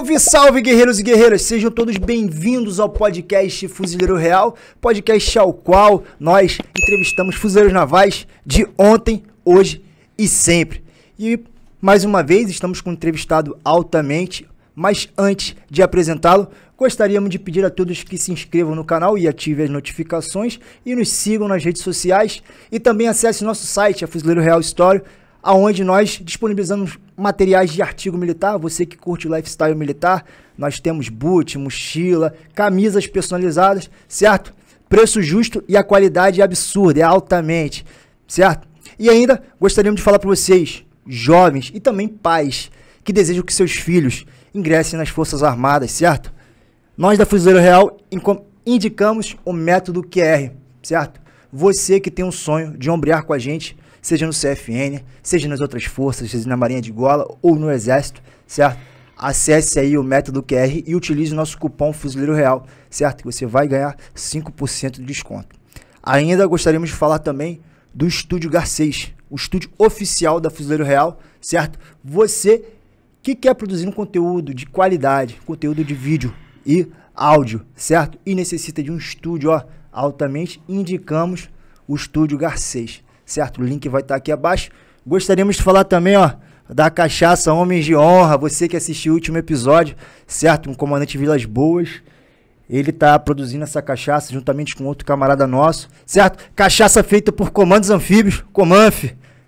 Salve, salve, guerreiros e guerreiras! Sejam todos bem-vindos ao podcast Fuzileiro Real, podcast ao qual nós entrevistamos fuzileiros navais de ontem, hoje e sempre. E mais uma vez estamos com um entrevistado altamente, mas antes de apresentá-lo, gostaríamos de pedir a todos que se inscrevam no canal e ativem as notificações e nos sigam nas redes sociais e também acesse nosso site, a Fuzileiro Real Story, aonde nós disponibilizamos materiais de artigo militar. Você que curte lifestyle militar, nós temos boot, mochila, camisas personalizadas, certo? Preço justo e a qualidade é absurda, é altamente, certo? E ainda gostaríamos de falar para vocês, jovens e também pais, que desejam que seus filhos ingressem nas Forças Armadas, certo? Nós da Fuzileiro Real indicamos o método QR, certo? Você que tem um sonho de ombrear com a gente, seja no CFN, seja nas outras forças, seja na Marinha de Gola ou no Exército, certo? Acesse aí o método QR e utilize o nosso cupom Fuzileiro Real, certo? Que você vai ganhar 5% de desconto. Ainda gostaríamos de falar também do Estúdio Garcês, o estúdio oficial da Fuzileiro Real, certo? Você que quer produzir um conteúdo de qualidade, conteúdo de vídeo e áudio, certo? E necessita de um estúdio ó, altamente, indicamos o Estúdio Garcês certo? O link vai estar tá aqui abaixo. Gostaríamos de falar também, ó, da cachaça Homens de Honra, você que assistiu o último episódio, certo? Um comandante Vilas Boas. Ele tá produzindo essa cachaça juntamente com outro camarada nosso, certo? Cachaça feita por comandos anfíbios, Comanf,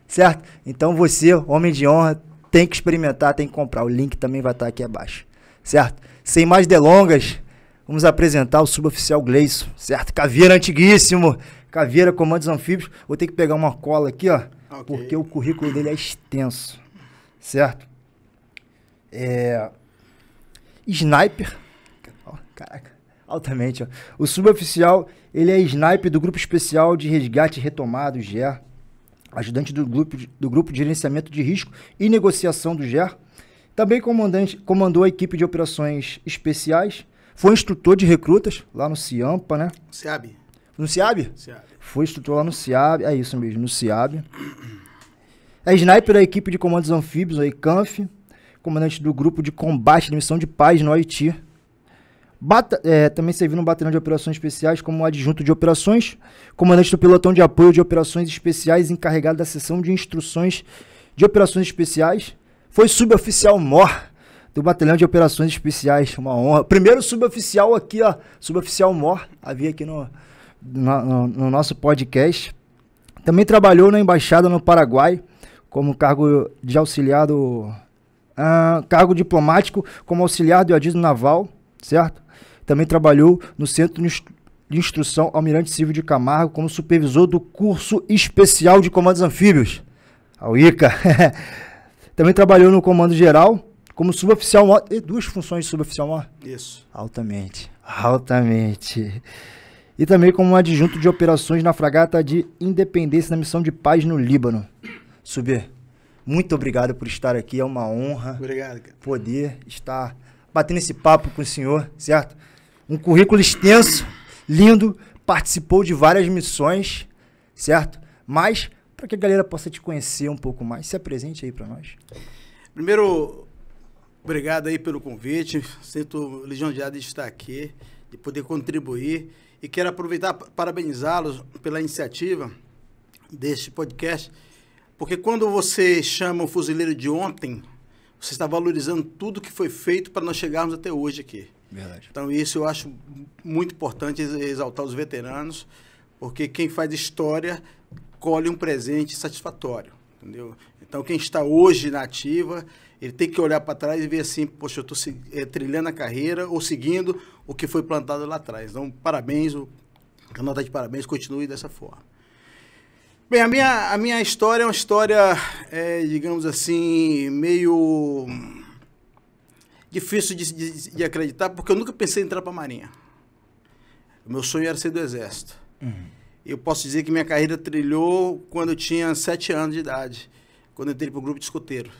certo? Então você, homem de honra, tem que experimentar, tem que comprar. O link também vai estar tá aqui abaixo, certo? Sem mais delongas, vamos apresentar o suboficial Gleison, certo? Caveira antiguíssimo, Caveira, comandos anfíbios. Vou ter que pegar uma cola aqui, ó. Okay. Porque o currículo dele é extenso. Certo? É. Sniper. Caraca, altamente, ó. O suboficial, ele é sniper do Grupo Especial de Resgate Retomado, GER. Ajudante do grupo, de, do grupo de Gerenciamento de Risco e Negociação do GER. Também comandante, comandou a equipe de operações especiais. Foi instrutor de recrutas lá no CIAMPA, né? CIAB. No CIAB? CIAB. Foi instrutor lá no CIAB, é isso mesmo, no CIAB. É sniper da equipe de comandos anfíbios, aí CANF, comandante do grupo de combate de missão de paz no Haiti. Bata, é, também serviu no batalhão de operações especiais como adjunto de operações, comandante do pelotão de apoio de operações especiais encarregado da seção de instruções de operações especiais. Foi suboficial MOR do batalhão de operações especiais, uma honra. Primeiro suboficial aqui, ó, suboficial MOR, havia aqui no, no, no nosso podcast. Também trabalhou na embaixada no Paraguai como cargo de auxiliado, uh, cargo diplomático como auxiliar do Adismo Naval, certo? Também trabalhou no Centro de Instrução Almirante Silvio de Camargo como supervisor do curso especial de comandos anfíbios, a UICA. Também trabalhou no Comando Geral como suboficial. E duas funções de suboficial? Isso. Altamente. Altamente e também como adjunto de operações na fragata de Independência na missão de paz no Líbano. Subir, muito obrigado por estar aqui, é uma honra obrigado, cara. poder estar batendo esse papo com o senhor, certo? Um currículo extenso, lindo, participou de várias missões, certo? Mas, para que a galera possa te conhecer um pouco mais, se apresente aí para nós. Primeiro, obrigado aí pelo convite, sinto lisonjeado de estar aqui, de poder contribuir e quero aproveitar para parabenizá-los pela iniciativa deste podcast, porque quando você chama o fuzileiro de ontem, você está valorizando tudo que foi feito para nós chegarmos até hoje aqui. Verdade. Então isso eu acho muito importante exaltar os veteranos, porque quem faz história colhe um presente satisfatório, entendeu? Então quem está hoje na ativa ele tem que olhar para trás e ver assim, poxa, eu estou é, trilhando a carreira ou seguindo o que foi plantado lá atrás. Então, parabéns, o canal está de parabéns, continue dessa forma. Bem, a minha, a minha história é uma história, é, digamos assim, meio difícil de, de, de, acreditar, porque eu nunca pensei em entrar para a Marinha. O meu sonho era ser do Exército. Uhum. Eu posso dizer que minha carreira trilhou quando eu tinha sete anos de idade, quando eu entrei para o grupo de escoteiro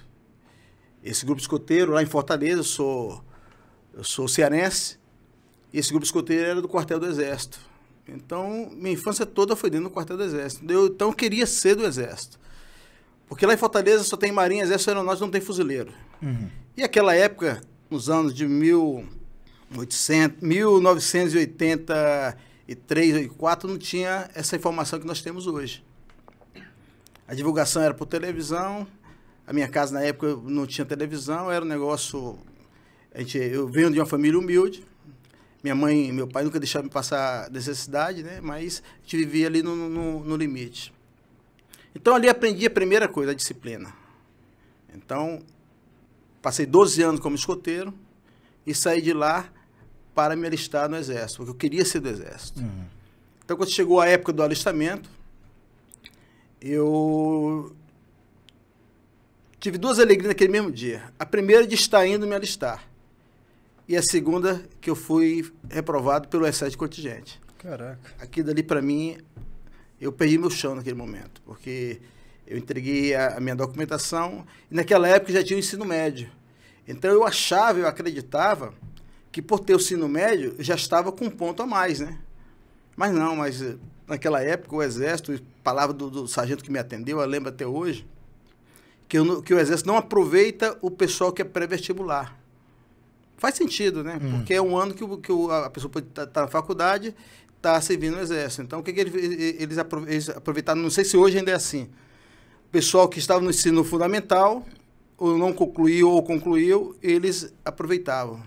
esse grupo escoteiro lá em Fortaleza, eu sou, eu sou cearense, e esse grupo escoteiro era do quartel do Exército. Então, minha infância toda foi dentro do quartel do Exército. Eu, então, eu queria ser do Exército. Porque lá em Fortaleza só tem marinha, exército aeronáutico, não tem fuzileiro. Uhum. E aquela época, nos anos de 1800, 1983, 84, não tinha essa informação que nós temos hoje. A divulgação era por televisão. A minha casa, na época, não tinha televisão, era um negócio. A gente, eu venho de uma família humilde. Minha mãe e meu pai nunca deixaram me passar necessidade, né? Mas a gente vivia ali no, no, no limite. Então, ali aprendi a primeira coisa, a disciplina. Então, passei 12 anos como escoteiro e saí de lá para me alistar no Exército, porque eu queria ser do Exército. Uhum. Então, quando chegou a época do alistamento, eu tive duas alegrias naquele mesmo dia. A primeira de estar indo me alistar. E a segunda que eu fui reprovado pelo excesso de contingente. Caraca. Aquilo ali para mim, eu perdi meu chão naquele momento, porque eu entreguei a, a, minha documentação e naquela época já tinha o ensino médio. Então eu achava, eu acreditava que por ter o ensino médio já estava com um ponto a mais, né? Mas não, mas naquela época o exército, palavra do, do sargento que me atendeu, eu lembro até hoje, que, eu, que o exército não aproveita o pessoal que é pré-vestibular. Faz sentido, né? Hum. Porque é um ano que, que a pessoa pode estar tá, tá na faculdade, está servindo no exército. Então, o que, que eles, eles aproveitaram? Não sei se hoje ainda é assim. O pessoal que estava no ensino fundamental, ou não concluiu ou concluiu, eles aproveitavam.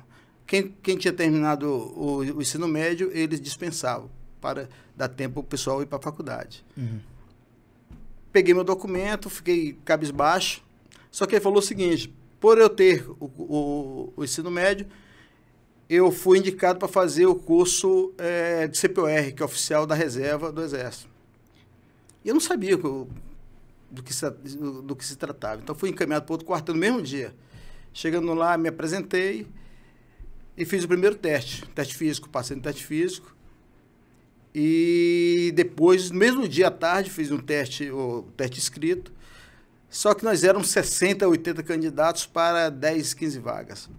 Quem, quem tinha terminado o, o ensino médio, eles dispensavam para dar tempo para o pessoal ir para a faculdade. Uhum. Peguei meu documento, fiquei cabisbaixo. Só que ele falou o seguinte: por eu ter o, o, o ensino médio, eu fui indicado para fazer o curso é, de CPOR, que é oficial da reserva do Exército. E eu não sabia do, que se, do, do, que se tratava. Então fui encaminhado para outro quartel no mesmo dia. Chegando lá, me apresentei e fiz o primeiro teste, teste físico. Passei no teste físico. E depois, no mesmo dia à tarde, fiz um teste, o teste escrito. Só que nós éramos 60, 80 candidatos para 10, 15 vagas.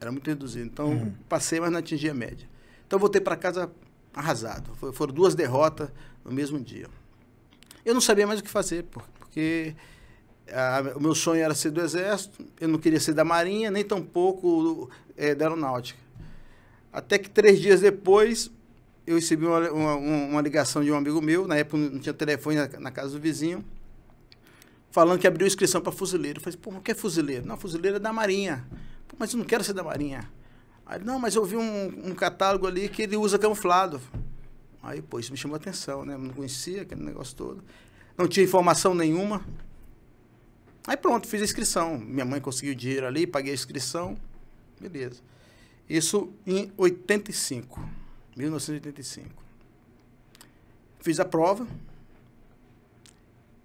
Era muito reduzido. Então, uhum. passei, mas não atingi a média. Então, voltei para casa arrasado. Foram duas derrotas no mesmo dia. Eu não sabia mais o que fazer, porque a, o meu sonho era ser do Exército, eu não queria ser da Marinha, nem tampouco é, da Aeronáutica. Até que três dias depois, eu recebi uma, uma, uma, ligação de um amigo meu, na época não tinha telefone na, na casa do vizinho, falando que abriu inscrição para fuzileiro. Eu falei, pô, o que é fuzileiro? Não, fuzileiro é da Marinha. Pô, mas eu não quero ser da Marinha. Aí, não, mas eu vi um, um catálogo ali que ele usa camuflado. Aí, pô, isso me chamou a atenção, né? Não conhecia aquele negócio todo. Não tinha informação nenhuma. Aí pronto, fiz a inscrição. Minha mãe conseguiu dinheiro ali, paguei a inscrição. Beleza. Isso em 85. 1985. Fiz a prova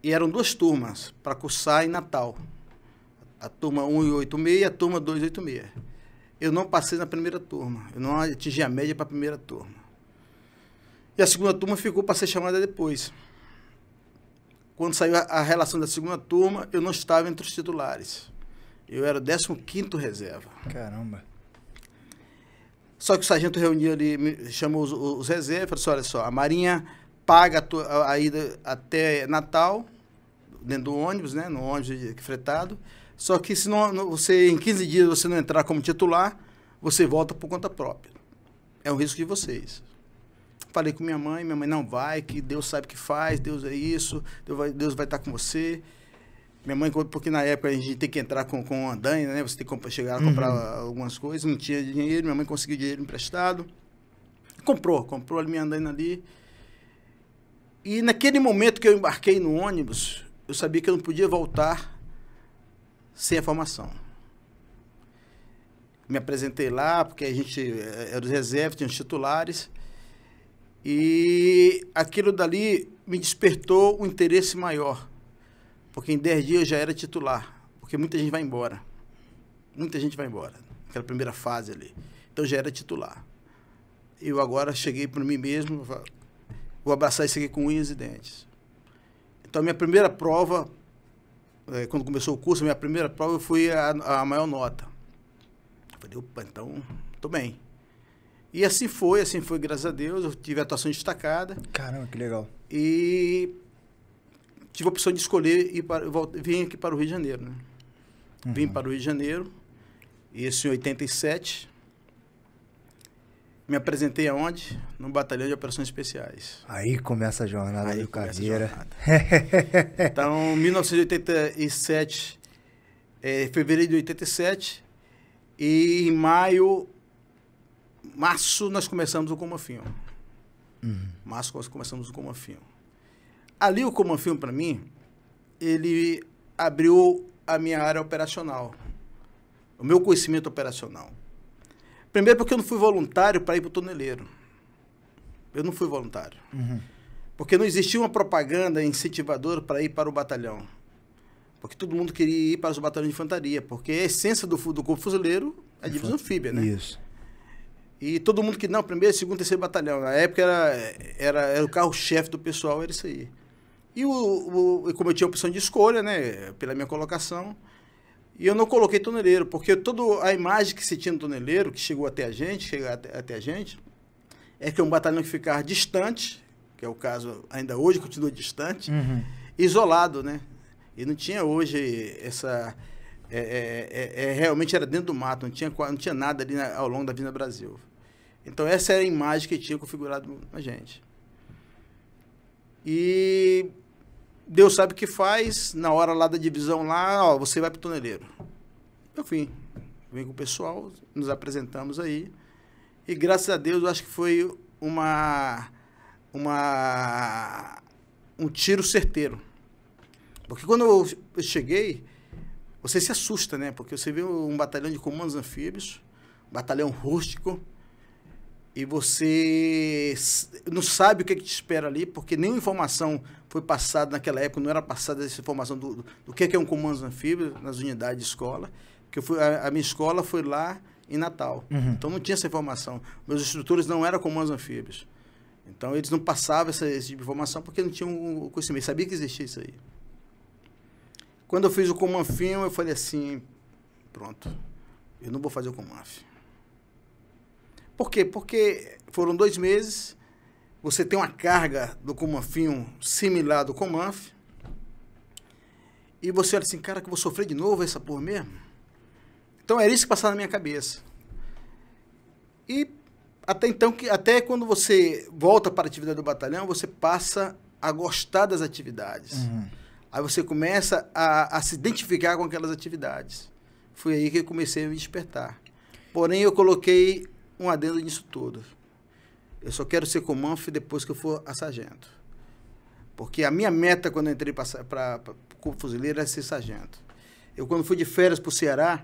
e eram duas turmas para cursar em Natal. A turma 186 e a turma 286. Eu não passei na primeira turma, eu não atingi a média para a primeira turma. E a segunda turma ficou para ser chamada depois. Quando saiu a, a, relação da segunda turma, eu não estava entre os titulares. Eu era o 15 reserva. Caramba. Só que o sargento reuniu ali, chamou os, os reservas, falou assim, olha só, a Marinha paga a, tua, a, ida até Natal, dentro do ônibus, né, no ônibus fretado, só que se não, você, em 15 dias você não entrar como titular, você volta por conta própria. É um risco de vocês. Falei com minha mãe, minha mãe não vai, que Deus sabe o que faz, Deus é isso, Deus vai, Deus vai estar com você. Minha mãe, porque na época a gente tem que entrar com, com andanha, né? Você tem que chegar a comprar uhum. algumas coisas, não tinha dinheiro, minha mãe conseguiu dinheiro emprestado. Comprou, comprou a minha andanha ali. E naquele momento que eu embarquei no ônibus, eu sabia que eu não podia voltar sem a formação. Me apresentei lá, porque a gente eh, era os reservas, tinha os titulares. E aquilo dali me despertou um interesse maior porque em 10 dias eu já era titular. Porque muita gente vai embora. Muita gente vai embora. Aquela primeira fase ali. Então já era titular. Eu agora cheguei para mim mesmo, vou abraçar isso aqui com unhas e dentes. Então a minha primeira prova, é, quando começou o curso, a minha primeira prova foi a, a maior nota. Eu falei, opa, então estou bem. E assim foi, assim foi, graças a Deus. Eu tive atuação destacada. Caramba, que legal. E tive a opção de escolher ir para, vim aqui para o Rio de Janeiro. Né? Uhum. Vim para o Rio de Janeiro Isso em 87. Me apresentei aonde? No Batalhão de Operações Especiais. Aí começa a jornada Aí do Caveira. jornada. Então, 1987, é, fevereiro de 87, e em maio, março, nós começamos o Comanfinho. Março, nós começamos o Comanfinho. Ali, o Comanfinho, para mim, ele abriu a minha área operacional, o meu conhecimento operacional. Primeiro, porque eu não fui voluntário para ir para o toneleiro. Eu não fui voluntário. Porque não existia uma propaganda incentivadora para ir para o batalhão. Porque todo mundo queria ir para os batalhões de infantaria. Porque a essência do, do corpo fuzileiro é a divisão anfíbia, né? Isso. E todo mundo que não, primeiro, segundo, terceiro batalhão. Na época era, era, era o carro-chefe do pessoal, era isso aí. E o, o- como eu tinha opção de escolha, né, pela minha colocação, e eu não coloquei toneleiro, porque toda a imagem que se tinha no toneleiro, que chegou até a gente, chega até, até a gente, é que é um batalhão que ficar distante, que é o caso ainda hoje, continua distante, Uhum. isolado, né? E não tinha hoje essa. é, é, é, é, realmente era dentro do mato, não tinha, não tinha nada ali na- ao longo da Avenida Brasil. Então essa era a imagem que tinha configurado na gente. E Deus sabe o que faz, na hora lá da divisão lá, ó, você vai pro toneleiro. Eu vim. Vim com o pessoal, nos apresentamos aí. E graças a Deus, eu acho que foi uma. uma um tiro certeiro. Porque quando eu cheguei, você se assusta, né? Porque você vê um batalhão de comandos anfíbios, um batalhão rústico, e você não sabe o que, que te espera ali, porque nenhuma informação foi passada naquela época, não era passada essa informação do, do, do que, é um comando anfíbio nas unidades de escola. Porque fui, a, a minha escola foi lá em Natal. Uhum. Então não tinha essa informação. Meus instrutores não eram comandos anfíbios. Então eles não passavam essa, esse tipo de informação porque não tinham o conhecimento. Sabia que existia isso aí. Quando eu fiz o Comanfinho, eu falei assim, pronto, eu não vou fazer o Comanf. Por quê? Porque foram dois meses, você tem uma carga do Comanfinho similar do Comanf, e você olha assim, cara, que eu vou sofrer de novo essa porra mesmo? Então era isso que passava na minha cabeça. E até então, que, até quando você volta para a atividade do batalhão, você passa a gostar das atividades. Uhum. Aí você começa a, a se identificar com aquelas atividades. Foi aí que eu comecei a me despertar. Porém, eu coloquei um adendo nisso tudo. Eu só quero ser comanf depois que eu for a sargento. Porque a minha meta quando eu entrei para o Fuzileiro era ser sargento. Eu, quando fui de férias para o Ceará,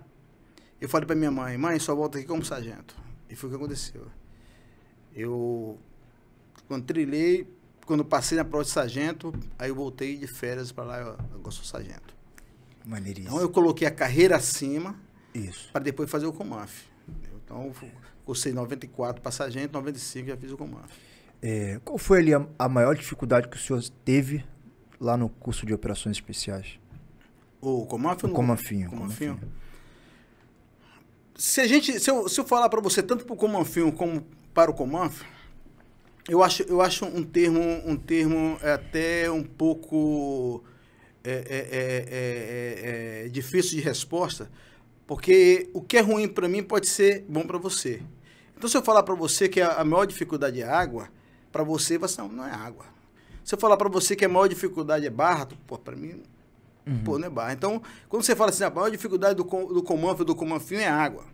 eu falei para minha mãe, mãe, só volto aqui como sargento. E foi o que aconteceu. Eu, quando trilhei, quando passei na prova de sargento, aí eu voltei de férias para lá, eu, agora sou sargento. Maneiríssimo. Então eu coloquei a carreira acima para depois fazer o Comanf. entendeu? Então cursei 94 para sargento, 95 já fiz o Comanf. É, qual foi ali a, a maior dificuldade que o senhor teve lá no curso de operações especiais? O Comanf ou O Comanfinho, Comanfinho? Se a gente, se eu, se eu falar para você tanto para o Comanfinho como para o Comanf, eu acho, eu acho um termo, um termo até um pouco é, é, é, é, é, é, difícil de resposta, porque o que é ruim para mim pode ser bom para você. Então, se eu falar para você que a, maior dificuldade é água, para você, você não, não é água. Se eu falar para você que a maior dificuldade é barra, pô, para mim, pô, não é barra. Então, quando você fala assim, a maior dificuldade do, do Comanf e do Comanfinho é água,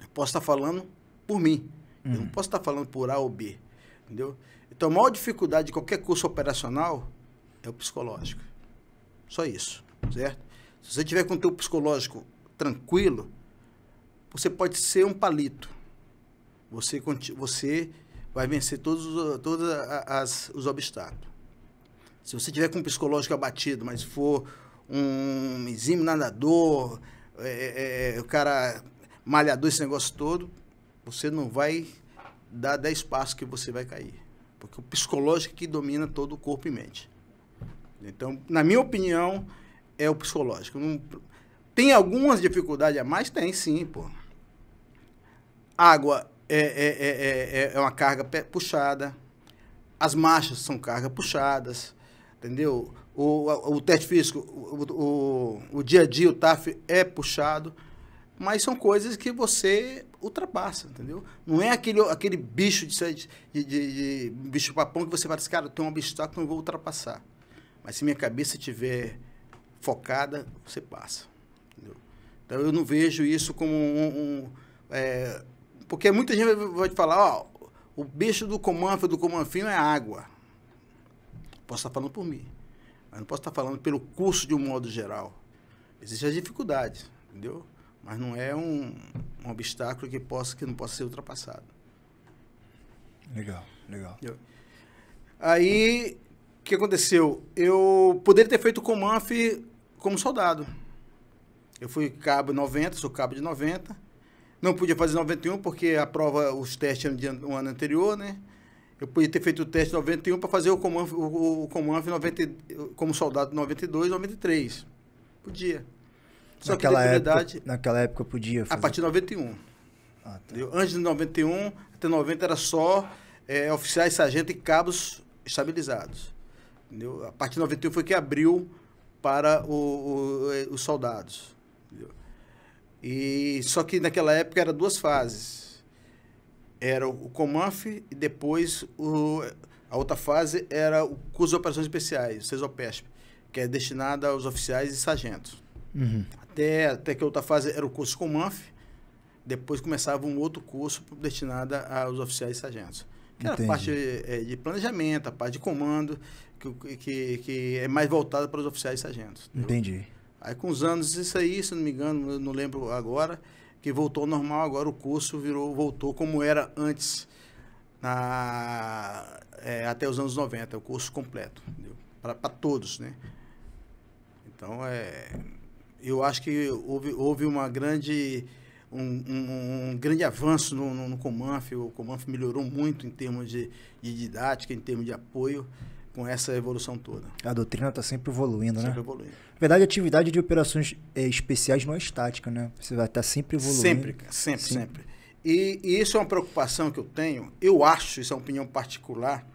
eu posso estar falando por mim. Eu não posso estar falando por A ou B. Entendeu? Então, a maior dificuldade de qualquer curso operacional é o psicológico. Só isso, certo? Se você tiver com o teu psicológico tranquilo, você pode ser um palito. Você, você vai vencer todos, os- todos as, os obstáculos. Se você tiver com o psicológico abatido, mas for um exímio nadador, é, é, é, o cara malhador, esse negócio todo, você não vai dar 10 passos que você vai cair. Porque o psicológico é que domina todo o corpo e mente. Então, na minha opinião, é o psicológico. Não- tem algumas dificuldades a mais? Tem, sim, pô. Água é, é, é, é, é uma carga puxada. As marchas são cargas puxadas. Entendeu? O, o, o teste físico, o, o, o dia a dia, o TAF é puxado. mas são coisas que você ultrapassa, entendeu? Não é aquele, aquele bicho de, de, de, de bicho papão que você fala assim, cara, tem um obstáculo, não vou ultrapassar. Mas se minha cabeça estiver focada, você passa. Então eu não vejo isso como um. um é, porque muita gente vai te falar, ó, o bicho do comanfo do comanfinho é água. Posso estar falando por mim. Mas não posso estar falando pelo curso de um modo geral. Existem as dificuldades, entendeu? Mas não é um, um obstáculo que, possa, que não possa ser ultrapassado. Legal, legal. Aí, o que aconteceu? Eu poderia ter feito o Comanf como soldado. Eu fui cabo 90, sou cabo de 90. Não podia fazer 91 porque a prova, os testes eram no ano anterior, né? Eu podia ter feito o teste 91 para fazer o Comanf, o, o Comanf 90, como soldado 92, 93. Podia. Só naquela que época, naquela época podia fazer. A partir de 91. Ah, tá. Antes de 91, até 90 era só é, oficiais, sargento e cabos estabilizados. Entendeu? A partir de 91 foi que abriu para o, o, é, os soldados. E, só que naquela época era duas fases. Era o Comanf e depois o, a outra fase era o curso de operações especiais, o CESOPESP, que é destinado aos oficiais e sargentos. Uhum. Até, até que a outra fase era o curso Comanf, depois começava um outro curso destinado aos oficiais e sargentos. Que Entendi. era a parte é, de planejamento, a parte de comando, que, que, que é mais voltada para os oficiais e sargentos. Entendeu? Entendi. Aí com os anos, isso aí, se não me engano, eu não lembro agora, que voltou ao normal, agora o curso virou, voltou como era antes, na, é, até os anos 90, o curso completo, para todos, né? Então, é, eu acho que houve, houve uma grande, um, um, um grande avanço no, no, no, Comanf. O Comanf melhorou muito em termos de, de didática, em termos de apoio com essa evolução toda. A doutrina está sempre evoluindo, sempre né? Sempre evoluindo. Na verdade, a atividade de operações é, especiais não é estática, né? Você vai estar tá sempre evoluindo. Sempre, sempre, sempre. E, e, isso é uma preocupação que eu tenho. Eu acho, isso é uma opinião particular,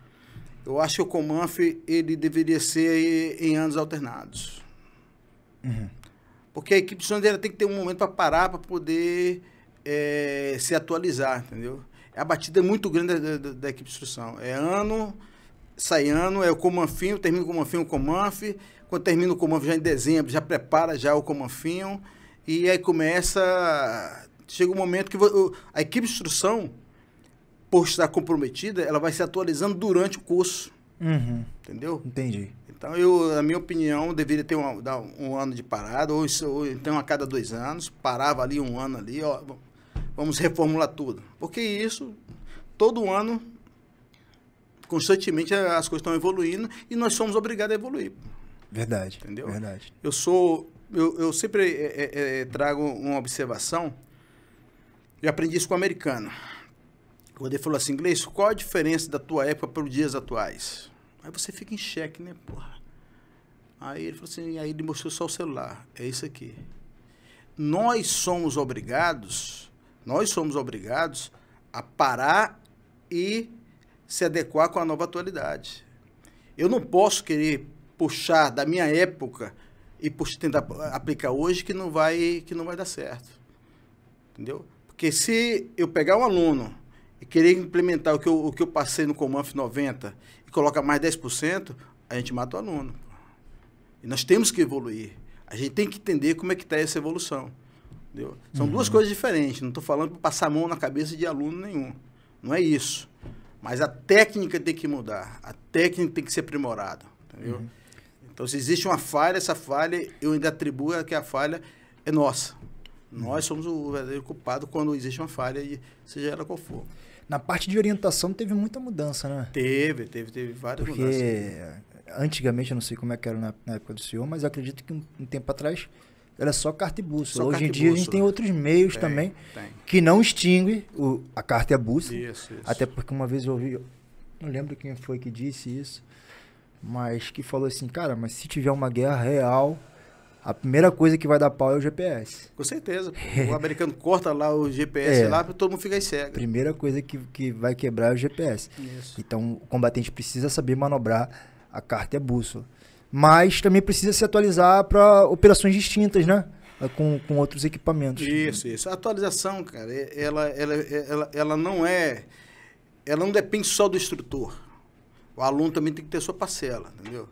eu acho que o Comanf ele deveria ser em anos alternados. Uhum. Porque a equipe de sondeira tem que ter um momento para parar, para poder é, se atualizar, entendeu? A batida é muito grande da, da, da, equipe de instrução. É ano, sai ano, é o Comanfinho, termina o Comanfinho, o Comanf. Quando termina o Comanf já em dezembro, já prepara já o Comanfinho. E aí começa... Chega um momento que a equipe de instrução, por estar comprometida, ela vai se atualizando durante o curso. Uhum. Entendeu? Entendi. Então, eu, na minha opinião, deveria ter um, dar um ano de parada, ou, ou então a cada dois anos, parava ali um ano ali, ó, vamos reformular tudo. Porque isso, todo ano, constantemente as coisas estão evoluindo e nós somos obrigados a evoluir. Verdade. Entendeu? Verdade. Eu sou. Eu, eu sempre é, é, é trago uma observação. Eu aprendi isso com o americano. Quando ele falou assim, inglês, qual a diferença da tua época para os dias atuais? Aí você fica em xeque, né, porra? Aí ele falou assim, aí ele mostrou só o celular. É isso aqui. Nós somos obrigados, nós somos obrigados a parar e se adequar com a nova atualidade. Eu não posso querer puxar da minha época e puxar, tentar aplicar hoje que não vai que não vai dar certo. Entendeu? Porque se eu pegar um aluno e querer implementar o que eu, o que eu passei no Comanf 90 coloca mais 10%, a gente mata o aluno. E nós temos que evoluir. A gente tem que entender como é que está essa evolução. Entendeu? São uhum. duas coisas diferentes. Não estou falando para passar a mão na cabeça de aluno nenhum. Não é isso. Mas a técnica tem que mudar. A técnica tem que ser aprimorada. Entendeu? Uhum. Então, se existe uma falha, essa falha, eu ainda atribuo que a falha é nossa. Nós somos o verdadeiro culpado quando existe uma falha, seja ela qual for. Na parte de orientação teve muita mudança, né? Teve, teve, teve várias Porque mudanças. antigamente, eu não sei como é que era na, na época do senhor, mas acredito que um, um, tempo atrás era só carta e bússola. Só Hoje em dia bússola. a gente tem outros meios tem, também tem. que não extingue o, a carta e a bússola. Isso, isso. Até porque uma vez eu ouvi, não lembro quem foi que disse isso, mas que falou assim, cara, mas se tiver uma guerra real, a primeira coisa que vai dar pau é o GPS. Com certeza. o americano corta lá o GPS é, lá para todo mundo ficar cego. Primeira coisa que, que vai quebrar é o GPS. Isso. Então o combatente precisa saber manobrar a carta e a bússola. Mas também precisa se atualizar para operações distintas, né? com, com outros equipamentos. Isso, isso. A atualização, cara, ela, ela, ela, ela não é. Ela não depende só do instrutor. O aluno também tem que ter sua parcela, entendeu?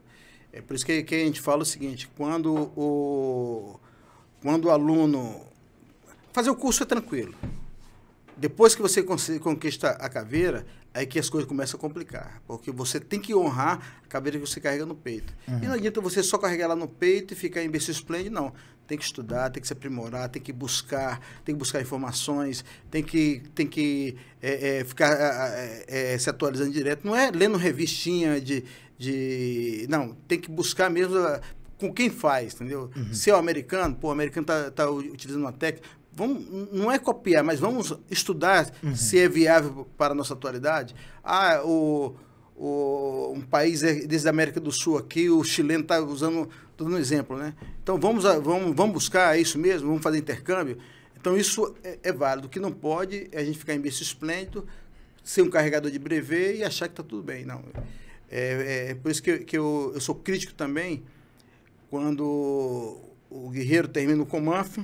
É por isso que, que a gente fala o seguinte, quando o, quando o aluno. Fazer o curso é tranquilo. Depois que você conquista a caveira, aí que as coisas começam a complicar. Porque você tem que honrar a caveira que você carrega no peito. Uhum. E não adianta você só carregar ela no peito e ficar berço esplêndido, não. Tem que estudar, tem que se aprimorar, tem que buscar, tem que buscar informações, tem que, tem que é, é, ficar é, é se atualizando direto. Não é lendo revistinha de, de... Não, tem que buscar mesmo com quem faz, entendeu? Uhum. Se é o americano, pô, o americano está tá utilizando uma técnica, vamos, não é copiar, mas vamos estudar uhum. se é viável para a nossa atualidade. Ah, o, o, um país é desde a América do Sul aqui, o chileno está usando, estou dando um exemplo, né? Então vamos, vamos, vamos buscar isso mesmo, vamos fazer intercâmbio. Então isso é, é válido. O que não pode é a gente ficar em berço esplêndido, ser um carregador de brevet e achar que está tudo bem. Não. É, é, por isso que, que eu, eu sou crítico também quando o guerreiro termina o Comanf,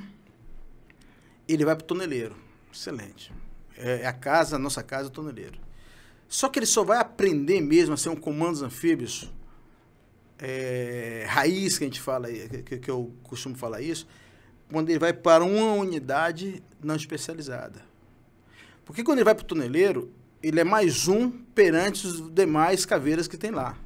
ele vai para o toneleiro. Excelente. É, é a casa, a nossa casa, o toneleiro. Só que ele só vai aprender mesmo a ser um comandos anfíbios é, raiz, que a gente fala, que, que eu costumo falar isso, quando ele vai para uma unidade não especializada. Porque quando ele vai para o toneleiro, ele é mais um perante os demais caveiras que tem lá.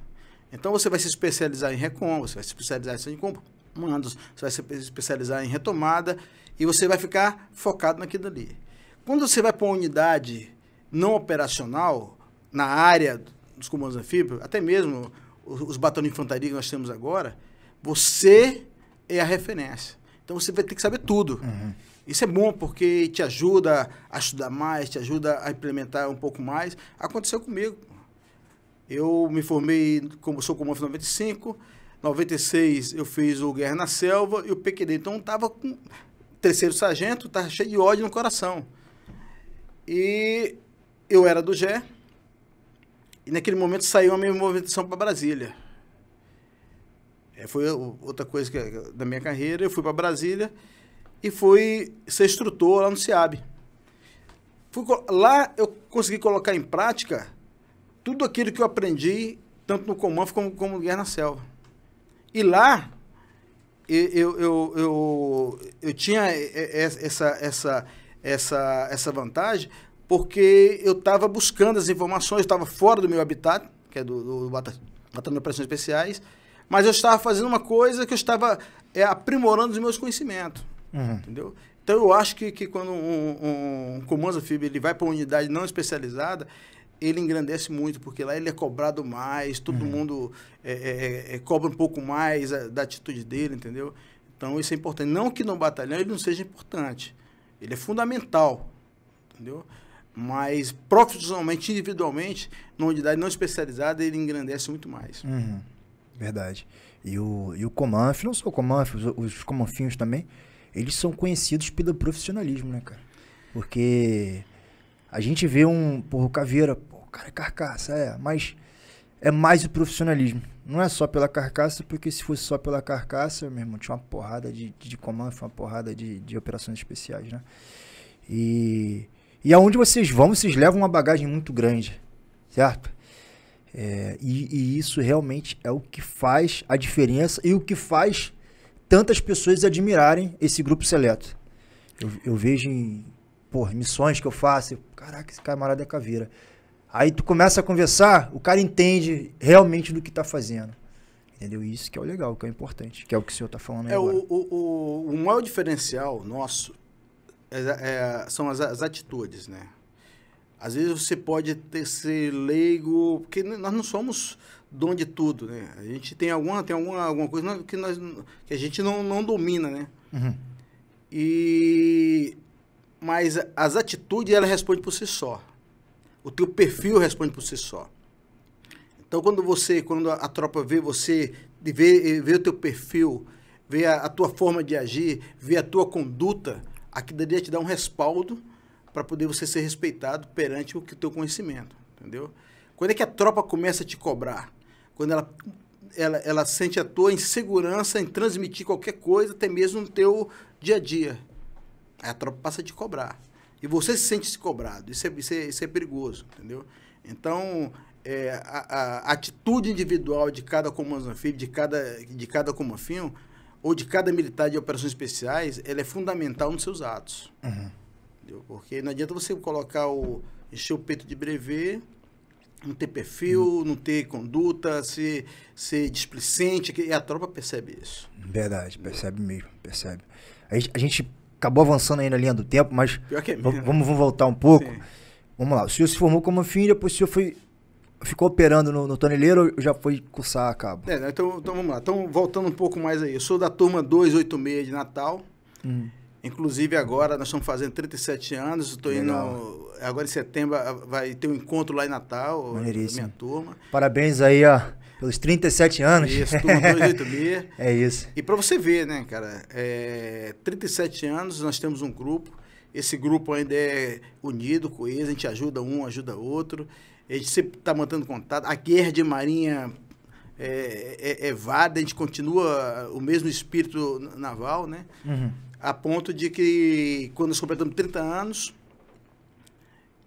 Então você vai se especializar em recom, você vai se especializar em comandos, você vai se especializar em retomada e você vai ficar focado naquilo ali. Quando você vai para uma unidade não operacional, na área dos comandos anfíbios, até mesmo os, batalhões de infantaria que nós temos agora, você é a referência. Então você vai ter que saber tudo. Uhum. Isso é bom porque te ajuda a estudar mais, te ajuda a implementar um pouco mais. Aconteceu comigo. Eu me formei, como sou comandante 95, 96 eu fiz o Guerra na Selva e o PQD. Então estava com terceiro sargento, estava cheio de ódio no coração. E eu era do Gé. E naquele momento saiu a minha movimentação para Brasília. É, foi outra coisa que, da minha carreira. Eu fui para Brasília e fui ser instrutor lá no CIAB. Fui, lá eu consegui colocar em prática tudo aquilo que eu aprendi, tanto no comando como, como no Guerra na Selva. E lá, eu, eu, eu, eu, tinha essa, essa, essa, essa vantagem porque eu estava buscando as informações, estava fora do meu habitat, que é do, do Batalhão de Operações Especiais, mas eu estava fazendo uma coisa que eu estava é, aprimorando os meus conhecimentos, uhum. entendeu? Então, eu acho que, que quando um, um comando FIB ele vai para uma unidade não especializada, ele engrandece muito, porque lá ele é cobrado mais, todo uhum. mundo é, é, é, cobra um pouco mais a, da atitude dele, entendeu? Então isso é importante. Não que no batalhão ele não seja importante, ele é fundamental, entendeu? Mas profissionalmente, individualmente, numa unidade não especializada, ele engrandece muito mais. Uhum. Verdade. E o, e o Comanf, não só o Comanf, os, os Comanfinhos também, eles são conhecidos pelo profissionalismo, né, cara? Porque a gente vê um, porra, o Caveira, o cara é carcaça, é, mas é mais o profissionalismo. Não é só pela carcaça, porque se fosse só pela carcaça, meu irmão, tinha uma porrada de, de comando, uma porrada de, de operações especiais, né? E, e aonde vocês vão, vocês levam uma bagagem muito grande, certo? É, e, e, isso realmente é o que faz a diferença e o que faz tantas pessoas admirarem esse grupo seleto. Eu, eu vejo em porra, missões que eu faço. Eu, Caraca, esse camarada é caveira. Aí tu começa a conversar, o cara entende realmente do que tá fazendo. Entendeu? Isso que é o legal, que é o importante, que é o que o senhor tá falando aí é, agora. O, o, o maior diferencial nosso é, é, são as, as, atitudes, né? Às vezes você pode ter, ser leigo, porque nós não somos dom de tudo, né? A gente tem alguma, tem alguma, alguma coisa que, nós, que a gente não, não domina, né? Uhum. E mas as atitudes ela responde por si só. O teu perfil responde por si só. Então quando você, quando a, tropa vê você, vê, vê o teu perfil, vê a, a, tua forma de agir, vê a tua conduta, aqui daria te dar um respaldo para poder você ser respeitado perante o, o teu conhecimento, entendeu? Quando é que a tropa começa a te cobrar? Quando ela ela, ela sente a tua insegurança em transmitir qualquer coisa, até mesmo no teu dia a dia. A tropa passa a te cobrar. E você se sente se cobrado. Isso é, isso é, isso é perigoso, entendeu? Então, é, a, a, atitude individual de cada comando anfíbio, de cada, de cada comanfim, ou de cada militar de operações especiais, ela é fundamental nos seus atos. Uhum. Porque não adianta você colocar o. encher o peito de brevet, não ter perfil, uhum. não ter conduta, ser, ser displicente, e a tropa percebe isso. Verdade, percebe mesmo, percebe. A gente, a gente acabou avançando aí na linha do tempo, mas é vamos, vamos voltar um pouco. Sim. Vamos lá, o senhor se formou como fim, depois o senhor foi ficou operando no, no toneleiro ou já foi cursar a cabo? É, né, então, então vamos lá. Então, voltando um pouco mais aí. Eu sou da turma 286 de Natal. Hum. Inclusive agora nós estamos fazendo 37 anos. Estou indo. Agora em setembro vai ter um encontro lá em Natal. Minha turma. Parabéns aí, ó. Pelos 37 anos. Isso, turma 286. é isso. E para você ver, né, cara, é, 37 anos, nós temos um grupo. Esse grupo ainda é unido, coeso, a gente ajuda um, ajuda outro. A gente sempre está mantendo contato. A guerra de marinha é, é, é válida, a gente continua o mesmo espírito naval, né? Uhum. A ponto de que, quando nós completamos 30 anos,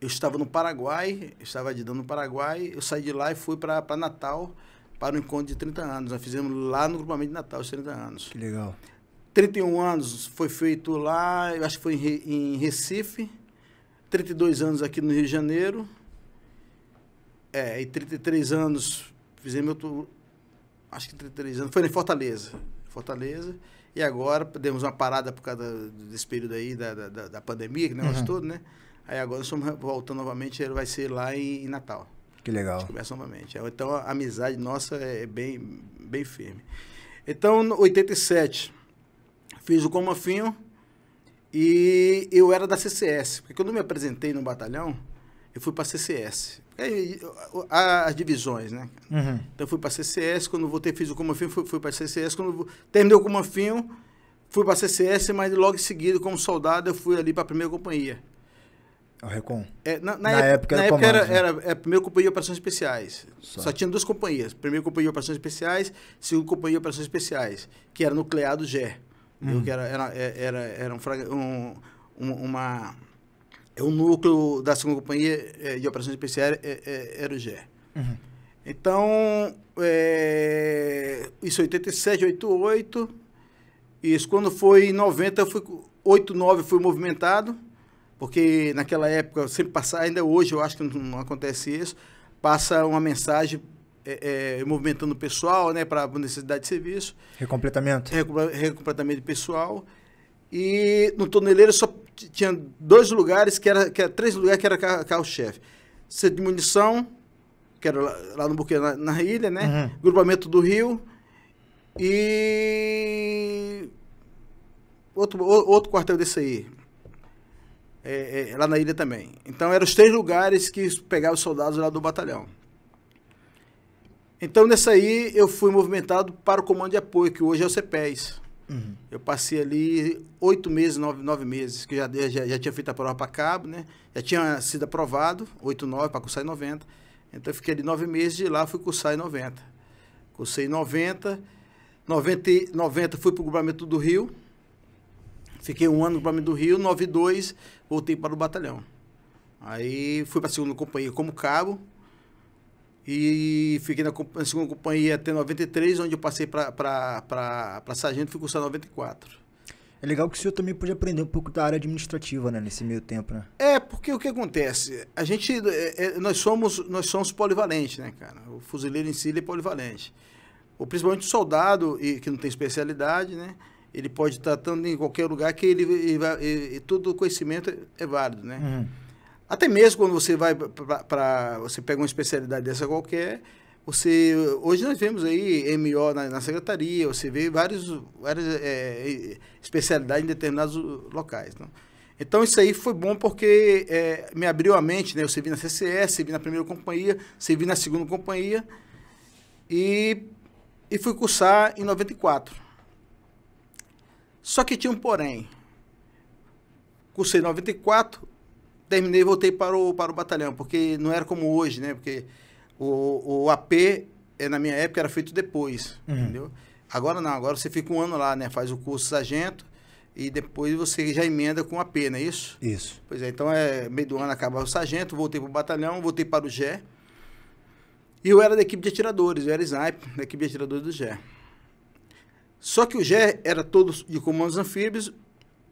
eu estava no Paraguai, eu estava adidando no Paraguai, eu saí de lá e fui para Natal para o encontro de 30 anos. Nós fizemos lá no grupamento de Natal os 30 anos. Que legal. 31 anos foi feito lá, eu acho que foi em Recife. 32 anos aqui no Rio de Janeiro. É, e 33 anos, fizemos outro. Acho que 33 anos. Foi em Fortaleza. Fortaleza. E agora demos uma parada por causa desse período aí da, da, da pandemia, que negócio uhum. todo, né? Aí agora nós estamos voltando novamente, ele vai ser lá em, em Natal. Que legal. A gente começa novamente. Então a amizade nossa é bem, bem firme. Então, em 87, fiz o Comafinho e eu era da CCS. Porque quando eu me apresentei no batalhão, eu fui para CCS. É, as divisões, né? Uhum. Então eu fui para CCS, quando voltei fiz o Comanfim, fui, fui para CCS, quando terminei o Comanfim, fui para CCS, mas logo em seguida, como soldado, eu fui ali para a primeira companhia. O Recon? É, na, na, na, época, na época, era, né? era, a primeira companhia de operações especiais. Só. Só. tinha duas companhias. Primeira companhia de operações especiais, segunda companhia de operações especiais, que era nucleado GE. Uhum. Que era, era, era, era um, um, uma é o núcleo da segunda companhia é, de operações especiais é, é, era o GE. Uhum. Então, é, isso 87, 88. Isso, quando foi em 90, eu fui, 89 fui movimentado, porque naquela época, sempre passa, ainda hoje eu acho que não, não acontece isso, passa uma mensagem é, é, movimentando o pessoal, né, para necessidade de serviço. Recompletamento. Recompletamento de pessoal. E no toneleiro só tinha dois lugares, que era, que era três lugares que era carro-chefe. Centro de munição, que era lá, lá no Buquê, na, na, ilha, né? Uhum. Grupamento do Rio. E outro, outro quartel desse aí. É, é, lá na ilha também. Então eram os três lugares que pegavam os soldados lá do batalhão. Então nessa aí eu fui movimentado para o comando de apoio, que hoje é o CEPES. Uhum. Eu passei ali oito meses, nove, nove meses, que já, já, já tinha feito a prova para cabo, né? Já tinha sido aprovado, oito, nove, para cursar em 90. Então eu fiquei ali nove meses de lá, fui cursar em 90. Cursei em 90, 90, 90 fui para o grupamento do Rio, fiquei um ano no grupamento do Rio, 92 voltei para o batalhão. Aí fui para a segunda companhia como cabo, e fiquei na, na segunda companhia até 93, onde eu passei para sargento e fui cursar 94. É legal que o senhor também pôde aprender um pouco da área administrativa, né, nesse meio tempo, né? É, porque o que acontece? A gente, é, é, nós somos, nós somos polivalentes, né, cara? O fuzileiro em si é polivalente. Ou principalmente o soldado, e, que não tem especialidade, né? Ele pode estar estando em qualquer lugar que ele, ele, ele, todo conhecimento é, é válido, né? Uhum. Até mesmo quando você vai para. Você pega uma especialidade dessa qualquer, você. Hoje nós vemos aí MO na, na secretaria, você vê vários, várias é, especialidades em determinados locais. Não? Então isso aí foi bom porque é, me abriu a mente, né? Eu servi na CCS, servi na primeira companhia, servi na segunda companhia e, e fui cursar em 94. Só que tinha um porém. Cursei em 94, terminei e voltei para o, para o batalhão, porque não era como hoje, né? Porque o, o AP é, na minha época era feito depois, Uhum. entendeu? Agora não, agora você fica um ano lá, né? Faz o curso sargento e depois você já emenda com a P, não é isso? Isso. Pois é, então é meio do ano acaba o sargento, voltei para o batalhão, voltei para o Gé. E eu era da equipe de atiradores, eu era sniper da equipe de atiradores do Gé. Só que o Gé era todos de comandos anfíbios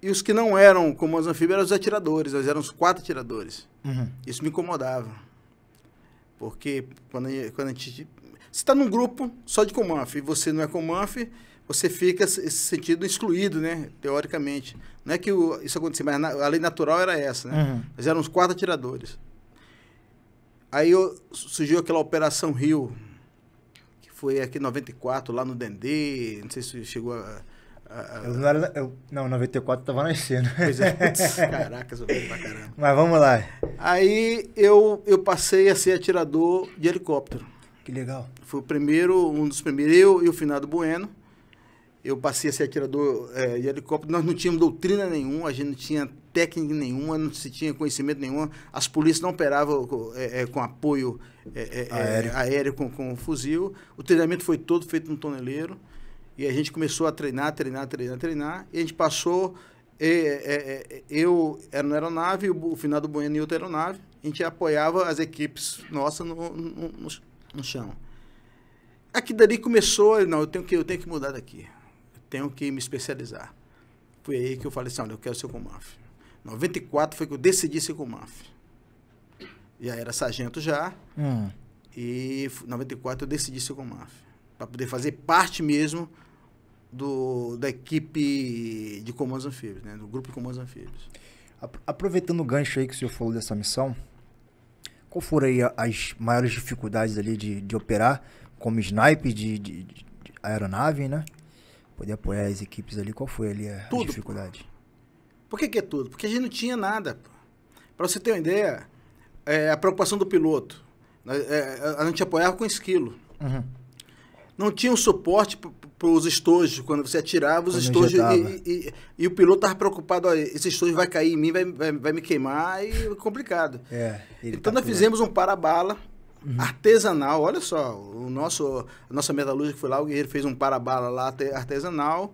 e os que não eram comandos anfíbios eram os atiradores, nós éramos quatro atiradores. Uhum. Isso me incomodava. Porque quando a gente. Quando a gente você está num grupo só de Comanf e você não é Comanf, você fica se se sentido excluído, né? Teoricamente. Não é que o- isso acontecia, mas na- a lei natural era essa, né? Uhum. Nós éramos quatro atiradores. Aí eu- surgiu aquela Operação Rio, foi aqui em 94, lá no Dendê. Não sei se chegou a. a- a- Eu não, era, eu, não, 94 tava nascendo. Pois é, putz, caraca, sou velho pra caramba. Mas vamos lá. Aí eu, eu passei a ser atirador de helicóptero. Que legal. Foi o primeiro, um dos primeiros, eu e o Finado Bueno. Eu passei a ser atirador eh, de helicóptero. Nós não tínhamos doutrina nenhuma, a gente não tinha técnica nenhuma, não se tinha conhecimento nenhum. As polícias não operavam com, eh, eh, com apoio eh, eh, Aéreo. eh, aéreo com, com fuzil. O treinamento foi todo feito no toneleiro. E a gente começou a treinar, treinar, treinar, treinar. E a gente passou. eu era na aeronave, o, o Finado Bueno em outra aeronave. A gente apoiava as equipes nossas no, no, no, no chão. Aqui dali começou, não, eu tenho que, eu tenho que mudar daqui. Tenho que me especializar. Foi aí que eu falei assim, olha, eu quero ser Comaf. 94 foi que eu decidi ser Comaf. Já era sargento já, Hum. e em 94 eu decidi ser Comaf. Para poder fazer parte mesmo do, da equipe de comandos anfíbios, né? Do grupo de comandos anfíbios. Apro- Aproveitando o gancho aí que o senhor falou dessa missão, qual foram aí as maiores dificuldades ali de, de operar como sniper de, de- de aeronave, né? Poder apoiar as equipes ali, qual foi ali a, a Tudo, dificuldade? Por que, que é tudo? Porque a gente não tinha nada. Para você ter uma ideia, é, a preocupação do piloto. né, é, a gente apoiava com esquilo. Uhum. Não tinha um suporte para os estojos. Quando você atirava, os Quando estojos. E, e- e- o piloto estava preocupado: ó, esse estojo vai cair em mim, vai, vai, vai me queimar, e é complicado. É. Então tá nós fizemos um para-bala artesanal. Olha só, o nosso, a nossa metalúrgica foi lá, o guerreiro fez um para-bala lá arte- artesanal,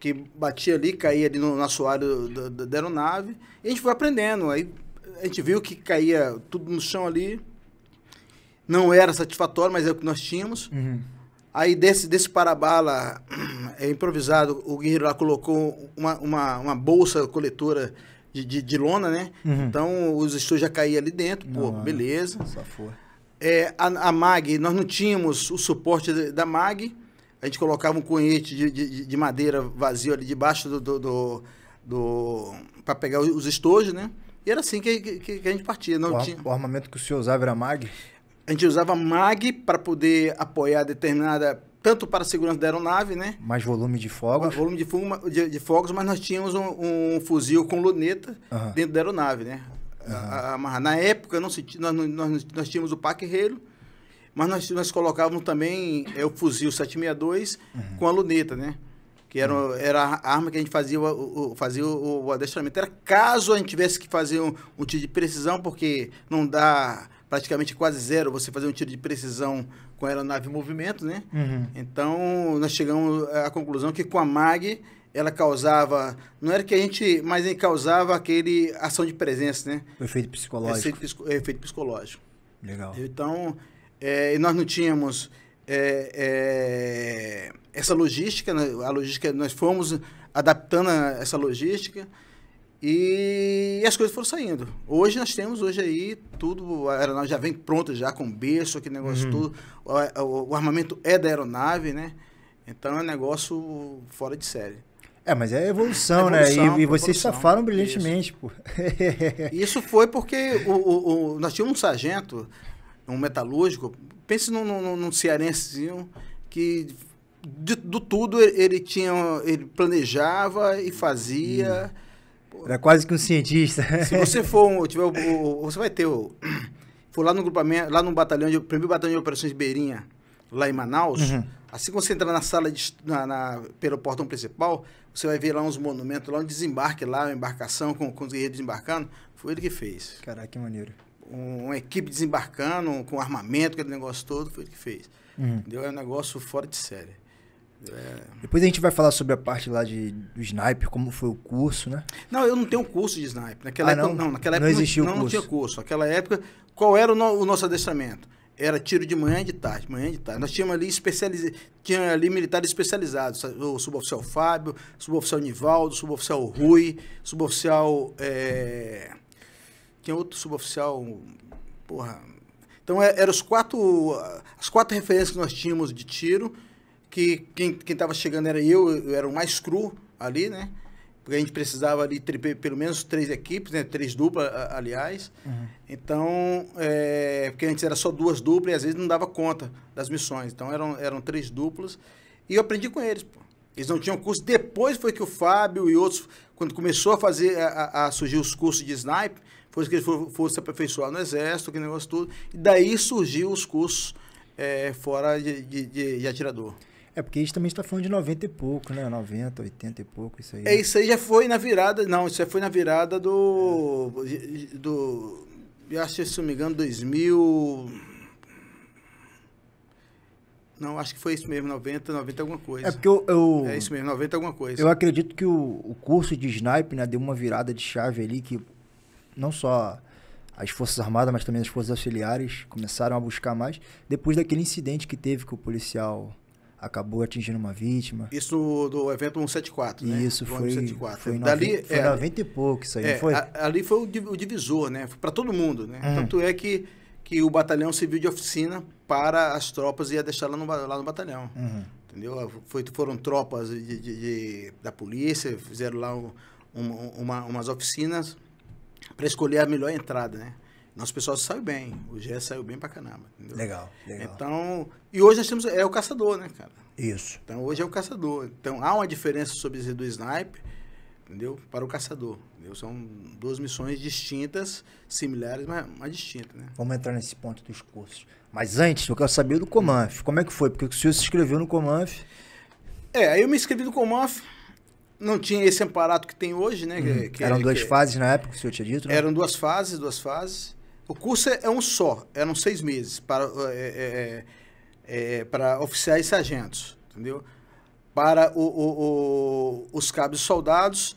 que batia ali, caía ali no, no assoalho da, da- da aeronave. E a gente foi aprendendo. Aí a gente viu que caía tudo no chão ali. Não era satisfatório, mas é o que nós tínhamos. Uhum. Aí desse, desse para-bala é, improvisado, o guerreiro lá colocou uma, uma, uma bolsa coletora de, de, de lona, né? Uhum. Então os estojos já caíam ali dentro, pô, Não, beleza. Só for. É, a, a MAG, nós não tínhamos o suporte da- MAG, a gente colocava um cunhete de, de, de madeira vazio ali debaixo do. do, do, do para pegar os estojos, né? E era assim que, que, que a gente partia. Não o, tinha, o armamento que o senhor usava era MAG? a gente usava MAG para poder apoiar determinada. Tanto para a segurança da aeronave, né? Mais volume de fogos? volume de, fumo, de, de fogos, mas nós tínhamos um, um fuzil com luneta Aham. dentro da aeronave, né? A- a- amarrar. Na época, não se, nós, nós, nós tínhamos o paquerreiro, mas nós, nós colocávamos também é, o fuzil 762 com a luneta, né? Que era, era a arma que a gente fazia, o, o- fazia o, o adestramento. Era caso a gente tivesse que fazer um, um tiro de precisão, porque não dá praticamente quase zero você fazer um tiro de precisão com a aeronave em movimento, né? Uhum. Então, nós chegamos à conclusão que com a MAG, ela causava. Não era que a gente. Mas ele causava aquele ação de presença, né? O efeito psicológico. Efeito, efeito psicológico. Legal. Então, é, nós não tínhamos é, é, essa logística, né? a logística, nós fomos adaptando essa logística e as coisas foram saindo. Hoje nós temos, hoje aí, tudo, a aeronave já vem pronta, já com berço, aquele negócio Uhum. tudo. O, o- o armamento é da aeronave, né? Então é um negócio fora de série. É, mas é evolução, né? Evolução, E, e vocês evolução. safaram brilhantemente, pô. E Isso foi porque o, o- o- nós tínhamos um sargento, um metalúrgico, pense num, num, num cearensezinho que de- do tudo ele, ele tinha, ele planejava e fazia. Era quase que um cientista. Se você for, um- tiver o- você vai ter o, for lá no grupamento, lá no batalhão de, primeiro batalhão de operações de Beirinha, lá em Manaus, Uhum. Assim que você entrar na sala de, na, na- pelo portão principal, você vai ver lá uns monumentos, lá um desembarque lá, uma embarcação com, com os guerreiros desembarcando, foi ele que fez Caraca, que maneiro. um- uma equipe desembarcando com armamento, aquele negócio todo, foi ele que fez. Uhum. Entendeu? É um negócio fora de série. É... Depois a gente vai falar sobre a parte lá de, do sniper, como foi o curso, né? Não, eu não tenho um curso de sniper. Naquela ah, época, não? não, naquela época não, existia não, o curso. não tinha curso. Naquela época, qual era o, no, o, nosso adestramento? Era tiro de manhã e de tarde, manhã e de tarde. Nós tínhamos ali especializ... tinha ali militares especializados, o suboficial Fábio, suboficial Nivaldo, suboficial Rui, suboficial é... tinha outro suboficial, porra. Então é, eram os quatro as quatro referências que nós tínhamos de tiro que quem estava chegando era eu, eu era o mais cru ali, né? Porque a gente precisava ali pelo menos três equipes, né? Três duplas, aliás. Uhum. Então, é, porque antes era só duas duplas e às vezes não dava conta das missões. Então eram, eram três duplas. E eu aprendi com eles, pô. Eles não tinham curso. Depois foi que o Fábio e outros, quando começou a fazer, a, a surgir os cursos de sniper, foi que eles foram, foram se aperfeiçoar no exército, que negócio tudo. E daí surgiu os cursos é, fora de, de, de, de atirador. É porque isso também está falando de 90 e pouco, né? 90, 80 e pouco, isso aí. É, isso aí já foi na virada. Não, isso já foi na virada do. É. do eu acho que, se não me engano, 2000. Não, acho que foi isso mesmo, 90, 90 alguma coisa. É porque eu. eu é isso mesmo, 90 alguma coisa. Eu acredito que o, o curso de sniper, né, deu uma virada de chave ali que não só as Forças Armadas, mas também as Forças Auxiliares começaram a buscar mais depois daquele incidente que teve com o policial acabou atingindo uma vítima. Isso do, do evento 174, né? Isso, foi, 174. foi, Dali, foi é, 90 e pouco isso aí, é, foi? A, ali foi o, divisor, né? Para todo mundo, né? Uhum. Tanto é que, que o batalhão serviu de oficina para as tropas e ia deixar lá no, lá no batalhão. Uhum. Entendeu? Foi, foram tropas de, de, de, da polícia, fizeram lá um, um, uma, umas oficinas para escolher a melhor entrada, né? Nosso pessoal saiu bem. O GE saiu bem pra caramba. Entendeu? Legal, legal. Então, e hoje nós temos. É o caçador, né, cara? Isso. Então hoje é o caçador. Então há uma diferença sobre do sniper, entendeu? Para o caçador. Entendeu? São duas missões distintas, similares, mas, mas distintas, né? Vamos entrar nesse ponto dos cursos. Mas antes, eu quero saber do Comanf. Como é que foi? Porque o senhor se inscreveu no Comanf. É, aí eu me inscrevi no Comanf. Não tinha esse aparato que tem hoje, né? Uhum. Que, que, Eram duas que, fases na época o senhor tinha dito, né? Eram duas fases, duas fases. O curso é, é um só, eram seis meses para, é, é, é para oficiais e sargentos, entendeu? Para o, o, o, os cabos soldados,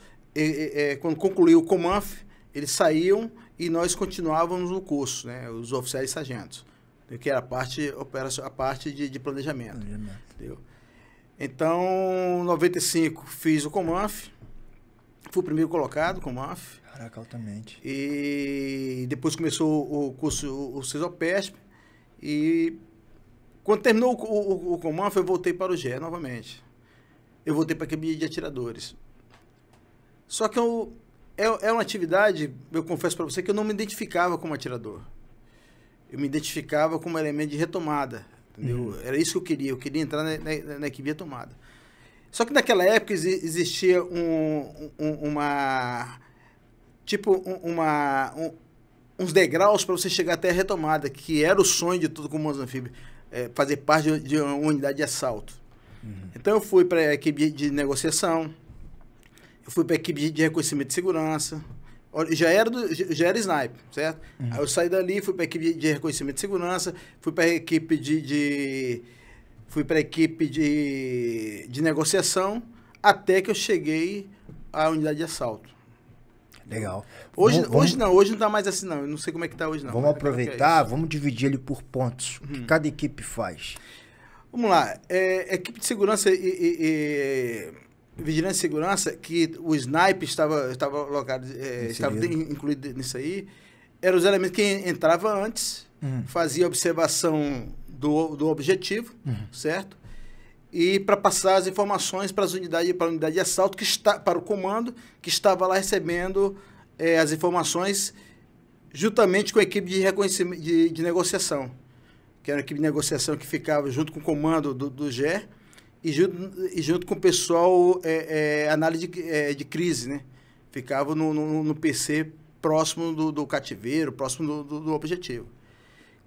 quando concluiu o Comanf, eles saíam e nós continuávamos no curso, né? Os oficiais e sargentos, que era a parte, a parte de, de planejamento, planejamento. Entendeu? Então, em 95 fiz o Comanf, fui o primeiro colocado, Comanf. Caraca, altamente. E depois começou o curso, o CESOPESP, e quando terminou o, o, o Comanf, eu voltei para o GE novamente. Eu voltei para a equipe de atiradores. Só que eu, é, é uma atividade, eu confesso para você, que eu não me identificava como atirador. Eu me identificava como elemento de retomada. Uhum. Era isso que eu queria. Eu queria entrar na, na, na equipe de retomada. Só que naquela época existia um, um, uma tipo uma, um, uns degraus para você chegar até a retomada, que era o sonho de todo comando anfíbio, é, fazer parte de, de, uma unidade de assalto. Uhum. Então eu fui para a equipe de negociação, eu fui para a equipe de reconhecimento de segurança, já era, do, já era sniper, certo? Uhum. Aí eu saí dali, fui para a equipe de reconhecimento de segurança, fui para a equipe de, de fui para a equipe de, de negociação, até que eu cheguei à unidade de assalto. Legal. Hoje, vamos, hoje não, hoje não tá mais assim, não. Eu não sei como é que tá hoje, não. Vamos é aproveitar, é vamos dividir ele por pontos. O que uhum. cada equipe faz. Vamos lá. É, equipe de segurança e, e, e, vigilância e segurança, que o sniper estava, estava, locado, é, estava incluído nisso aí, eram os elementos que entrava antes, uhum. fazia observação do, do objetivo, uhum. certo? E para passar as informações para as unidades, para a unidade de assalto que está para o comando que estava lá recebendo é, as informações juntamente com a equipe de reconhecimento de, de, negociação, que era a equipe de negociação que ficava junto com o comando do, do GER e junto, e junto com o pessoal é, é, análise de, de, crise, né? Ficava no, no, no PC próximo do, do, cativeiro, próximo do, do objetivo.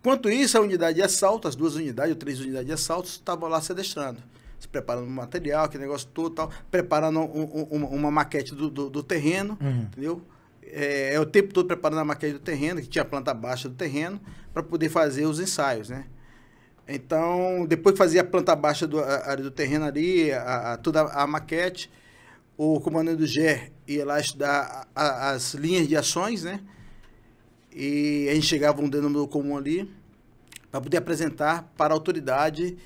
Enquanto isso, a unidade de assalto, as duas unidades, ou três unidades de assalto, estavam lá se adestrando. Se preparando material, aquele negócio todo tal, preparando um, um, uma maquete do, do, do terreno, uhum. entendeu? É, é, o tempo todo preparando a maquete do terreno, que tinha a planta baixa do terreno, para poder fazer os ensaios, né? Então, depois fazia a planta baixa do, a, do terreno ali, a, a, toda a maquete. O comandante do GER ia lá estudar a, as linhas de ações, né? E a gente chegava um denominador comum ali para poder apresentar para a autoridade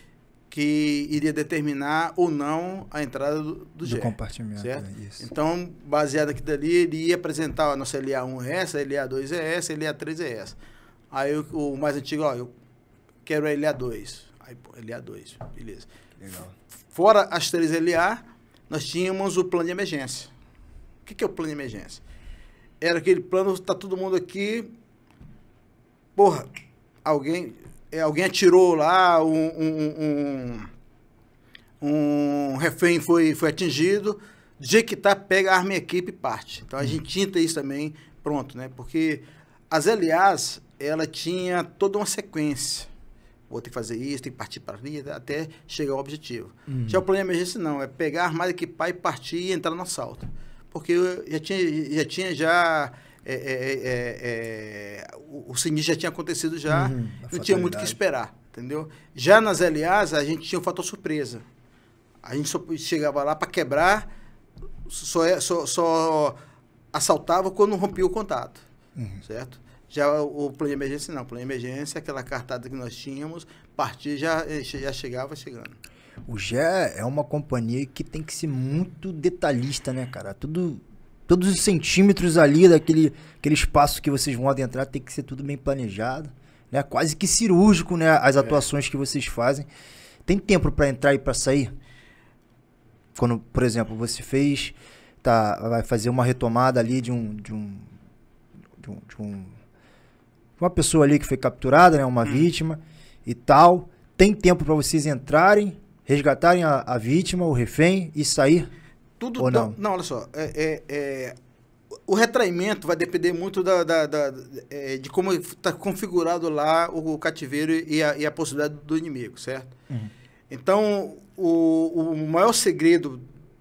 que iria determinar ou não a entrada do, do, do compartimento. Certo? É então, baseado aqui dali, ele ia apresentar a nossa LA1 é essa, LA2 é essa, LA3 é essa. Aí o, o mais antigo, ó, eu quero a LA2. Aí, pô, LA2, beleza. Legal. Fora as três LA, nós tínhamos o plano de emergência. O que, que é o plano de emergência? Era aquele plano, tá todo mundo aqui, porra, alguém, é, alguém atirou lá, um, um, um, um, refém foi, foi atingido, de jeito que tá, pega a arma e equipe e parte. Então a gente tinha isso também pronto, né? Porque as LAs, ela tinha toda uma sequência. Vou ter que fazer isso, tem que partir para ali, até chegar ao objetivo. Uhum. Já o plano de emergência não, é pegar, armar, equipar e partir e entrar no assalto. Porque já tinha já, tinha já é, é, é, é o, o sinistro já tinha acontecido já, uhum, não tinha muito o que esperar, entendeu? Já nas LAs, a gente tinha o fator surpresa. A gente só chegava lá para quebrar, só, é, só, só assaltava quando rompia o contato, uhum. certo? Já o plano de emergência não. O plano de emergência, aquela cartada que nós tínhamos, partir já, eh, já chegava chegando. O GE é uma companhia que tem que ser muito detalhista, né, cara? Tudo, todos os centímetros ali daquele aquele espaço que vocês vão adentrar tem que ser tudo bem planejado, né? Quase que cirúrgico, né? As é. atuações que vocês fazem. Tem tempo para entrar e para sair? Quando, por exemplo, você fez, tá, vai fazer uma retomada ali de um, de um, de um, de um uma pessoa ali que foi capturada, né, uma hum. vítima e tal. Tem tempo para vocês entrarem, resgatarem a, a, vítima, o refém e sair? Tudo ou não? Não, olha só. É, é, é, o retraimento vai depender muito da, da, da é, de como está configurado lá o, o cativeiro e a, e a, possibilidade do inimigo, certo? Uhum. Então, o, o maior segredo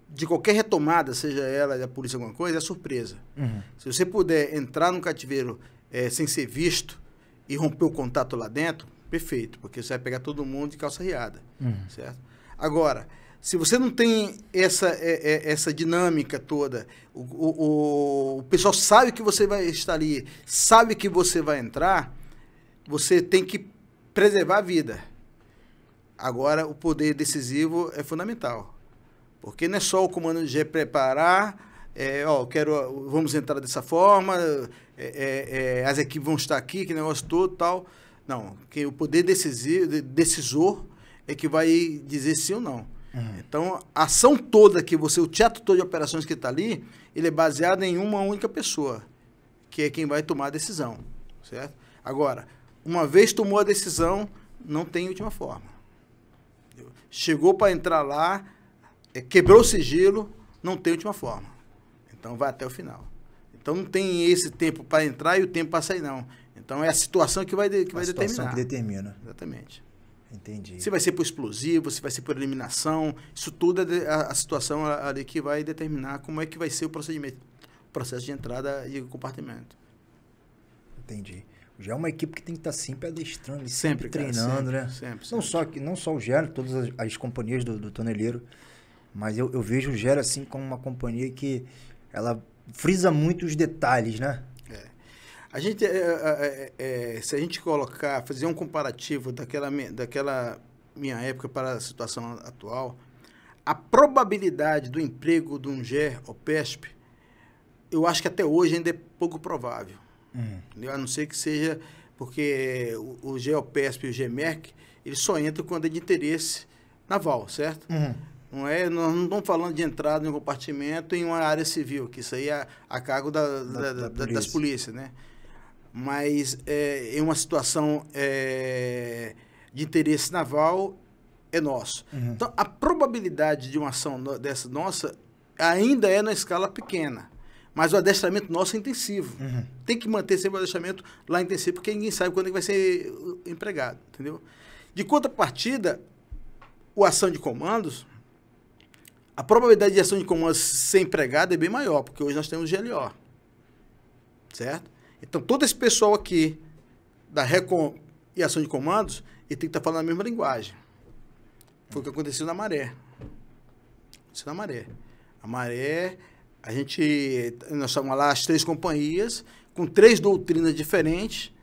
de qualquer retomada, seja ela da polícia alguma coisa, é a surpresa. Uhum. Se você puder entrar no cativeiro é, sem ser visto e romper o contato lá dentro, perfeito, porque você vai pegar todo mundo de calça riada, uhum. certo? Agora, se você não tem essa, é, é, essa dinâmica toda, o, o, o, pessoal sabe que você vai estar ali, sabe que você vai entrar, você tem que preservar a vida. Agora, o poder decisivo é fundamental. Porque não é só o comando de preparar, é, ó, quero, vamos entrar dessa forma, é, é, é, as equipes vão estar aqui, que negócio todo tal. Não, que o poder decisivo, decisor é que vai dizer sim ou não. Uhum. Então, a ação toda que você, o teatro todo de operações que está ali, ele é baseado em uma única pessoa, que é quem vai tomar a decisão, certo? Agora, uma vez tomou a decisão, não tem última forma. Chegou para entrar lá, é, quebrou o sigilo, não tem última forma. Então, vai até o final. Então não tem esse tempo para entrar e o tempo para sair, não. Então é a situação que vai, de, que a vai determinar. que determina. Exatamente. Entendi. Se vai ser por explosivo, se vai ser por eliminação, isso tudo é a, a situação ali que vai determinar como é que vai ser o procedimento, o processo de entrada e compartimento. Entendi. Já é uma equipe que tem que estar sempre adestrando, sempre, sempre treinando, cara, né? Sempre, não sempre. só que não só o Gero, todas as, as companhias do, do toneleiro, mas eu, eu vejo o Gero assim como uma companhia que ela frisa muito os detalhes, né? A gente, é, é, é, é, se a gente colocar, fazer um comparativo daquela, daquela minha época para a situação atual, a probabilidade do emprego de um GER ou PESP, eu acho que até hoje ainda é pouco provável. Uhum. A não ser que seja porque o, o GEOPESP e o GEMERC, eles só entram quando é de interesse naval, certo? Uhum. Não é, nós não estamos falando de entrada em um compartimento em uma área civil, que isso aí é a cargo da, da, da, da polícia. das polícias, né? Mas é, em uma situação é, de interesse naval é nosso. Uhum. Então, a probabilidade de uma ação dessa nossa ainda é na escala pequena. Mas o adestramento nosso é intensivo. Uhum. Tem que manter sempre o adestramento lá intensivo, porque ninguém sabe quando é que vai ser empregado, entendeu? De contrapartida, o ação de comandos, a probabilidade de ação de comandos ser empregada é bem maior, porque hoje nós temos GLO. Certo? Então, todo esse pessoal aqui da Recom e ação de comandos, e tem que estar tá falando a mesma linguagem. Foi o que aconteceu na Maré. Aconteceu na Maré. A Maré, a gente, nós estamos lá as três companhias, com três doutrinas diferentes,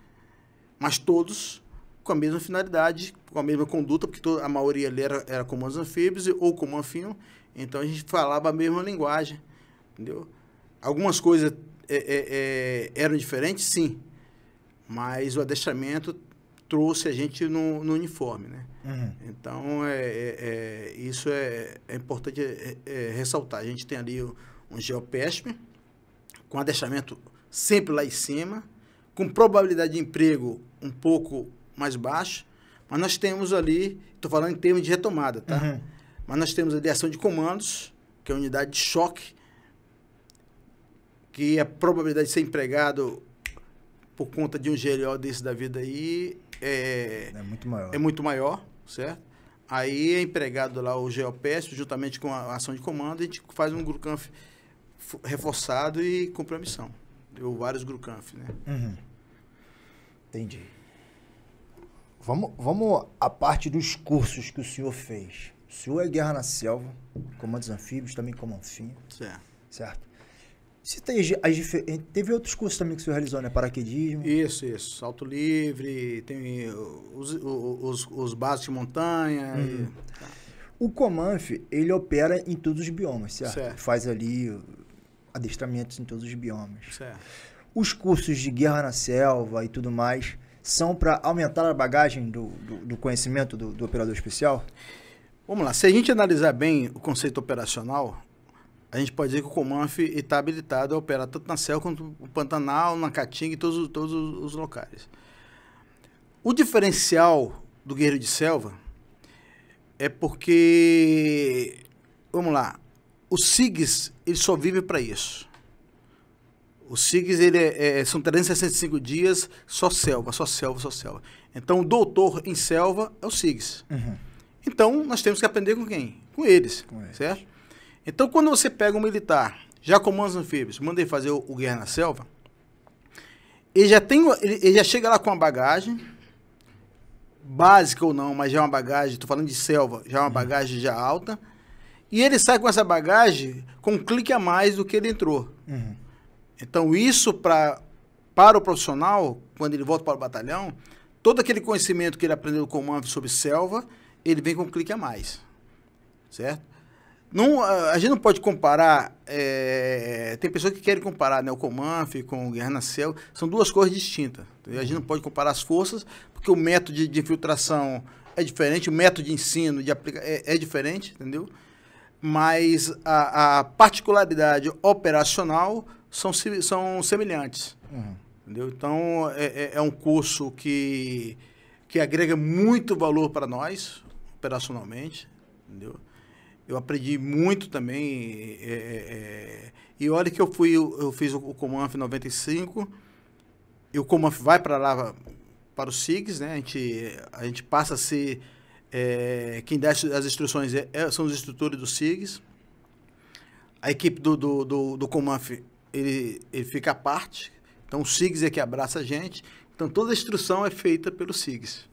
mas todos com a mesma finalidade, com a mesma conduta, porque toda, a maioria ali era, era comandos anfíbios ou comando anfíbio, então a gente falava a mesma linguagem, entendeu? Algumas coisas é, é, é, eram diferentes, sim, mas o adestramento trouxe a gente no, no uniforme, né? Uhum. Então, é, é, é isso é, importante ressaltar. A gente tem ali um geopesp com adestramento sempre lá em cima, com probabilidade de emprego um pouco mais baixo, mas nós temos ali, estou falando em termos de retomada, tá? Uhum. Mas nós temos ali ação de comandos, que é a unidade de choque, que a probabilidade de ser empregado por conta de um GLO desse da vida aí é, é muito maior. É muito maior, certo? Aí é empregado lá o GeoPest, juntamente com a ação de comando, a gente faz um GruCanf reforçado e cumpre a missão. Deu vários GruCanf, né? Uhum. Entendi. Vamos, vamos à parte dos cursos que o senhor fez. O senhor é Guerra na Selva, comandos anfíbios, também como anfíbio. Certo. Certo. Você tem as, teve outros cursos também que senhor realizou, né? Paraquedismo. Isso, isso. Salto livre, tem os, os, os básicos de montanha. Uhum. E... Tá. O Comanf, ele opera em todos os biomas, certo? certo? Faz ali adestramentos em todos os biomas. Certo. Os cursos de guerra na selva e tudo mais, são para aumentar a bagagem do, do, do conhecimento do, do, operador especial? Vamos lá, se a gente analisar bem o conceito operacional, a gente pode dizer que o Comanf está habilitado a operar tanto na selva quanto no Pantanal, na Caatinga e todos, todos os locais. O diferencial do guerreiro de selva é porque, vamos lá, o SIGs ele só vive para isso. O SIGS ele é, é, são 365 dias, só selva, só selva, só selva. Então, o doutor em selva é o SIGS. Uhum. Então, nós temos que aprender com quem? Com eles, com eles, certo? Então, quando você pega um militar, já comandos anfíbios, manda ele fazer o, o Guerra na Selva, ele já, tem, ele, ele já chega lá com uma bagagem, básica ou não, mas já é uma bagagem, estou falando de selva, já é uma uhum. bagagem já alta, e ele sai com essa bagagem com um clique a mais do que ele entrou. Uhum. Então, isso pra, para o profissional, quando ele volta para o batalhão, todo aquele conhecimento que ele aprendeu no comando sobre selva, ele vem com um clique a mais. Certo? Não, a gente não pode comparar. É, tem pessoas que querem comparar né, o Comanf com o Guerra na Selva. São duas coisas distintas. A gente não pode comparar as forças, porque o método de, de infiltração é diferente, o método de ensino de aplica é, é diferente, entendeu? Mas a, a particularidade operacional são, são semelhantes. Uhum. Entendeu? Então, é, é, é, um curso que, que agrega muito valor para nós, operacionalmente. Entendeu? Eu aprendi muito também. É, é, é e olha que eu fui, eu fiz o, o Comanf em 95, e o Comanf vai para lá, para o SIGS, né? A gente, a gente passa a ser. É, quem dá as instruções é, são os instrutores do SIGS. A equipe do, do, do, do Comanf ele, ele fica à parte. Então o SIGS é que abraça a gente. Então toda a instrução é feita pelo SIGS.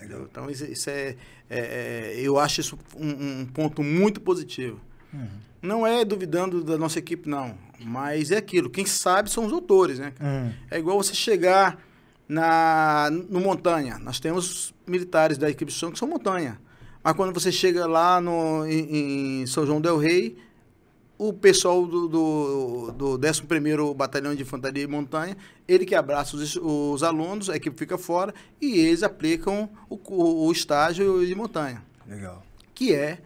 Entendeu? Então isso, é, é, é, Eu acho isso um, um ponto muito positivo. Uhum. Não é duvidando da nossa equipe, não. Mas é aquilo. Quem sabe são os doutores, né? Uhum. É igual você chegar na, no montanha. Nós temos militares da equipe de som que são montanha. Mas quando você chega lá no, em, em São João del Rei, o pessoal do, do, do 11º Batalhão de Infantaria e Montanha, ele que abraça os, os alunos, a equipe fica fora, e eles aplicam o, o, o estágio de montanha. Legal. Que é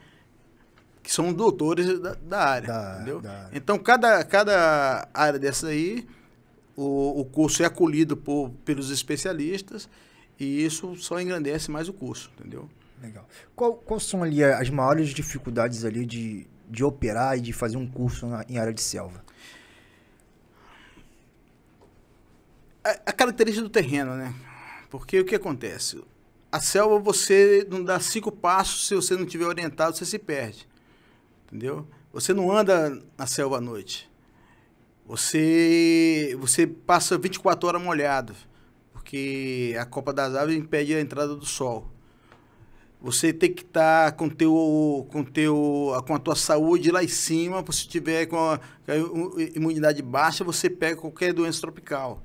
que são doutores da, da área, da, entendeu? Da área. Então, cada, cada área dessa aí, o, o curso é acolhido por, pelos especialistas e isso só engrandece mais o curso, entendeu? Legal. Qual, quais são ali as maiores dificuldades ali de, de operar e de fazer um curso na, em área de selva? A, a, característica do terreno, né? Porque o que acontece? A selva, você não dá cinco passos, se você não tiver orientado, você se perde. Entendeu? Você não anda na selva à noite. Você, você passa 24 horas molhado. Porque a copa das aves impede a entrada do sol. Você tem que estar tá com, teu, com, teu, com a tua saúde lá em cima. Se tiver com a, com a imunidade baixa, você pega qualquer doença tropical.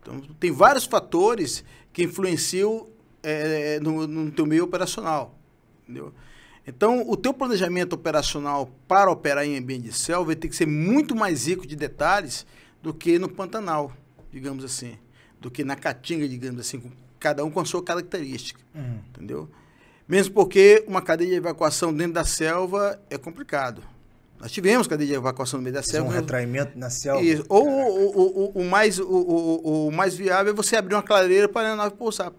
Então, tem vários fatores que influenciam é, no, no teu meio operacional. Entendeu? Então, o teu planejamento operacional para operar em ambiente de selva vai ter que ser muito mais rico de detalhes do que no Pantanal, digamos assim. Do que na Caatinga, digamos assim, cada um com a sua característica. Uhum. Entendeu? Mesmo porque uma cadeia de evacuação dentro da selva é complicado. Nós tivemos cadeia de evacuação no meio da selva. Um retraimento na selva. Isso. Ou o, o, o, mais, o, o, mais viável é você abrir uma clareira para a nave pousar.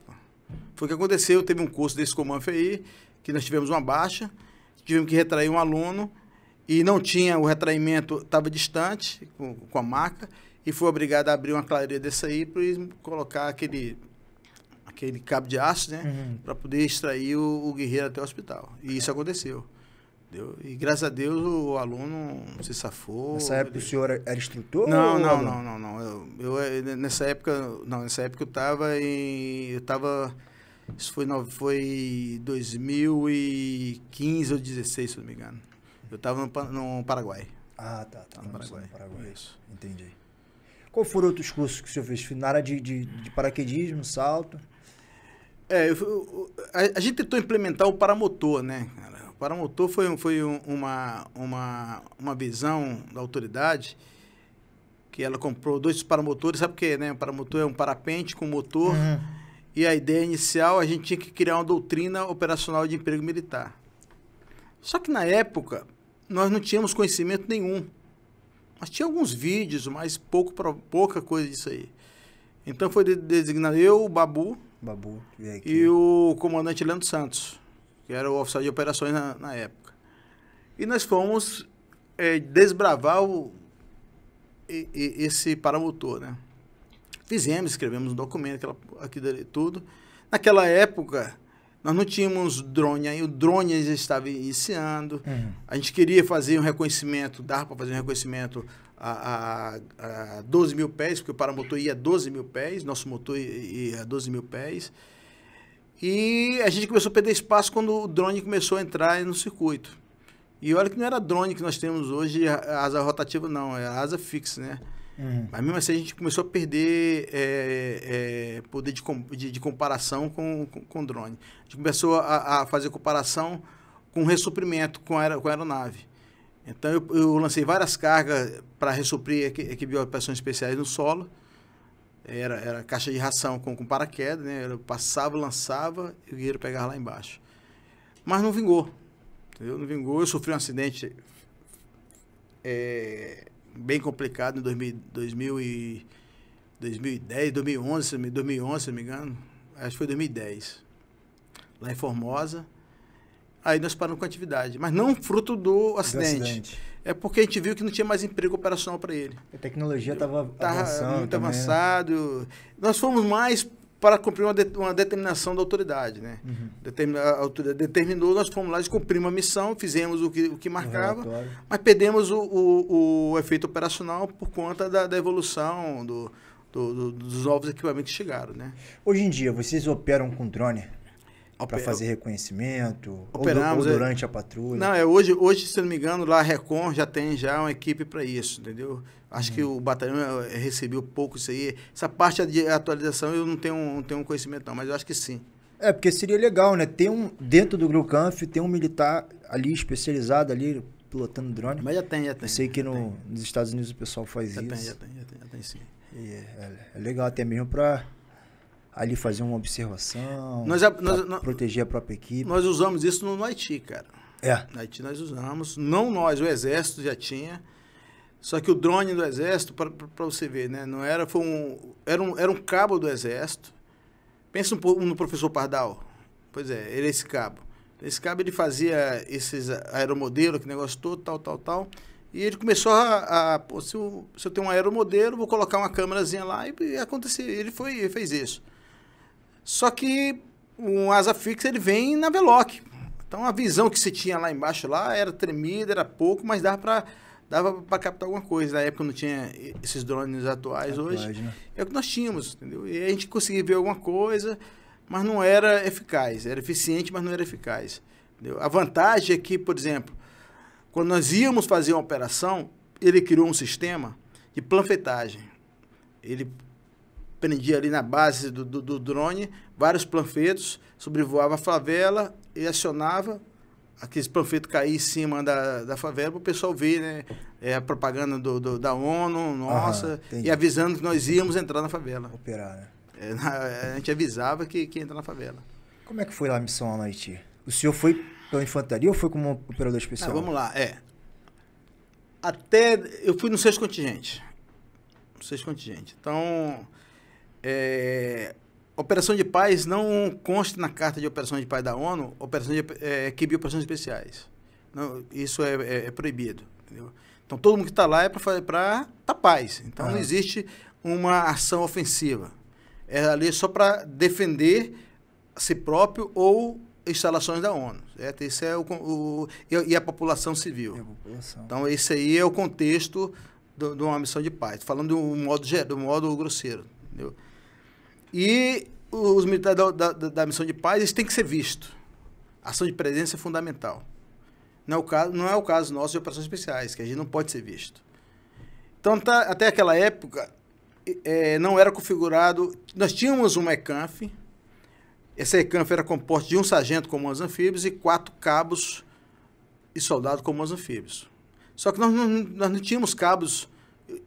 Foi o que aconteceu. Teve um curso desse comando aí, que nós tivemos uma baixa, tivemos que retrair um aluno e não tinha, o retraimento estava distante com, com a marca e foi obrigado a abrir uma clareira dessa aí para colocar aquele aquele cabo de aço, né? Uhum. Para poder extrair o, o, guerreiro até o hospital. E isso aconteceu. Entendeu? E graças a Deus o aluno se safou. Nessa época ele... o senhor era instrutor? Não, não, não, não, não, Eu, eu, eh, nessa época, não, nessa época eu estava em. Eu estava. Isso foi, no, foi 2015 ou 2016, se não me engano. Eu estava no, no, Paraguai. Ah, tá. tá no Paraguai. No Paraguai. Isso. Entendi. Qual foram outros cursos que o senhor fez? Na área de, de, de paraquedismo, salto? É, eu, a, a, gente tentou implementar o paramotor, né, O paramotor foi, foi uma, uma, uma visão da autoridade que ela comprou dois paramotores, sabe o que, né? O paramotor é um parapente com motor. Uhum. E a ideia inicial, a gente tinha que criar uma doutrina operacional de emprego militar. Só que na época, nós não tínhamos conhecimento nenhum. Mas tinha alguns vídeos, mas pouco, pouca coisa disso aí. Então foi designado eu, o Babu, Babu, E o comandante Leandro Santos, que era o oficial de operações na, na época. E nós fomos é, desbravar o, e, e, esse paramotor, né? Fizemos, escrevemos um documento, aquilo, aquilo tudo. Naquela época, nós não tínhamos drone, aí o drone já estava iniciando. Uhum. A gente queria fazer um reconhecimento, dar para fazer um reconhecimento a, a, a 12 mil pés, porque o paramotor ia a 12 mil pés, nosso motor ia a 12 mil pés. E a gente começou a perder espaço quando o drone começou a entrar no circuito. E olha que não era drone que nós temos hoje, asa rotativa não, é asa fixa, né? Uhum. Mas mesmo assim a gente começou a perder é, é, poder de, de, de, comparação com, com, com drone. A gente começou a, a fazer comparação com ressuprimento com com a aeronave. Então eu, eu lancei várias cargas para ressuprir equipe de operações especiais no solo. Era, era caixa de ração com, com paraquedas, né? Eu passava, lançava e o guerreiro pegava lá embaixo. Mas não vingou. Entendeu? Não vingou. Eu sofri um acidente é, bem complicado em 2000, 2000 e 2010, 2011, 2011, se não me engano. Acho que foi 2010. Lá em Formosa. Aí nós paramos com a atividade. Mas não fruto do acidente. Do acidente. É porque a gente viu que não tinha mais emprego operacional para ele. A tecnologia estava avançando. Muito também, né? avançado. Nós fomos mais para cumprir uma, de, uma determinação da autoridade, né? Uhum. Determin, a autoridade determinou, nós fomos lá e cumprimos a missão, fizemos o que, o que marcava, mas perdemos o, o, o, efeito operacional por conta da, da evolução do, do, do, dos novos equipamentos que chegaram, né? Hoje em dia, vocês operam com drone? Para fazer reconhecimento Operamos, ou, ou é durante é, a patrulha? Não, é hoje, hoje, se não me engano, lá a Recon já tem já uma equipe para isso, entendeu? Acho que uhum. o batalhão é, recebeu pouco isso aí. Essa parte de atualização eu não tenho, não tenho conhecimento não, mas eu acho que sim. É, porque seria legal, né? Ter um, dentro do Grucanf, ter um militar ali especializado ali, pilotando drone. Mas já tem, já tem. Eu sei que no, nos Estados Unidos o pessoal faz já isso. Tem, já tem, já tem, já tem sim. É, é, legal até mesmo para ali fazer uma observação, nós, nós, proteger a própria equipe. Nós usamos isso no, no Haiti, cara. É. No Haiti nós usamos, não nós, o Exército já tinha. Só que o drone do Exército, para você ver, né? Não era, foi um, era, um, era um cabo do Exército. Pensa um pouco no professor Pardal. Pois é, ele é esse cabo. Esse cabo ele fazia esses aeromodelos, que negócio todo, tal, tal, tal. E ele começou a, a pô, se, eu, se eu tenho um aeromodelo, vou colocar uma câmerazinha lá e, e aconteceu. Ele foi, ele fez isso. Só que um asa fixa ele vem na Veloc. Então a visão que se tinha lá embaixo lá era tremida, era pouco, mas dava para dava para captar alguma coisa. Na época não tinha esses drones atuais, atuais hoje. Né? É o que nós tínhamos, entendeu? E a gente conseguia ver alguma coisa, mas não era eficaz. Era eficiente, mas não era eficaz. Entendeu? A vantagem é que, por exemplo, quando nós íamos fazer uma operação, ele criou um sistema de planfetagem. Ele prendia ali na base do, do, do drone vários planfetos, sobrevoava a favela e acionava aqueles panfletos cair em cima da, da favela para o pessoal ver, né? É, a propaganda do, do da ONU, nossa, e avisando que nós íamos entrar na favela. Operar, né? É, na, a gente avisava que, que ia entrar na favela. Como é que foi lá a missão lá no Haiti? O senhor foi pela infantaria ou foi como operador especial? Ah, vamos lá, é. Até. Eu fui no sexto contingente. No sexto contingente. Então. É, Operação de paz não consta na carta de operação de paz da ONU, operação de, é, de operações especiais. Não, isso é, é, é proibido. Entendeu? Então, todo mundo que está lá é para a paz. Então, não existe uma ação ofensiva. É ali só para defender a si próprio ou instalações da ONU. Certo? Esse é o, o e a população civil. A população. Então, esse aí é o contexto de uma missão de paz. Falando do modo, do modo grosseiro. Entendeu? E os militares da, da, da missão de paz eles têm que ser vistos. A ação de presença é fundamental. Não é o caso, não é o caso nosso de operações especiais, que a gente não pode ser visto. Então, tá, até aquela época, é, não era configurado. Nós tínhamos uma ECANF. Essa ECANF era composta de um sargento com os anfíbios e quatro cabos e soldados com os anfíbios. Só que nós não, nós não tínhamos cabos,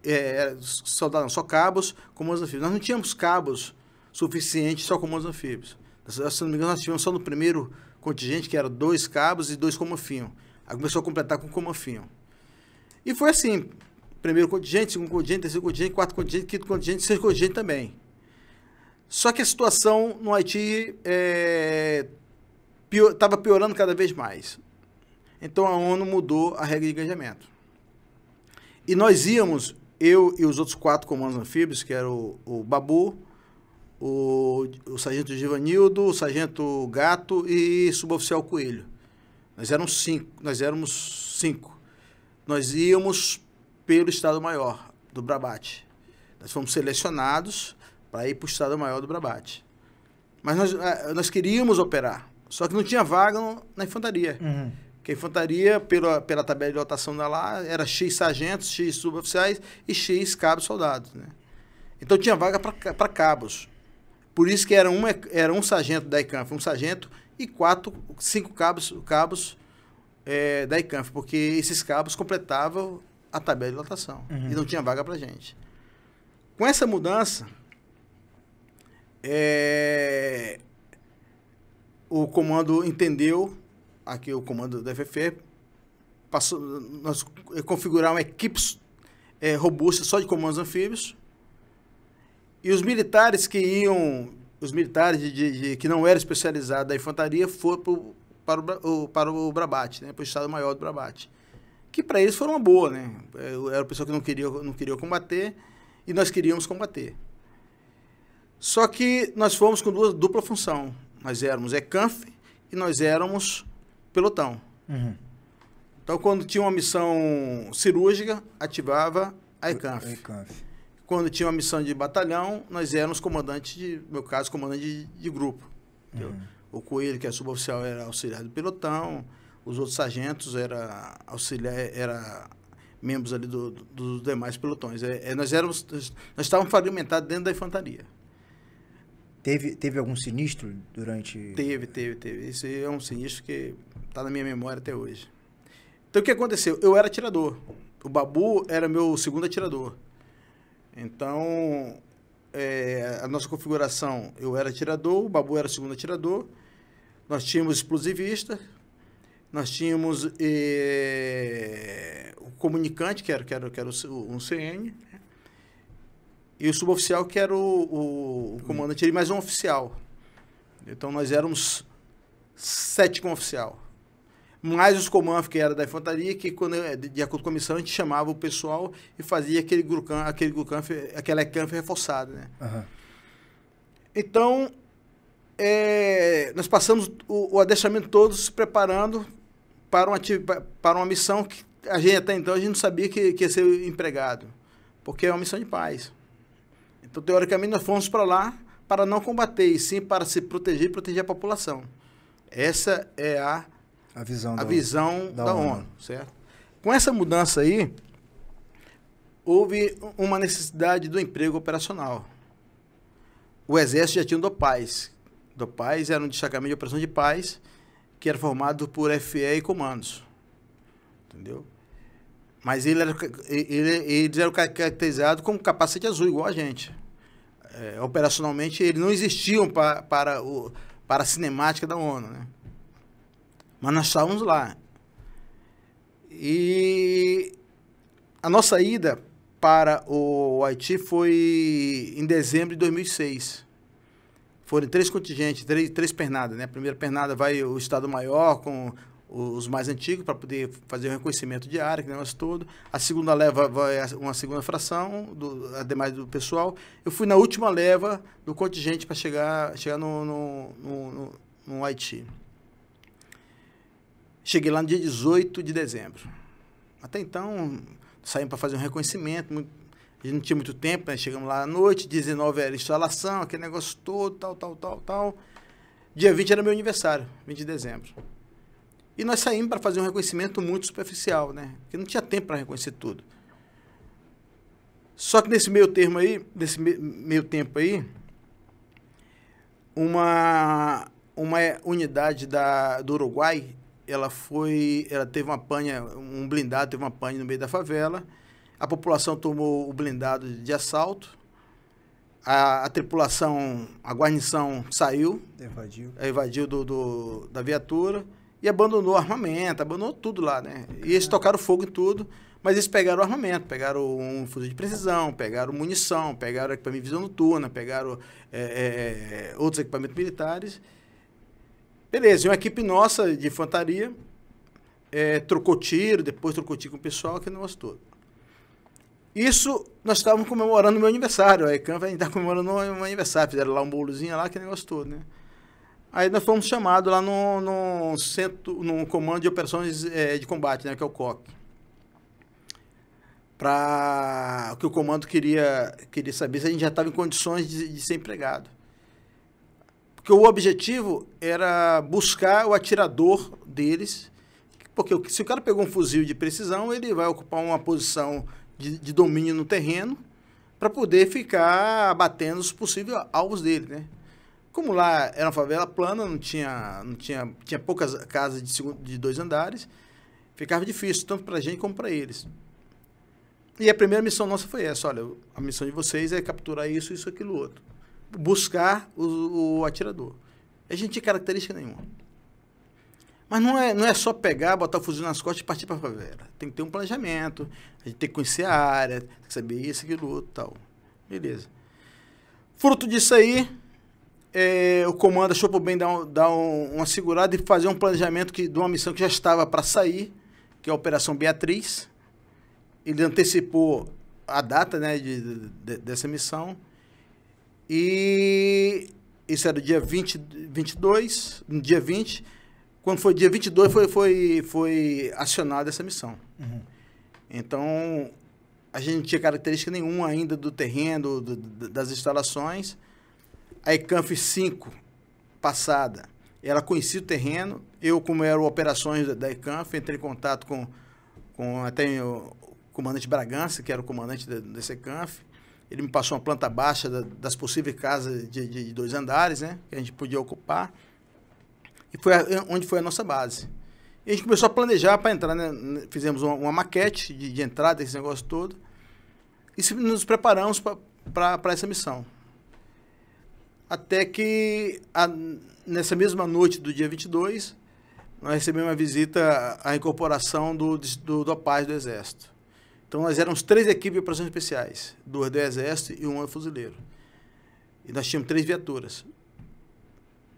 é, soldados, não, só cabos com os anfíbios. Nós não tínhamos cabos suficiente só com os anfíbios. Se não me engano, nós tivemos só no primeiro contingente, que era dois cabos e dois comanfio. Aí começou a completar com comanfio. E foi assim, primeiro contingente, segundo contingente, terceiro contingente, quarto contingente, quinto contingente, sexto contingente também. Só que a situação no Haiti estava é, pior, piorando cada vez mais. Então a ONU mudou a regra de engajamento. E nós íamos, eu e os outros quatro comandos anfíbios, que era o, o Babu, o, o sargento Givanildo, o sargento Gato e suboficial Coelho. Nós éramos cinco. Nós éramos cinco. Nós íamos pelo Estado-Maior do Brabate. Nós fomos selecionados para ir para o Estado-Maior do Brabate. Mas nós, eh, nós queríamos operar, só que não tinha vaga no, na infantaria. Uhum. Que a infantaria, pela, pela tabela de lotação da lá, era X sargentos, X suboficiais e X cabos soldados. Né? Então tinha vaga para cabos. Por isso que era um, era um sargento da ICANF, um sargento e quatro, cinco cabos, cabos é, da ICANF, porque esses cabos completavam a tabela de lotação uhum. e não tinha vaga para gente. Com essa mudança, é, o comando entendeu, aqui o comando da FFE, passou, nós configurar uma equipe é, robusta só de comandos anfíbios, e os militares que iam, os militares de, de, de que não eram especializados da infantaria, foram pro, para, o, para o Brabate, né, para o Estado-Maior do Brabate. Que para eles foi uma boa, né? Era a pessoa que não queria, não queria combater e nós queríamos combater. Só que nós fomos com duas, dupla função. Nós éramos ECANF e nós éramos pelotão. Uhum. Então, quando tinha uma missão cirúrgica, ativava a ECANF. Quando tinha uma missão de batalhão, nós éramos comandantes, de, no meu caso, comandante de, de grupo. Uhum. O Coelho, que é suboficial, era auxiliar do pelotão. Os outros sargentos era auxiliar, era membros ali do, do, dos demais pelotões. É, é, nós éramos, nós estávamos fragmentados dentro da infantaria. Teve, teve algum sinistro durante? Teve, teve, teve. Esse é um sinistro que está na minha memória até hoje. Então o que aconteceu? Eu era atirador. O Babu era meu segundo atirador. Então, é, a nossa configuração, eu era atirador, o Babu era segundo atirador, nós tínhamos explosivista, nós tínhamos é, o comunicante, que era, que era, que era o, um CN, e o suboficial, que era o, o, o comandante, mais um oficial. Então, nós éramos sete com oficial mais os comandos que era da infantaria, que quando, de acordo com a missão, a gente chamava o pessoal e fazia aquele grucan, aquele grucan, aquela ECANF reforçada, né? Uhum. Então, é, nós passamos o, o adestramento todo se preparando para uma, para uma missão que a gente até então a gente não sabia que, que ia ser empregado, porque é uma missão de paz. Então, teoricamente, nós fomos para lá para não combater, e sim para se proteger e proteger a população. Essa é a, A visão a da- visão da da, ONU. ONU. certo? Com essa mudança aí, houve uma necessidade do emprego operacional. O Exército já tinha o DOPAIS. DOPAIS era um destacamento de operação de paz que era formado por FE e comandos. Entendeu? Mas ele era, ele, eles eram caracterizados como capacete azul, igual a gente. É, operacionalmente, eles não existiam pa, para, o, para a cinemática da ONU. Né? Mas nós estávamos lá. E a nossa ida para o Haiti foi em dezembro de 2006. Foram três contingentes, três, três pernadas. Né? A primeira pernada vai o Estado-Maior com os mais antigos para poder fazer o reconhecimento de área, que negócio todo. A segunda leva vai uma segunda fração, do, a demais do pessoal. Eu fui na última leva do contingente para chegar, chegar no, no, no, no, no Haiti. Cheguei lá no dia 18 de dezembro. Até então, saímos para fazer um reconhecimento. Muito, a gente não tinha muito tempo, né? Chegamos lá à noite, 19 era instalação, aquele negócio todo, tal, tal, tal, tal. Dia 20 era meu aniversário, 20 de dezembro. E nós saímos para fazer um reconhecimento muito superficial, né? Porque não tinha tempo para reconhecer tudo. Só que nesse meio termo aí, nesse me- meio tempo aí, uma, uma unidade da, do Uruguai, ela foi, ela teve uma panha, um blindado teve uma panha no meio da favela. A população tomou o blindado de assalto. A, a tripulação, a guarnição saiu, Evadiu. evadiu do, do- da viatura e abandonou o armamento, abandonou tudo lá, né? E eles tocaram fogo em tudo, mas eles pegaram o armamento, pegaram um fuzil de precisão, pegaram munição, pegaram equipamento de visão noturna, pegaram é, é, outros equipamentos militares. Beleza, e uma equipe nossa de infantaria é, trocou tiro, depois trocou tiro com o pessoal, aquele negócio todo. Isso, nós estávamos comemorando o meu aniversário. A ECAM vai estar comemorando o meu aniversário. Fizeram lá um bolozinho lá, aquele negócio todo, né? Aí nós fomos chamados lá no, no centro, no comando de operações eh, de combate, né, que é o COC. Para que o comando queria, queria saber se a gente já estava em condições de, de ser empregado. Porque o objetivo era buscar o atirador deles, porque se o cara pegou um fuzil de precisão, ele vai ocupar uma posição de, de domínio no terreno para poder ficar abatendo os possíveis alvos dele, né? Como lá era uma favela plana, não tinha, não tinha, tinha poucas casas de, segundo, de dois andares, ficava difícil, tanto para a gente como para eles. E a primeira missão nossa foi essa, olha, a missão de vocês é capturar isso, isso, aquilo, outro. Buscar o, o atirador. A gente tinha característica nenhuma. Mas não é, não é só pegar, botar o fuzil nas costas e partir para a favela. Tem que ter um planejamento, a gente tem que conhecer a área, tem que saber isso, aquilo, outro, tal. Beleza. Fruto disso aí, é, o comando achou por bem dar, um- dar um- uma segurada e fazer um planejamento que, de uma missão que já estava para sair, que é a Operação Beatriz. Ele antecipou a data né, de, de- dessa missão. E isso era dia 20, 22, no dia 20. Quando foi dia 22, foi, foi, foi acionada essa missão. Uhum. Então, a gente não tinha característica nenhuma ainda do terreno, do- do- das instalações. A ECANF 5, passada, ela conhecia o terreno. Eu, como era o operações da, da ECANF, entrei em contato com, com até o comandante Bragança, que era o comandante da, dessa ECANF. Ele me passou uma planta baixa da- das possíveis casas de, de dois andares, né? Que a gente podia ocupar. E foi a- onde foi a nossa base. E a gente começou a planejar para entrar, né? N- Fizemos uma, uma maquete de, de entrada, esse negócio todo. E nos preparamos para essa missão. Até que, a- nessa mesma noite do dia 22, nós recebemos uma visita à incorporação do, do, do Paz do Exército. Então, nós éramos três equipes de operações especiais, duas do Exército e uma fuzileiro. E nós tínhamos três viaturas.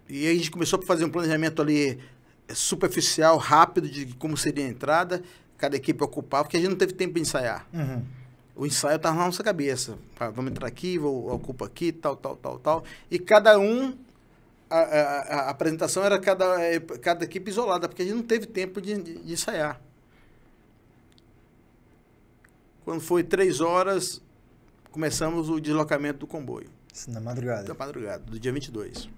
E aí a gente começou a fazer um planejamento ali eh, superficial, rápido, de como seria a entrada, cada equipe ocupar, porque a gente não teve tempo de ensaiar. Uhum. O ensaio estava na nossa cabeça. Ah, vamos entrar aqui, vou, ocupa aqui, tal, tal, tal, tal. E cada um, a, a- a- a apresentação era cada, eh, cada equipe isolada, porque a gente não teve tempo de, de- de ensaiar. Quando foi três horas, começamos o deslocamento do comboio. Isso na madrugada. Da madrugada, do dia 22.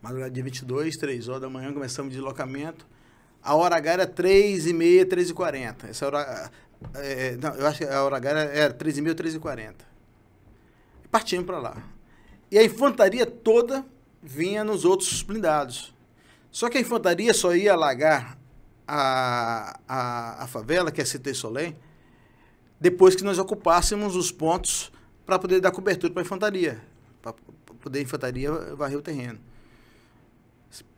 Madrugada dia 22, 3 horas da manhã, começamos o deslocamento. A hora H era 3 e meia, 3 e 40. Essa hora... É, não, eu acho que a hora H era, era 3 e meia, 3 e 40. Partimos para lá. E a infantaria toda vinha nos outros blindados. Só que a infantaria só ia alagar a, a, a favela, que é Cité Soleil, depois que nós ocupássemos os pontos para poder dar cobertura para a infantaria, para poder a infantaria varrer o terreno.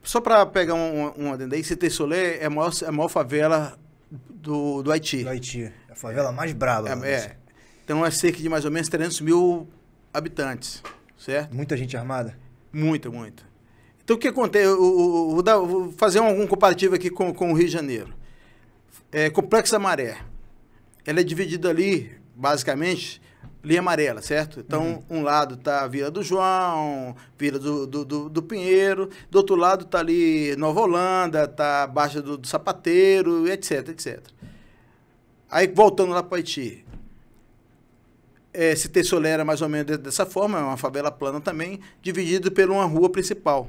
Só para pegar um, um adendo aí, Cité Soleil é a maior, a maior favela do, do Haiti. Do Haiti. A favela mais brava. É, é. Então é cerca de mais ou menos 300 mil habitantes, certo? Muita gente armada? Muita, muita. Então, o que acontece? Eu, eu, eu, eu vou fazer algum comparativo aqui com, com o Rio de Janeiro. É, Complexo da Maré. Ela é dividida ali, basicamente, linha amarela, certo? Então, uhum. um lado está a Vila do João, Vila do, do, do, do, Pinheiro, do outro lado está ali Nova Holanda, está a Baixa do, do Sapateiro, etc, etc. Aí, voltando lá para Haiti, é, se Tessolera mais ou menos dessa forma, é uma favela plana também, dividido por uma rua principal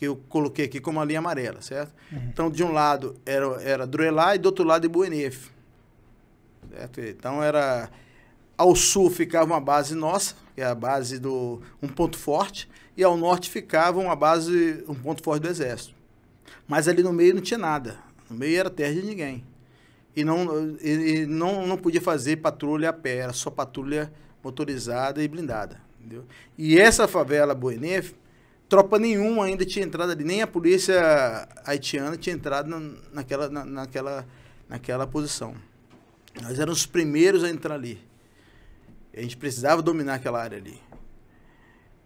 que eu coloquei aqui como a linha amarela, certo? Uhum. Então, de um lado era, era Druelá e do outro lado Ibuenef. Certo? Então, era... Ao sul ficava uma base nossa, que é a base do... um ponto forte, e ao norte ficava uma base, um ponto forte do exército. Mas ali no meio não tinha nada. No meio era terra de ninguém. E não, e, não, não podia fazer patrulha a pé, era só patrulha motorizada e blindada. Entendeu? E essa favela Buenef, tropa nenhuma ainda tinha entrado ali, nem a polícia haitiana tinha entrado na, naquela, na, naquela, naquela posição. Nós éramos os primeiros a entrar ali. A gente precisava dominar aquela área ali.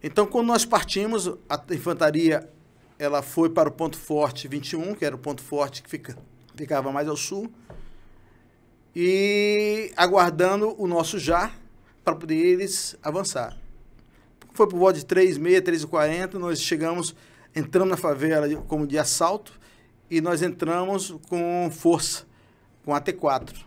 Então, quando nós partimos, a infantaria ela foi para o ponto forte 21, que era o ponto forte que fica, ficava mais ao sul, e aguardando o nosso já para poder eles avançar. Foi por volta de 3h30, 3h40, nós chegamos, entramos na favela como de assalto, e nós entramos com força, com AT4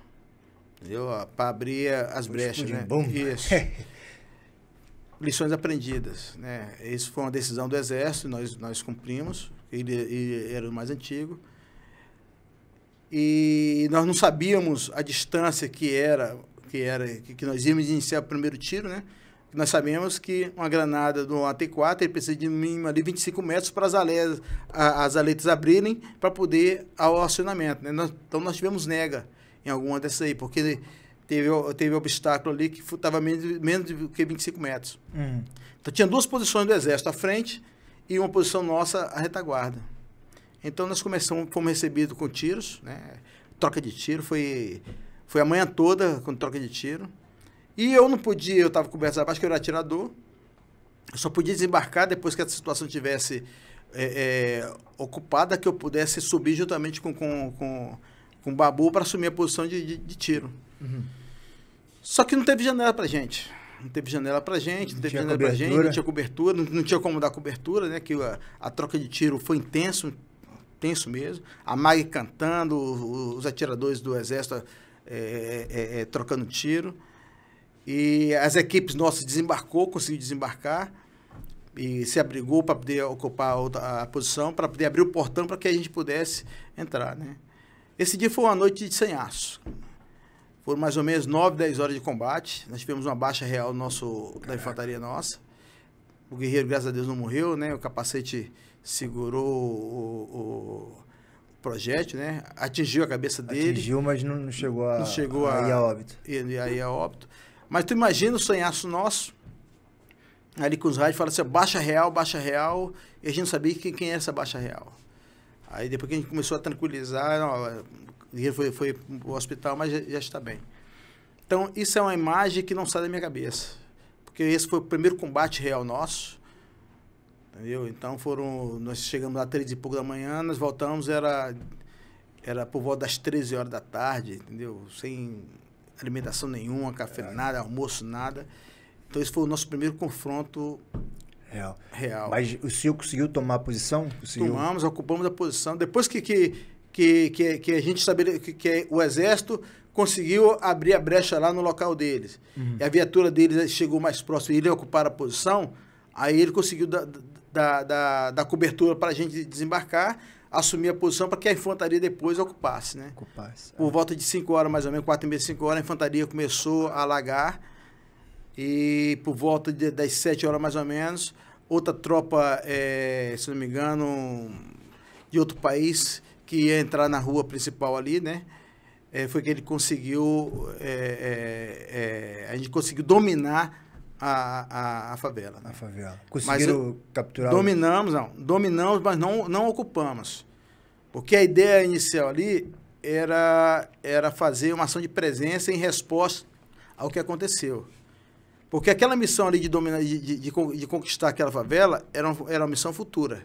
entendeu? Para abrir as brechas, né? Bom. Isso. Lições aprendidas, né? Isso foi uma decisão do Exército, nós nós cumprimos. Ele, ele era o mais antigo e nós não sabíamos a distância que era que era que nós íamos iniciar o primeiro tiro, né? Nós sabemos que uma granada do AT-4 ele precisa de mínimo ali 25 metros para as aletas, as aletas abrirem para poder ao acionamento. Né? Nós, então nós tivemos nega em alguma dessas aí, porque teve, teve obstáculo ali que estava menos, menos do que 25 metros. Uhum. Então tinha duas posições do exército à frente e uma posição nossa à retaguarda. Então nós começamos, fomos recebidos com tiros, né? troca de tiro, foi, foi a manhã toda com troca de tiro. E eu não podia, eu estava coberto abaixo, que eu era atirador. Eu só podia desembarcar depois que a situação tivesse é, é, ocupada, que eu pudesse subir juntamente com, com, com, com o Babu para assumir a posição de, de, de tiro. Uhum. Só que não teve janela para gente. Não teve janela para gente, não, não teve janela para gente, não tinha cobertura, não, não, tinha como dar cobertura, né? Que a, a troca de tiro foi intenso, intenso mesmo. A Mag cantando, os, atiradores do exército é, é, é trocando tiro. E as equipes nossas desembarcou, conseguiu desembarcar e se abrigou para poder ocupar a, outra, a posição, para poder abrir o portão para que a gente pudesse entrar, né? Esse dia foi uma noite de aço. Foram mais ou menos 9, 10 horas de combate. Nós tivemos uma baixa real nosso, da infantaria nossa. O guerreiro, graças a Deus, não morreu, né? O capacete segurou o, o projétil, né? Atingiu a cabeça dele. Atingiu, mas não, chegou a, não chegou a, a a óbito. E, aí a óbito. Mas tu imagina o sonhaço nosso, ali com os rádios, fala assim, baixa real, baixa real, e a gente não sabia quem, quem é essa baixa real. Aí depois que a gente começou a tranquilizar, ele foi, foi pro hospital, mas já, já, está bem. Então, isso é uma imagem que não sai da minha cabeça. Porque esse foi o primeiro combate real nosso. Entendeu? Então foram. Nós chegamos lá às três e pouco da manhã, nós voltamos, era, era por volta das 13 horas da tarde, entendeu? Sem alimentação nenhuma, café é. nada, almoço nada. Então esse foi o nosso primeiro confronto real. real. Mas o senhor conseguiu tomar a posição? Conseguiu? Tomamos, ocupamos a posição. Depois que, que, que, que, que a gente estabele, que, que o exército conseguiu abrir a brecha lá no local deles. E a viatura deles chegou mais próximo e ele ocupar a posição, aí ele conseguiu dar, dar, dar, dar cobertura para a gente desembarcar, assumir a posição para que a infantaria depois ocupasse, né? Ocupasse. Por volta de 5 horas, mais ou menos, 4 e meia, 5 horas, a infantaria começou a alagar. E por volta de, das 7 horas, mais ou menos, outra tropa, eh, se não me engano, de outro país, que ia entrar na rua principal ali, né? Eh, foi que ele conseguiu, eh, a gente conseguiu dominar a, a, a favela. Né? favela. Conseguiram capturar. o- Dominamos, não. Dominamos, mas não, não ocupamos. Porque a ideia inicial ali era, era fazer uma ação de presença em resposta ao que aconteceu. Porque aquela missão ali de, dominar, de, de, de con- de conquistar aquela favela era, uma- era uma missão futura.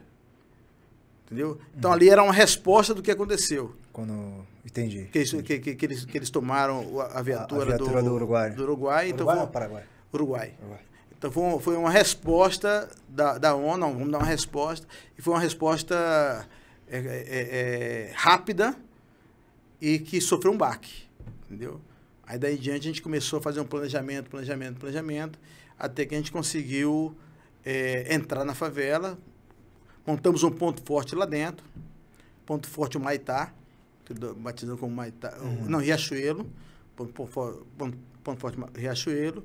Entendeu? Então ali era uma resposta do que aconteceu. Quando. Entendi. Que, eles- que, que, que eles, que eles tomaram a viatura, A viatura do Uruguai. Do Uruguai, então Uruguai foi- ou Paraguai? Uruguai. Uruguai. Então foi, um- foi uma resposta da, da ONU, vamos dar uma resposta, e foi uma resposta é, é, é, rápida e que sofreu um baque, entendeu? Aí daí em diante a gente começou a fazer um planejamento, planejamento, planejamento, até que a gente conseguiu é, entrar na favela, montamos um ponto forte lá dentro, ponto forte o Maitá, que do- batizado como Maitá, não, Riachuelo, ponto, ponto, ponto, forte Riachuelo,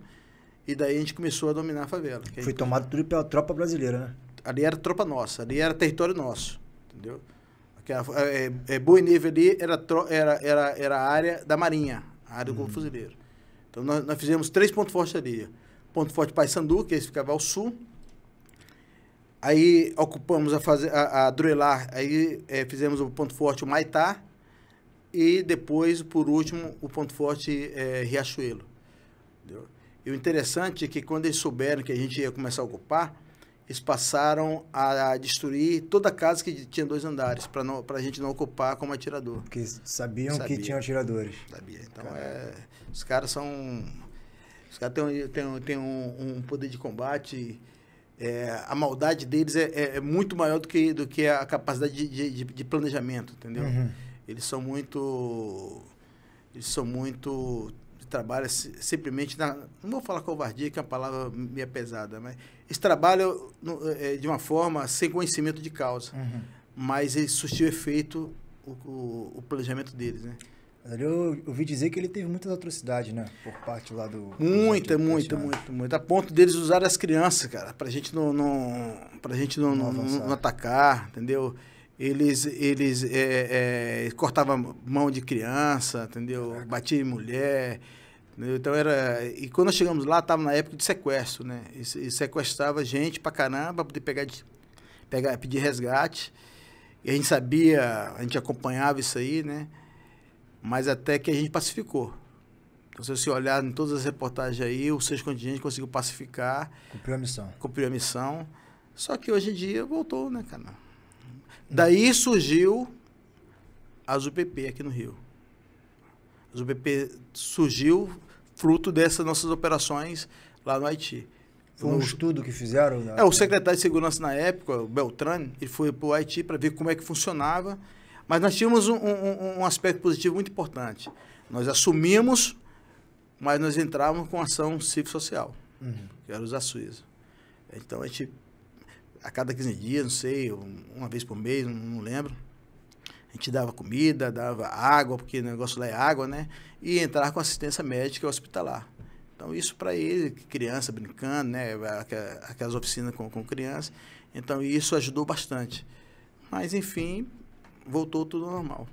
e daí a gente começou a dominar a favela. Foi gente- tomado tudo pela tropa brasileira, né? ali era tropa nossa, ali era território nosso, entendeu? Aquela, é, é, e Neve ali era, tro- era, era, era a área da Marinha, a área do Golfo Fuzileiro. Então nós, nós fizemos três pontos fortes ali. Ponto forte Paysandu, que esse ficava ao sul. Aí ocupamos a, fazer, a, a Druelar, aí é, fizemos o ponto forte o Maitá. E depois, por último, o ponto forte é, Riachuelo. Entendeu? E o interessante é que quando eles souberam que a gente ia começar a ocupar, eles passaram a destruir toda a casa que tinha dois andares, para a gente não ocupar como atirador. Porque sabiam Sabia. que tinham atiradores. Sabia? Então, é, os caras são. Os caras têm, um- têm, têm um, um poder de combate. é, a maldade deles é, é- é muito maior do que, do que a capacidade de, de- de- de planejamento, entendeu? Uhum. Eles são muito. Eles são muito. Trabalham si- simplesmente na. Não vou falar covardia, que é uma palavra meio pesada, mas eles trabalham no- é, de uma forma sem conhecimento de causa. Uhum. Mas eles surtiu efeito o, o, o planejamento deles, né? Eu ouvi dizer que ele teve muitas atrocidades, né? Por parte lá do. Muita, dos muita, muita, muita. A ponto deles usarem as crianças, cara, pra gente não, não, pra gente não, Não não, não atacar, entendeu? Eles, eles é, é, cortavam mão de criança, entendeu? Batiam em mulher. entendeu? Então era. E quando nós chegamos lá, estava na época de sequestro, né? E, e sequestrava gente pra caramba pra poder pegar, pegar, pedir resgate. E a gente sabia, a gente acompanhava isso aí, né? Mas até que a gente pacificou. Então, se você olhar em todas as reportagens aí, o sexto contingente conseguiu pacificar, Cumpriu a missão. cumpriu a missão. Só que hoje em dia voltou, né, cara? Daí surgiu as UPP aqui no Rio. As UPP surgiu fruto dessas nossas operações lá no Haiti. Foi um No- estudo que fizeram? é, o secretário de segurança na época, o Beltrame, ele foi para o Haiti para ver como é que funcionava. Mas nós tínhamos um, um- um aspecto positivo muito importante. Nós assumimos, mas nós entrávamos com ação civil-social, Uhum. que era os açuíes. Então a gente, a cada 15 dias, não sei, um- uma vez por mês, não, lembro, a gente dava comida, dava água, porque o negócio lá é água, né? E entrar com assistência médica hospitalar. Então, isso para ele, criança brincando, né? Aquelas oficinas com, com criança. Então, isso ajudou bastante. Mas, enfim, voltou tudo normal.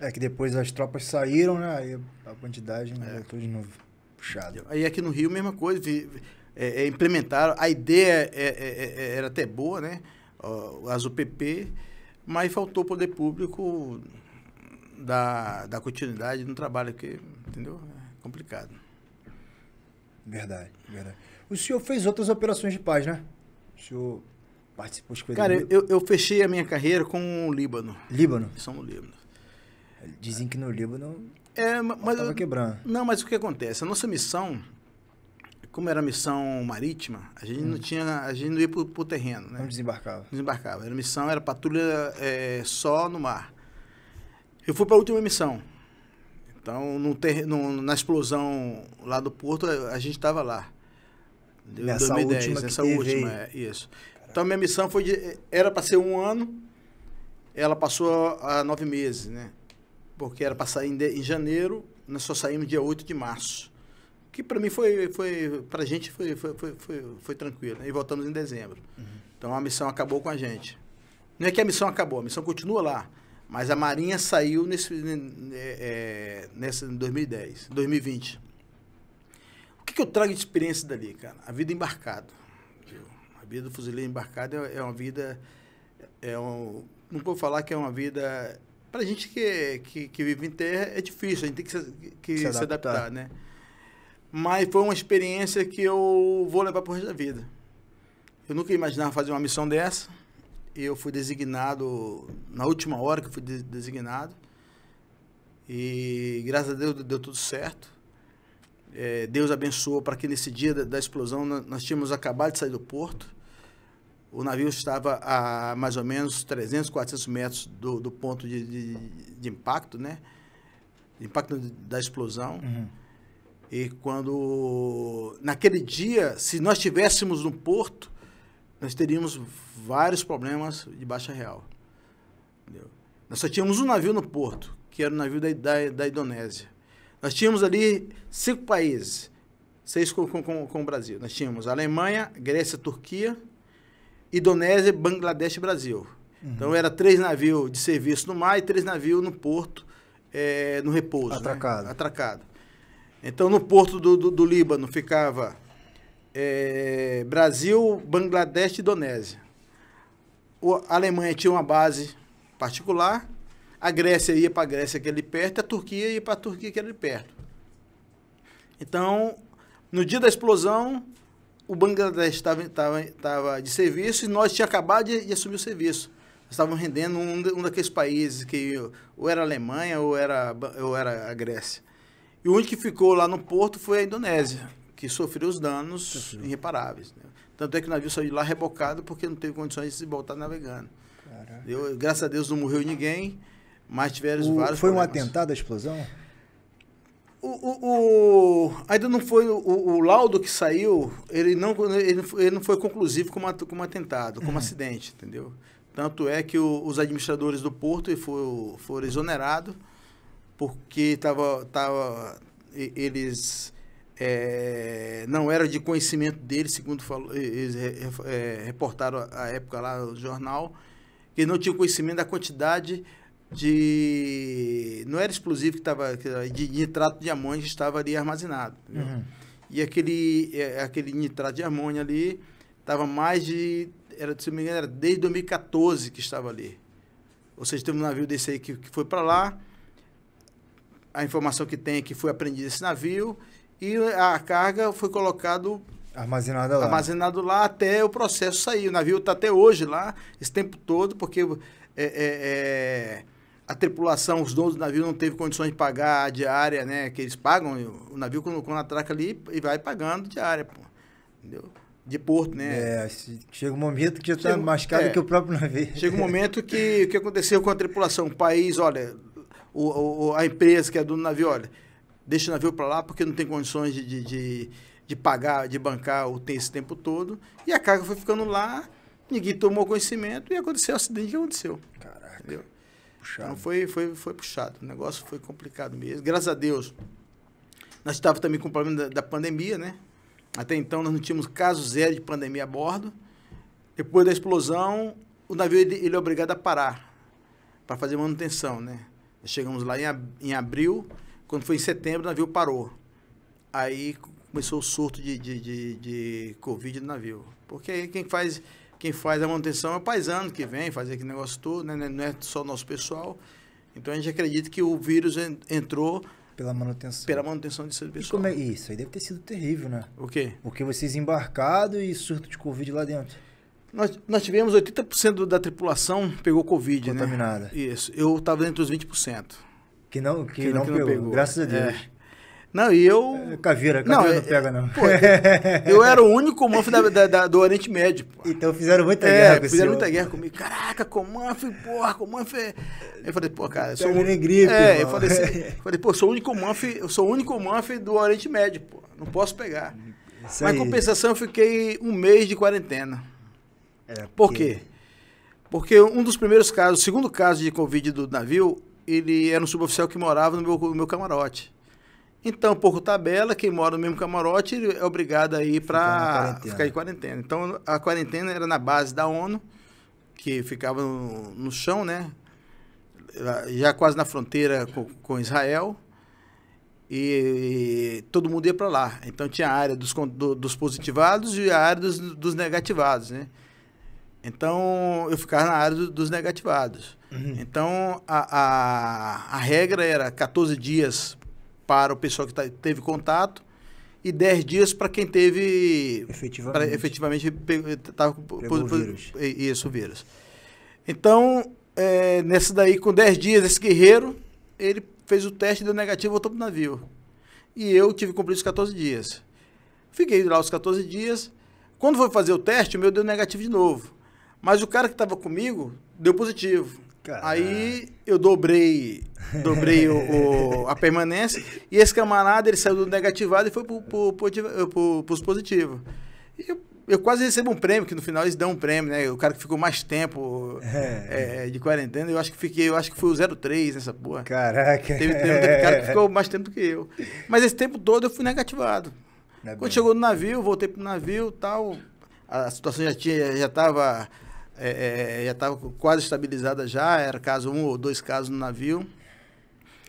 É que depois as tropas saíram, né? Aí a quantidade É. voltou de novo puxado. Aí, aqui no Rio, mesma coisa. vi- é, é, implementaram. A ideia é- é- é- era até boa, né? As UPP, mas faltou o poder público dar, dar continuidade no trabalho, que, entendeu? É complicado. Verdade, verdade. O senhor fez outras operações de paz, né? O senhor participou de Cara, eu, eu fechei a minha carreira com o Líbano. Líbano. Missão no Líbano. Dizem que no Líbano É, ma- mas, estava quebrando. não, mas o que acontece? A nossa missão, como era missão marítima, a gente não tinha, a gente não ia pro, pro terreno, né? Não desembarcava. Desembarcava. Era missão, era patrulha é, só no mar. Eu fui para a última missão. Então, no ter, no, na explosão lá do Porto, a gente estava lá. Em nessa 2010, última nessa última, é, isso. Então, minha missão foi de. Era para ser um ano, ela passou a nove meses, né? Porque era para sair em, de, em janeiro, nós só saímos dia 8 de março. Que para mim foi, foi para a gente foi, foi, foi, foi, foi tranquilo. Né? E voltamos em dezembro. Uhum. Então a missão acabou com a gente. Não é que a missão acabou, a missão continua lá. Mas a Marinha saiu nesse, é, nessa, em 2010, 2020. O que, que, eu trago de experiência dali, cara? A vida embarcado. Viu? A vida do fuzileiro embarcado é, é uma vida. É um, não vou falar que é uma vida. Para a gente que, que, que, vive em terra é difícil, a gente tem que se, que se, adaptar. se adaptar, né? Mas foi uma experiência que eu vou levar para o resto da vida. Eu nunca imaginava fazer uma missão dessa eu fui designado na última hora que fui de, designado. E graças a Deus deu tudo certo. É, Deus abençoou para que nesse dia da, da, explosão nós tínhamos acabado de sair do porto. O navio estava a mais ou menos 300, 400 metros do, do ponto de, de, de, impacto, né? Impacto da explosão. Uhum. E quando, naquele dia, se nós estivéssemos no porto, nós teríamos vários problemas de baixa real. Entendeu? Nós só tínhamos um navio no porto, que era o navio da, da, da Indonésia. Nós tínhamos ali cinco países, seis com, com, com o Brasil. Nós tínhamos Alemanha, Grécia, Turquia, Indonésia, Bangladesh e Brasil. Uhum. Então, era três navios de serviço no mar e três navios no porto, é, no repouso. Atracado. Né? Atracado. Então, no porto do, do, do Líbano ficava é, Brasil, Bangladesh e Indonésia. O, a Alemanha tinha uma base particular, a Grécia ia para a Grécia, que é ali perto, a Turquia ia para a Turquia, que é ali perto. Então, no dia da explosão, o Bangladesh estava de serviço e nós tínhamos acabado de, de assumir o serviço. Nós estávamos rendendo um, um daqueles países que ou era a Alemanha ou era, ou era a Grécia. E o único que ficou lá no porto foi a Indonésia que sofreu os danos Sofreu. irreparáveis. Né? Tanto é que o navio saiu de lá rebocado porque não teve condições de se voltar navegando. Eu, graças a Deus não morreu ninguém, mas tiveram o, vários Foi problemas. um atentado a explosão? O, o, o, ainda não foi o, o, laudo que saiu, ele não, ele, ele não foi conclusivo como, como atentado, como uhum. acidente, entendeu? Tanto é que os administradores do porto foram, foram exonerados porque tava, tava, eles é, não era de conhecimento dele, segundo falou, eles é, reportaram a época lá no jornal, que não tinha conhecimento da quantidade de. Não era explosivo que estava. De nitrato de amônia que estava ali armazenado. Uhum. E aquele, é, aquele nitrato de amônia ali estava mais de. Era, se não me engano, era desde 2014 que estava ali. Ou seja, teve um navio desse aí que, que foi para lá. A informação que tem é que foi apreendido esse navio e a carga foi colocado armazenada lá. armazenado lá até o processo sair. O navio está até hoje lá, esse tempo todo, porque é, é, é, a tripulação, os donos do navio não teve condições de pagar a diária, né? Que eles pagam, o navio quando, quando atraca ali, e vai pagando diária, pô. Entendeu? De porto, né? É, chega um momento que já está mais caro é, que o próprio navio. Chega um momento que o que aconteceu com a tripulação? O país, olha, o, o, a empresa que é do navio, olha, deixa o navio para lá porque não tem condições de, de, de, de, pagar, de bancar o tem esse tempo todo. E a carga foi ficando lá, ninguém tomou conhecimento e aconteceu o acidente que aconteceu. Caraca. Entendeu? Puxado. Então foi, foi, foi puxado. O negócio foi complicado mesmo. Graças a Deus, nós estávamos também com o problema da, da pandemia, né? Até então nós não tínhamos caso zero de pandemia a bordo. Depois da explosão, o navio ele, ele é obrigado a parar para fazer manutenção, né? Chegamos lá em, em abril, quando foi em setembro, o navio parou. Aí começou o surto de, de, de, de Covid no navio. Porque aí quem faz, quem faz a manutenção é o paisano que vem fazer aquele negócio todo, né? não é só o nosso pessoal. Então a gente acredita que o vírus entrou pela manutenção. Pela manutenção de serviço. Como é isso? Aí deve ter sido terrível, né? O quê? Porque vocês embarcados e surto de Covid lá dentro. Nós, nós tivemos 80% da tripulação pegou Covid, Contaminada. né? Contaminada. Isso. Eu estava entre os 20%. Que não, que, que não, que não pegou, pegou, graças a Deus. É. Não, e eu. É, Caveira, Não, caveira não, é- pega, não. Pô, eu era o único Comanf da, da- da- do Oriente Médio. Pô. então fizeram muita É, guerra com fizeram muita guerra comigo. Caraca, Comanf, porra, Comanf é... Eu falei, pô, cara... Eu sou nem gripe, É, eu falei assim, eu falei, pô, sou o único Comanf, eu sou o único Comanf do Oriente Médio, pô. Não posso pegar. Isso Mas em compensação, eu fiquei um mês de quarentena. É, Por porque- quê? Porque um dos primeiros casos, o segundo caso de Covid do navio, ele era um suboficial que morava no meu, no meu camarote. Então, por tabela, quem mora no mesmo camarote ele é obrigado a ir para ficar em quarentena. Então, a quarentena era na base da ONU, que ficava no, no chão, né? Já quase na fronteira com, com Israel. E todo mundo ia para lá. Então tinha a área dos, do- dos positivados e a área dos, dos negativados, né? Então eu ficava na área do- dos negativados. Uhum. Então a, a, a regra era 14 dias para o pessoal que tá- teve contato e 10 dias para quem teve Efetivamente. estava com o vírus. Isso, o vírus. Então, é, nesse daí, com 10 dias, esse guerreiro, ele fez o teste, deu negativo e voltou pro navio. E eu tive que cumprir os 14 dias. Fiquei lá os 14 dias. Quando foi fazer o teste, o meu deu negativo de novo. Mas o cara que estava comigo deu positivo. Caraca. Aí eu dobrei, dobrei o, o- a permanência e esse camarada ele saiu do negativado e foi pro, pro, pro, positivos. E eu, eu quase recebo um prêmio, que no final eles dão um prêmio, né? O cara que ficou mais tempo É. é, de quarentena, eu acho que fiquei, eu acho que foi o 03 nessa porra. Caraca. Teve, teve, teve cara que ficou mais tempo do que eu. Mas esse tempo todo eu fui negativado. Ainda Quando chegou no navio, voltei pro navio tal. A situação já tinha, já estava já estava quase estabilizada já, era caso um ou dois casos no navio.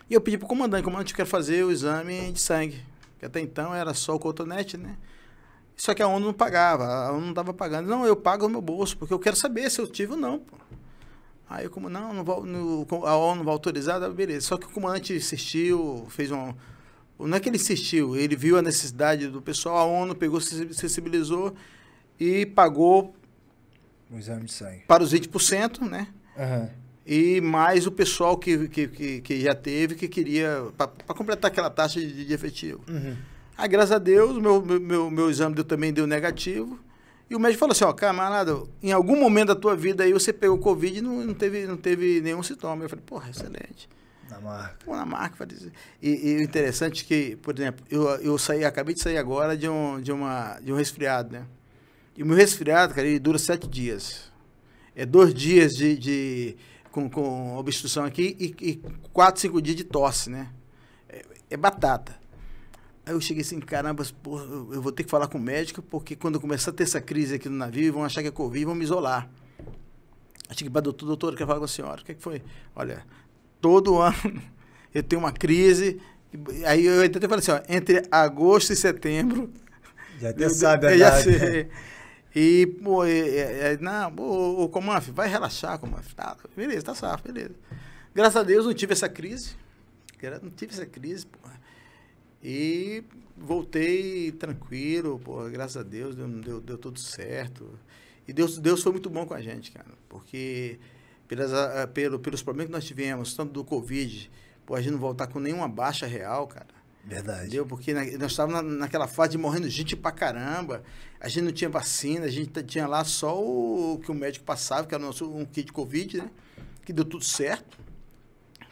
E eu pedi pro comandante, comandante, eu quero fazer o exame de sangue. Que até então era só o cotonete, né? Só que a ONU não pagava, a ONU não estava pagando. Não, eu pago no meu bolso, porque eu quero saber se eu tive ou não, pô. Aí eu como, não, não vou, no- a ONU não vai autorizar, beleza. Só que o comandante insistiu, fez um... Não é que ele insistiu, ele viu a necessidade do pessoal, a ONU pegou, se sensibilizou e pagou Um exame de sangue. para os 20%, né? Aham. E mais o pessoal que, que, que, que já teve, que queria, para completar aquela taxa de, de efetivo. Uhum. Aí, graças a Deus, meu, meu, meu, exame deu, também deu negativo. E o médico falou assim, ó, camarada, em algum momento da tua vida aí você pegou Covid e não, não, teve, não teve nenhum sintoma. Eu falei, porra, excelente. Na marca. Pô, na marca. E, e o interessante é que, por exemplo, eu, eu saí, acabei de sair agora de um, de, uma, de um resfriado, né? E o meu resfriado, cara, ele dura sete dias. É dois dias de, de com, com obstrução aqui e, e quatro, cinco dias de tosse, né? É, é batata. Aí eu cheguei assim, caramba, porra, eu vou ter que falar com o médico, porque quando começar a ter essa crise aqui no navio, vão achar que é Covid e vão me isolar. Eu cheguei para doutor, doutor, eu quero falar com a senhora. O que, que foi? Olha, todo ano eu tenho uma crise. Aí eu até falei assim, ó, entre agosto e setembro. Já até sabe a já sei. E, pô, é, é, não, ô Comanf, vai relaxar, Comanf. Tá, beleza, tá safo, beleza. Graças a Deus não tive essa crise. Não tive essa crise, pô. E voltei tranquilo, pô, graças a Deus, deu, deu, deu tudo certo. E Deus, Deus foi muito bom com a gente, cara, porque pelas, ah, pelo, pelos problemas que nós tivemos, tanto do Covid, pô, a gente não voltar com nenhuma baixa real, cara. Verdade. Entendeu? Porque nós estávamos na- naquela fase de morrendo gente pra caramba. A gente não tinha vacina, a gente tinha lá só o que o médico passava, que era o nosso, um kit de Covid, né? Que deu tudo certo.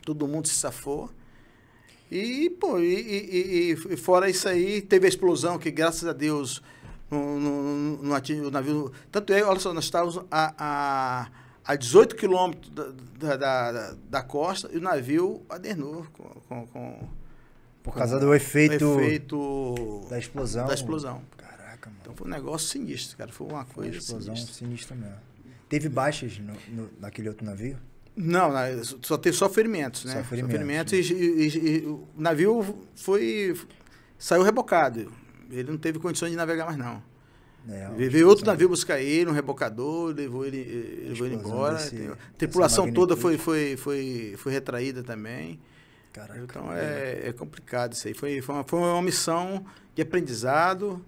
Todo mundo se safou. E, pô, e, e- e- e fora isso aí, teve a explosão, que graças a Deus no, no, no ati- o navio. Tanto é, olha só, nós estávamos a, a, a 18 quilômetros da, da, da, da costa e o navio adernou com- com- com Por causa do efeito, efeito da explosão. da explosão. Caraca, mano. Então foi um negócio sinistro, cara. Foi uma Foi uma coisa explosão sinistra. sinistra mesmo. Teve baixas no, no- naquele outro navio? Não, só teve só ferimentos, né? Só ferimentos, e, e- e- e o navio foi. saiu rebocado. Ele não teve condições de navegar mais, não. É, Veio outro navio buscar ele, um rebocador, levou ele, eh, levou ele embora. desse-? A tripulação toda foi, foi, foi, foi retraída também. Caraca. Então é, é complicado isso aí. Foi, foi, uma, foi uma missão de aprendizado,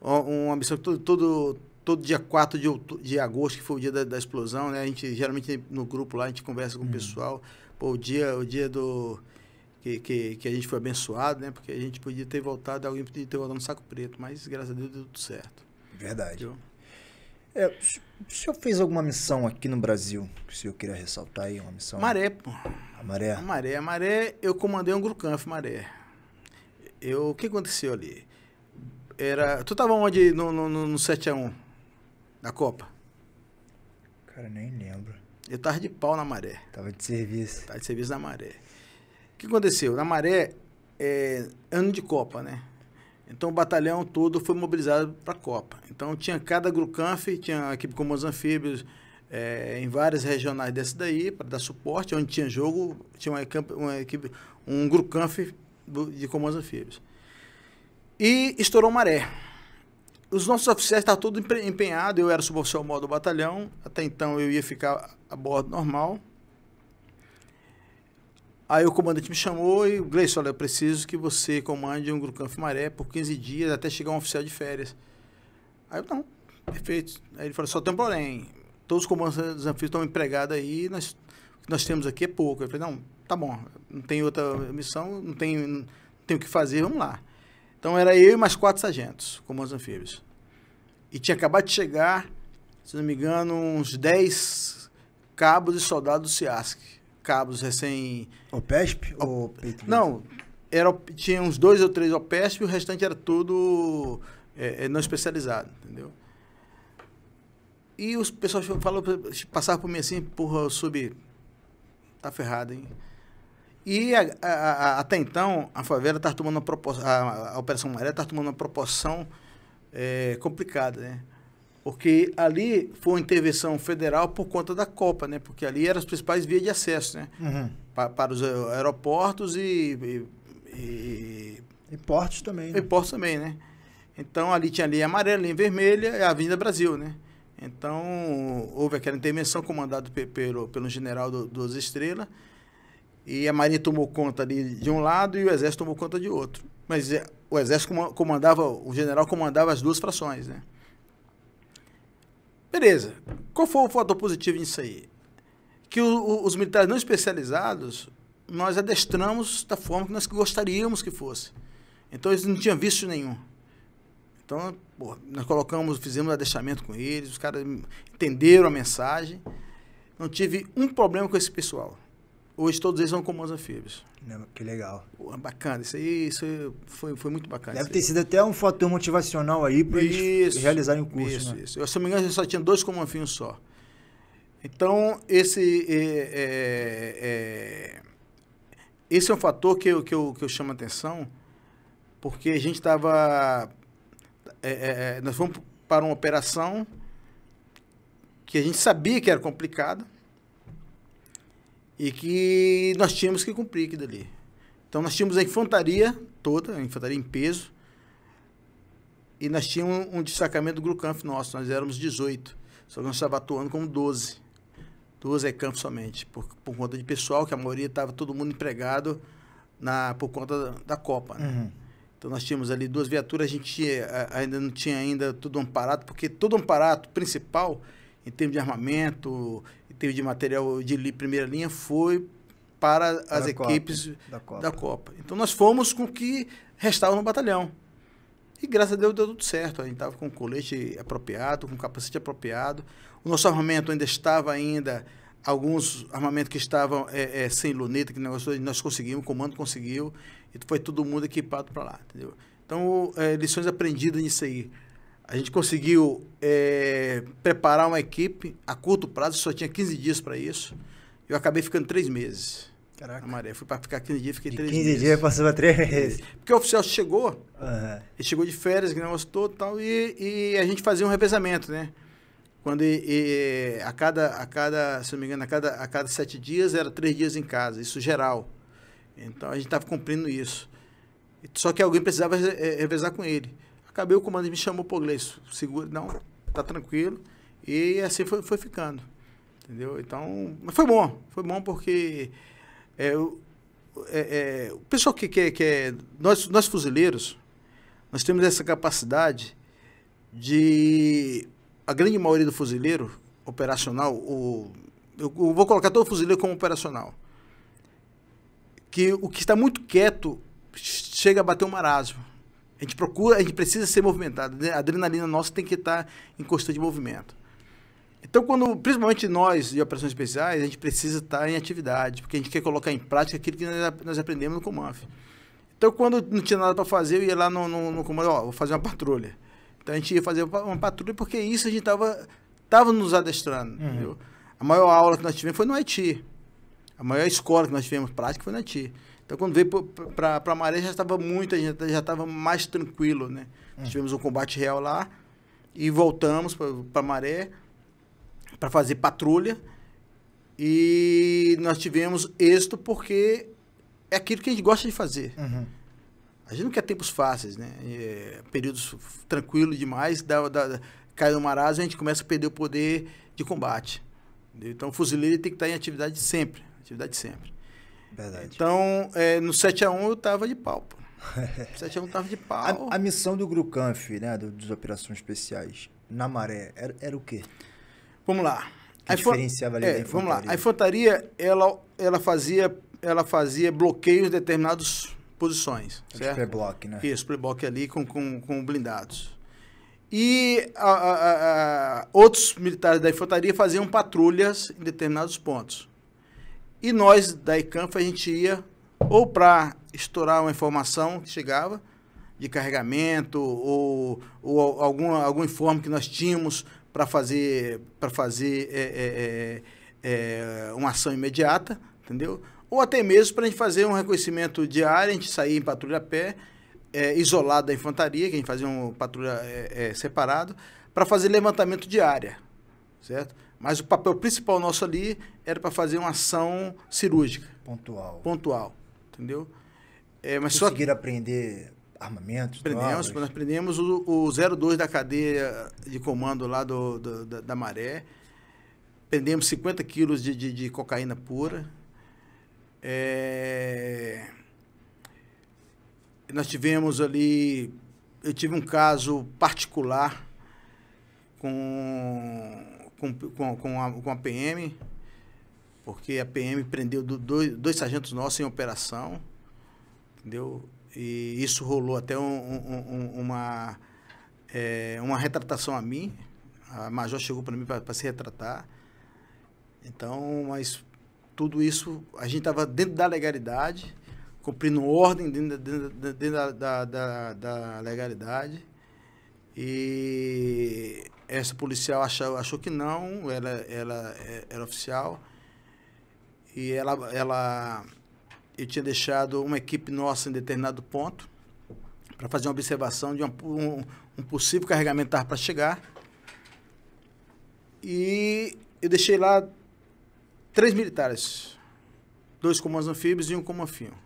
uma missão que todo, todo, todo dia 4 de, de agosto, que foi o dia da, da explosão, né? A gente geralmente no grupo lá, a gente conversa com Uhum. o pessoal. Pô, o dia, o dia do. que, que, que a gente foi abençoado, né? Porque a gente podia ter voltado, alguém podia ter voltado no saco preto, mas graças a Deus deu tudo certo. Verdade. Entendeu? É, o senhor fez alguma missão aqui no Brasil que o senhor queria ressaltar aí? Uma missão? Maré, pô. A Maré. A Maré. A Maré, eu comandei um Grucanf Maré. Eu, o que aconteceu ali? Era, tu tava onde no, no, no, no 7x1 da Copa? Cara, nem lembro. Eu tava de pau na Maré. Tava de serviço. Tava de serviço na Maré. O que aconteceu? Na Maré, é ano de Copa, né? Então o batalhão todo foi mobilizado para a Copa. Então tinha cada Grucanf, tinha a equipe com os anfíbios é, em várias regionais desse daí, para dar suporte. Onde tinha jogo, tinha uma, uma equipe um Grucanf de comandos anfíbios. E estourou maré. Os nossos oficiais estavam todos empenhados, eu era suboficial modo do batalhão, até então eu ia ficar a bordo normal. Aí o comandante me chamou e, Gleison, olha, eu preciso que você comande um grupo Campo Maré por 15 dias até chegar um oficial de férias. Aí eu, não, perfeito. Aí ele falou, só tem um porém, todos os comandantes dos anfíbios estão empregados aí, nós, o que nós temos aqui é pouco. Eu falei, não, tá bom, não tem outra missão, não tem, não tem o que fazer, vamos lá. Então era eu e mais quatro sargentos, comandos anfíbios. E tinha acabado de chegar, se não me engano, uns 10 cabos e soldados do CIASC cabos recém. OPESP o... ou peito? Não, era, tinha uns dois ou três OPESP e o restante era tudo é, é não especializado, entendeu? E os pessoal falou, passavam por mim assim, porra, eu subi, tá ferrado, hein? E a, a, a, até então, a favela estava tomando uma proporção, a, Operação Maré estava tomando uma proporção é, complicada, né? Porque ali foi uma intervenção federal por conta da Copa, né? Porque ali eram as principais vias de acesso, né? Uhum. Pa para os aeroportos e, e, e... E portos também, né? E portos também, né? Então, ali tinha a linha amarela, a linha vermelha e a Avenida Brasil, né? Então, houve aquela intervenção comandada pelo, pelo general do, dos Estrelas e a Marinha tomou conta ali de um lado e o Exército tomou conta de outro. Mas é, o Exército comandava, o general comandava as duas frações, né? Beleza. Qual foi o fator positivo nisso aí? Que o, o, os militares não especializados, nós adestramos da forma que nós gostaríamos que fosse. Então eles não tinham visto nenhum. Então, nós colocamos, fizemos adestramento com eles, os caras entenderam a mensagem. Não tive um problema com esse pessoal. Hoje todos eles são comandos anfíbios. Que legal. Pô, bacana, isso aí isso foi, foi muito bacana. Deve ter sido até um fator motivacional aí para eles realizarem o curso. Isso, né? isso. Eu, se não me engano, só tinha dois comandos anfíbios só. Então, esse é, é, é, esse é um fator que eu, que eu, que eu chamo a atenção, porque a gente estava. É, é, é, nós fomos para uma operação que a gente sabia que era complicada e que nós tínhamos que cumprir aquilo ali. Então nós tínhamos a infantaria toda, a infantaria em peso, e nós tínhamos um destacamento do Grucamp nosso, nós éramos 18, só que nós estávamos atuando como 12. 12 é campo somente, por, por conta de pessoal, que a maioria estava todo mundo empregado na, por conta da, da Copa. Né? Uhum. Então nós tínhamos ali duas viaturas, a gente tinha, ainda não tinha ainda tudo amparado, porque todo amparato principal, em termos de armamento, teve de material de primeira linha foi para as da equipes Copa, da, Copa. da, Copa. Então nós fomos com o que restava no batalhão. E graças a Deus deu tudo certo. A gente estava com colete apropriado, com capacete apropriado. O nosso armamento ainda estava ainda, alguns armamentos que estavam é, é, sem luneta, que negócio, nós conseguimos, o comando conseguiu, e foi todo mundo equipado para lá, entendeu? Então, é, lições aprendidas nisso aí. A gente conseguiu é, preparar uma equipe a curto prazo, só tinha 15 dias para isso. Eu acabei ficando três meses. Caraca. Na maré. Fui para ficar 15 dias, fiquei de três 15 meses. 15 dias passou três meses. Porque o oficial chegou, uhum. ele chegou de férias, que negócio todo e tal, e, e a gente fazia um revezamento, né? Quando e, e, a, cada, a cada, se não me engano, a cada, a cada sete dias era três dias em casa, isso geral. Então a gente estava cumprindo isso. Só que alguém precisava revezar com ele. Acabei o comando me chamou, pô, Gleice, segura, não, tá tranquilo. E assim foi, foi ficando. Entendeu? Então, mas foi bom. Foi bom porque é, é, é, o pessoal que quer, que é, nós, nós fuzileiros, nós temos essa capacidade de, a grande maioria do fuzileiro operacional, o, eu, eu vou colocar todo fuzileiro como operacional, que o que está muito quieto chega a bater um marasmo. A gente procura, a gente precisa ser movimentado. A adrenalina nossa tem que estar em constante movimento. Então, quando, principalmente nós de operações especiais, a gente precisa estar em atividade, porque a gente quer colocar em prática aquilo que nós, aprendemos no Comanf. Então, quando não tinha nada para fazer, eu ia lá no, no, no comando, ó, vou fazer uma patrulha. Então, a gente ia fazer uma patrulha porque isso a gente estava tava nos adestrando, uhum. A maior aula que nós tivemos foi no Haiti. A maior escola que nós tivemos prática foi no Haiti. Então, quando veio para a Maré, já estava muito, a gente já estava mais tranquilo, né? Hum. Tivemos um combate real lá e voltamos para a Maré para fazer patrulha. E nós tivemos êxito porque é aquilo que a gente gosta de fazer. Uhum. A gente não quer tempos fáceis, né? É, períodos tranquilos demais, dá, dá, cai no marasmo, a gente começa a perder o poder de combate. Entendeu? Então, o fuzileiro tem que estar em atividade sempre. Atividade sempre. Verdade. Então, é, no 7x1 eu tava de pau, pô. 7x1 tava de pau. A, a, missão do Grucanf, né, do, dos Operações Especiais, na Maré, era, era o quê? Vamos lá. Que a diferenciava ali é, Vamos lá. A infantaria, ela, ela, fazia, ela fazia bloqueios em determinadas posições, é certo? Pré-block, né? Isso, pré-block ali com, com, com blindados. E a, a, outros militares da infantaria faziam patrulhas em determinados pontos. E nós, da ICANF, a gente ia ou para estourar uma informação que chegava de carregamento ou, ou algum, algum informe que nós tínhamos para fazer, pra fazer é, é, é, é, uma ação imediata, entendeu? Ou até mesmo para a gente fazer um reconhecimento diário, a gente sair em patrulha a pé, é, isolado da infantaria, que a gente fazia um patrulha é, separado, para fazer levantamento de área, certo? Mas o papel principal nosso ali era para fazer uma ação cirúrgica. Pontual. Pontual, entendeu? É, mas Conseguiram só... aprender armamentos? Prendemos, nós prendemos o, o 02 da cadeia de comando lá do, do da, da, Maré. Prendemos 50 quilos de, de, de cocaína pura. É... Nós tivemos ali... Eu tive um caso particular com com, com, com, a, com a PM, porque a PM prendeu dois, dois sargentos nossos em operação, entendeu? E isso rolou até um, um, uma, é, uma retratação a mim. A Major chegou para mim para se retratar. Então, mas tudo isso, a gente estava dentro da legalidade, cumprindo ordem dentro, dentro, dentro da, da, da, da legalidade. E essa policial achou, achou que não, ela, ela era oficial. E ela, ela, eu tinha deixado uma equipe nossa em determinado ponto para fazer uma observação de um, um possível carregamento para chegar. E eu deixei lá três militares, dois comandos anfíbios e um comando anfíbio.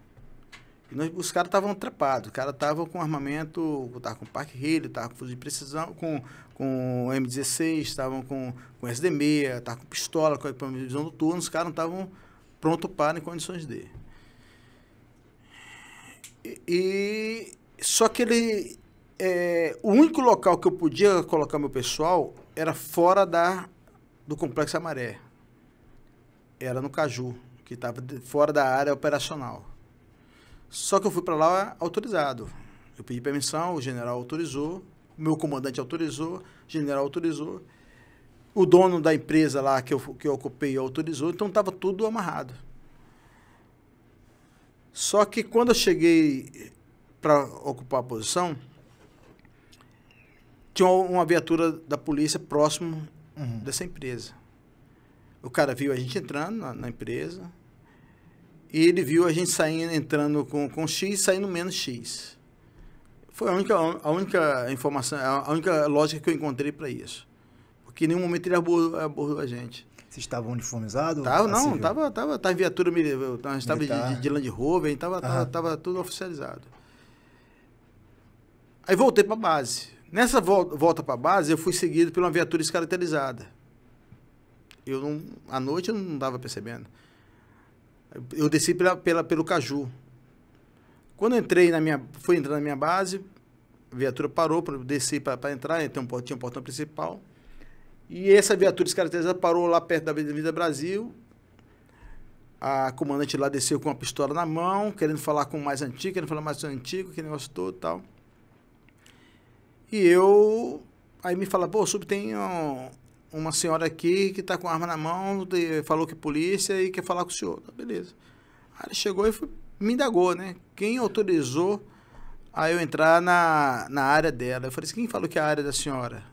E nós, os caras estavam atrapados, os caras estavam com armamento, estavam com Park Hill, estavam com fuzil de precisão, com, com M16, estavam com, com SD6, estavam com pistola, com a visão do turno, os caras não estavam prontos para em condições de. E, e só que ele. É, o único local que eu podia colocar meu pessoal era fora da, do Complexo Amaré. Era no Caju, que estava fora da área operacional. Só que eu fui para lá autorizado. Eu pedi permissão, o general autorizou, o meu comandante autorizou, o general autorizou, o dono da empresa lá que eu, que eu ocupei autorizou, então estava tudo amarrado. Só que quando eu cheguei para ocupar a posição, tinha uma viatura da polícia próximo uhum. dessa empresa. O cara viu a gente entrando na, na empresa, e ele viu a gente saindo, entrando com, com X e saindo menos X. Foi a única, a única informação, a única lógica que eu encontrei para isso. Porque em nenhum momento ele abordou, abordou a gente. Vocês estavam uniformizados? Tava, não, tava, tava, tava em viatura, a gente estava de, de Land Rover, tava, tava, tava tudo oficializado. Aí voltei para a base. Nessa volta, volta para a base, eu fui seguido por uma viatura descaracterizada. Eu não, à noite eu não estava percebendo. Eu desci pela, pela, pelo Caju. Quando entrei na minha, fui entrar na minha base, a viatura parou para descer para entrar, então tinha um portão principal. E essa viatura descaracterizada parou lá perto da Avenida Brasil. A comandante lá desceu com uma pistola na mão, querendo falar com o mais antigo, querendo falar mais antigo, que negócio todo e tal. E eu. Aí me fala, pô, sub, tem um, uma senhora aqui que tá com arma na mão, de, falou que é polícia e quer falar com o senhor. Tá, beleza. Aí ele chegou e foi, me indagou, né? Quem autorizou a eu entrar na, na área dela? Eu falei assim, quem falou que é a área da senhora?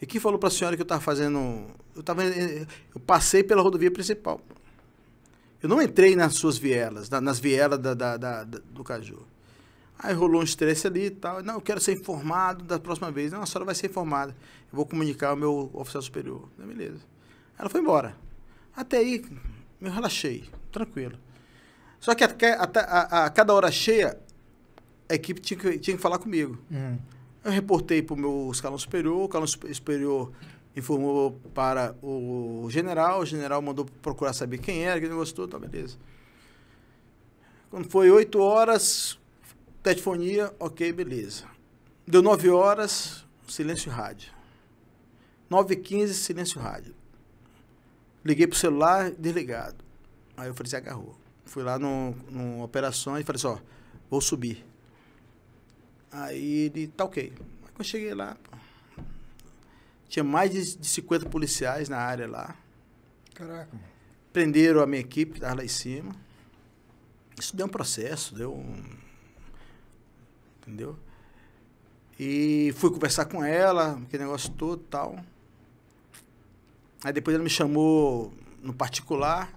E quem falou pra senhora que eu tava fazendo. Eu, tava, eu passei pela rodovia principal. Eu não entrei nas suas vielas, nas vielas da, da, da, do Caju. Aí rolou um estresse ali e tal. Não, eu quero ser informado da próxima vez. Não, a senhora vai ser informada. Eu vou comunicar ao meu oficial superior. Não, beleza. Ela foi embora. Até aí, eu relaxei, tranquilo. Só que a, a, a, a cada hora cheia, a equipe tinha que, tinha que falar comigo. Uhum. Eu reportei para o meu escalão superior, o escalão superior informou para o general, o general mandou procurar saber quem era, que negócio todo, tá, beleza. Quando foi 8 horas, telefonia, ok, beleza. Deu 9 horas, silêncio rádio. 9 e 15, silêncio rádio. Liguei pro celular, desligado. Aí eu falei, você agarrou. Fui lá no, no operações e falei assim, ó, vou subir. Aí ele, tá ok. Aí quando eu cheguei lá, tinha mais de, de 50 policiais na área lá. Caraca, mano. Prenderam a minha equipe que estava lá em cima. Isso deu um processo, deu um. Entendeu? E fui conversar com ela, aquele negócio todo e tal. Aí depois ela me chamou no particular.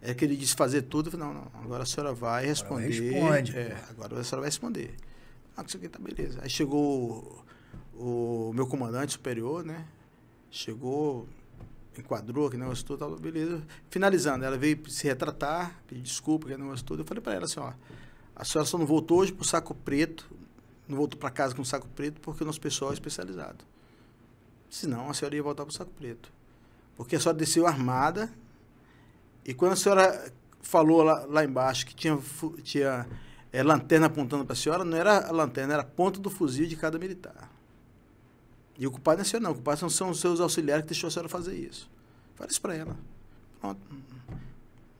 É que ele disse fazer tudo. Eu falei, não, não, agora a senhora vai responder. Agora responde. É, agora a senhora vai responder. Ah, isso aqui tá beleza. Aí chegou o, o meu comandante superior, né? Chegou, enquadrou, que negócio todo, tal, beleza. Finalizando, ela veio se retratar, pedir desculpa, que negócio todo. Eu falei para ela assim, ó, a senhora só não voltou hoje pro saco preto, não voltou para casa com saco preto porque o nosso pessoal é especializado. Senão a senhora ia voltar pro saco preto. Porque a senhora desceu armada e quando a senhora falou lá, lá embaixo que tinha, tinha é, lanterna apontando para a senhora, não era a lanterna, era a ponta do fuzil de cada militar. E o culpado não é senhor, não. O culpado são os seus auxiliares que deixou a senhora fazer isso. Fala isso para ela. Pronto.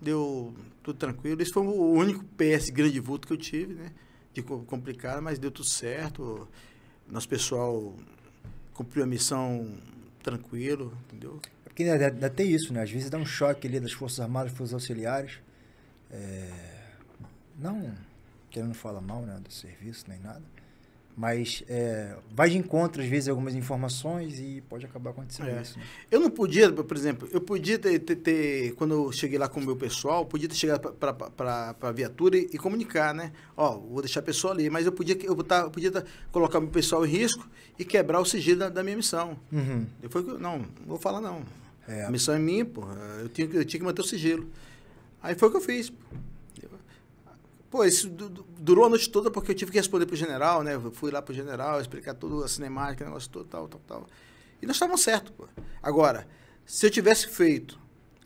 Deu tudo tranquilo. Esse foi o único PS grande vulto que eu tive, né? De complicado, mas deu tudo certo. Nosso pessoal cumpriu a missão tranquilo, entendeu? Porque ainda, ainda tem isso, né? Às vezes dá um choque ali das Forças Armadas, Forças Auxiliares. É... Não querendo falar mal né, do serviço nem nada, mas é, vai de encontro, às vezes, algumas informações e pode acabar acontecendo é. isso. Né? Eu não podia, por exemplo, eu podia ter, ter, ter, quando eu cheguei lá com o meu pessoal, podia ter chegado para a viatura e, e, comunicar, né? Ó, vou deixar a pessoa ali, mas eu podia, eu, botar, eu podia colocar o meu pessoal em risco e quebrar o sigilo da, da minha missão. Uhum. Depois, não, não vou falar não. É. A missão é minha, pô. Eu tinha, eu tinha que manter o sigilo. Aí foi o que eu fiz. Pô. Pô, isso durou a noite toda porque eu tive que responder pro general, né? Eu fui lá pro general, explicar tudo, a cinemática, o negócio todo, tal, tal, tal. E nós estávamos certos, pô. Agora, se eu tivesse feito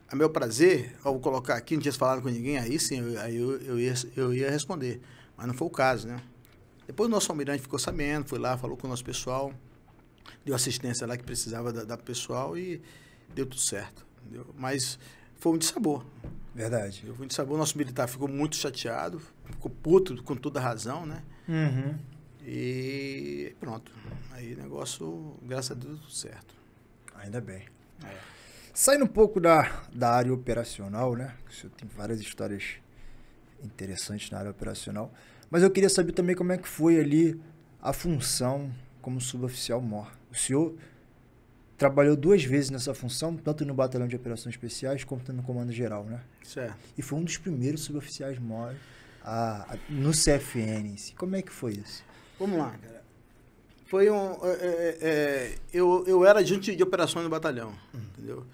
a meu prazer, ao colocar aqui, não tinha falado com ninguém, aí sim, eu, aí eu, eu, ia, eu ia responder. Mas não foi o caso, né? Depois o nosso almirante ficou sabendo, foi lá, falou com o nosso pessoal, deu assistência lá que precisava da, da pessoal e deu tudo certo. Entendeu? Mas foi um dissabor. Verdade. Eu fui de sabor, nosso militar ficou muito chateado, ficou puto com toda a razão, né? Uhum. E pronto. Aí negócio, graças a Deus, tudo certo. Ainda bem. É. Saindo um pouco da, da área operacional, né? Você tem várias histórias interessantes na área operacional. Mas eu queria saber também como é que foi ali a função como suboficial MOR. O senhor trabalhou duas vezes nessa função, tanto no Batalhão de Operações Especiais quanto no Comando Geral, né? Certo. E foi um dos primeiros suboficiais mor a, a, no CFN. Como é que foi isso? Vamos lá, cara. Foi um. É, é, é, eu, eu era agente de operações no batalhão, hum. entendeu?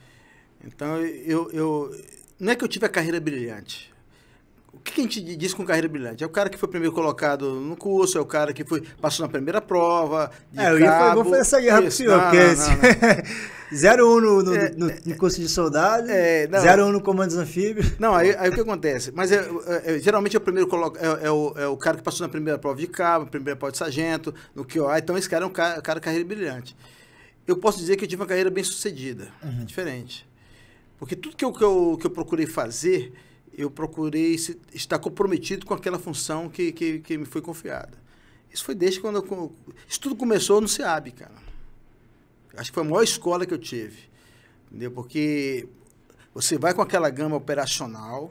Então, eu, eu. Não é que eu tive a carreira brilhante. O que, a gente diz com carreira brilhante? É o cara que foi primeiro colocado no curso, é o cara que foi, passou na primeira prova. é, eu ia, fazer essa guerra pro senhor, porque 0-1 no, no, é, no, no, curso de soldado, 0-1 um no comando dos anfíbios. Não, aí, aí o que acontece? Mas é, é, é geralmente é o primeiro coloca, é, é, o, é o cara que passou na primeira prova de cabo, primeira prova de sargento, no QA, então esse cara é um cara, cara carreira brilhante. Eu posso dizer que eu tive uma carreira bem sucedida, uhum. diferente. Porque tudo que eu, que eu, que eu procurei fazer, eu procurei se, estar comprometido com aquela função que, que, que me foi confiada. Isso foi desde quando eu, Isso tudo começou no SEAB, cara. Acho que foi a maior escola que eu tive. Entendeu? Porque você vai com aquela gama operacional,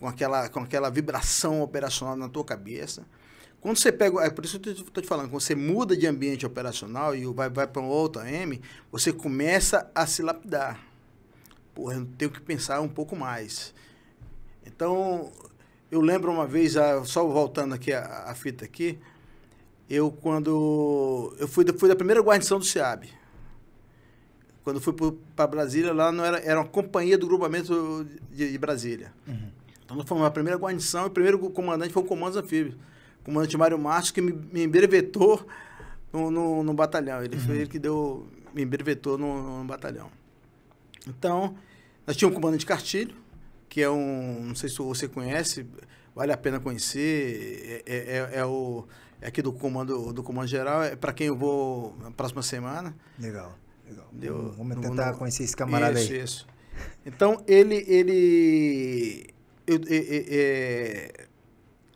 com aquela, com aquela vibração operacional na tua cabeça. Quando você pega, é por isso que eu estou te falando, quando você muda de ambiente operacional e vai, vai para um outro AM, você começa a se lapidar. Porra, eu tenho que pensar um pouco mais. Então, eu lembro uma vez, só voltando aqui a, a fita aqui, eu quando eu fui, fui da primeira guarnição do SEAB. Quando fui para Brasília, lá não era, era uma companhia do grupamento de, de Brasília. Uhum. Então nós fomos a primeira guarnição o primeiro comandante foi o comando anfíbio. O comandante Mário Márcio, que me, me brevetou no, no, no, batalhão. Ele uhum. foi ele que deu, me brevetou no, no batalhão. Então, nós tínhamos um comandante Cartilho, que é um, não sei se você conhece, vale a pena conhecer, é, é, é, é o é aqui do comando do comando geral, é para quem eu vou na próxima semana. Legal, legal. Deu, Vamos tentar no, conhecer esse camarada isso, aí. Isso, Então, ele, ele eu, eu, eu,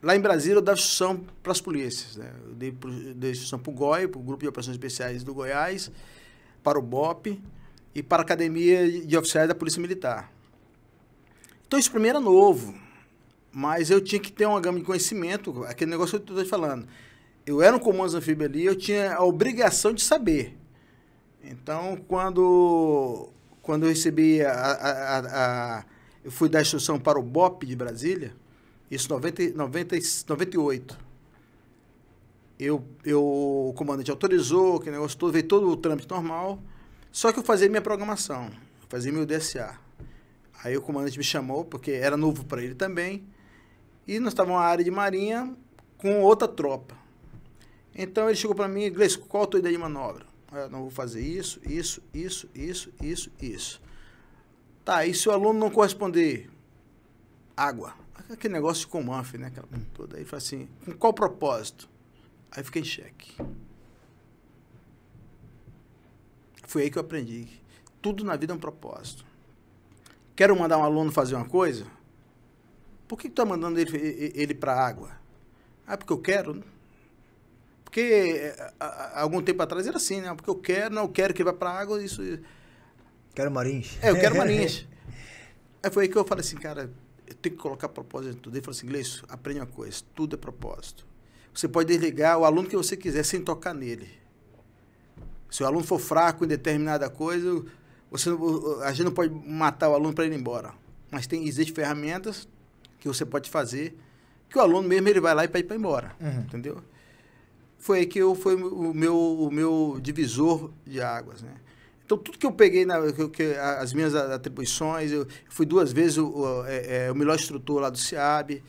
lá em Brasília eu dava instrução para as polícias, né? Eu dei, dei instrução para o GOI, para o Grupo de Operações Especiais do Goiás, para o BOP e para a Academia de Oficiais da Polícia Militar. Então, isso mim era novo, mas eu tinha que ter uma gama de conhecimento, aquele negócio que eu estou te falando eu era um comando anfíbio ali, eu tinha a obrigação de saber. Então, quando, quando eu recebi a, a, a, a eu fui dar instrução para o BOP de Brasília, isso em 90, 90, 98. Eu, eu, o comandante autorizou, que negócio todo, veio todo o trâmite normal, só que eu fazia minha programação, fazia meu DSA. Aí o comandante me chamou, porque era novo para ele também, e nós estávamos na área de marinha com outra tropa. Então ele chegou para mim, Gleice, qual a tua ideia de manobra? Eu não vou fazer isso, isso, isso, isso, isso, isso. Tá, e se o aluno não corresponder? Água. Aquele negócio de comanf, né? Aquela toda. Aí ele fala assim, com qual propósito? Aí fiquei em xeque. Foi aí que eu aprendi. Tudo na vida é um propósito. Quero mandar um aluno fazer uma coisa? Por que, tu tá mandando ele, ele para água? Ah, porque eu quero. Porque eh, algum tempo atrás era assim, né? Porque eu quero, não eu quero que ele vá para a água, isso. Quero Marins. É, eu quero Marins. aí foi aí que eu falei assim, cara, eu tenho que colocar propósito em tudo. Ele falou assim, Gleice, aprende uma coisa, tudo é propósito. Você pode desligar o aluno que você quiser sem tocar nele. Se o aluno for fraco em determinada coisa, você, a gente não pode matar o aluno para ir embora. Mas tem, existem ferramentas que você pode fazer que o aluno mesmo ele vai lá e pede para ir embora. Uhum. Entendeu? foi aí que eu, foi o meu, o meu divisor de águas, né? Então, tudo que eu peguei, na, que, que, as minhas atribuições, eu fui duas vezes o, o, é, é, o melhor instrutor lá do SEAB,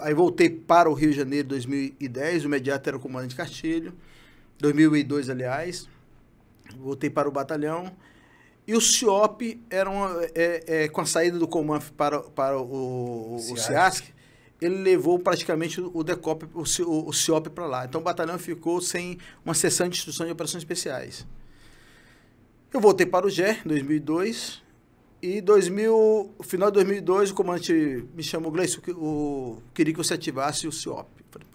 aí voltei para o Rio de Janeiro em 2010, o imediato era o comandante Castilho, 2002, aliás, voltei para o batalhão, e o CIOP era uma, é, é, com a saída do Comanf para, para o, o, CIASC, ele levou praticamente o DECOP, o, o, o CIOP para lá. Então o batalhão ficou sem uma sessão de instrução de operações especiais. Eu voltei para o GER em 2002 e 2000, no final de 2002 o comandante me chamou, Gleice, o, queria que você ativasse o CIOP. Eu falei,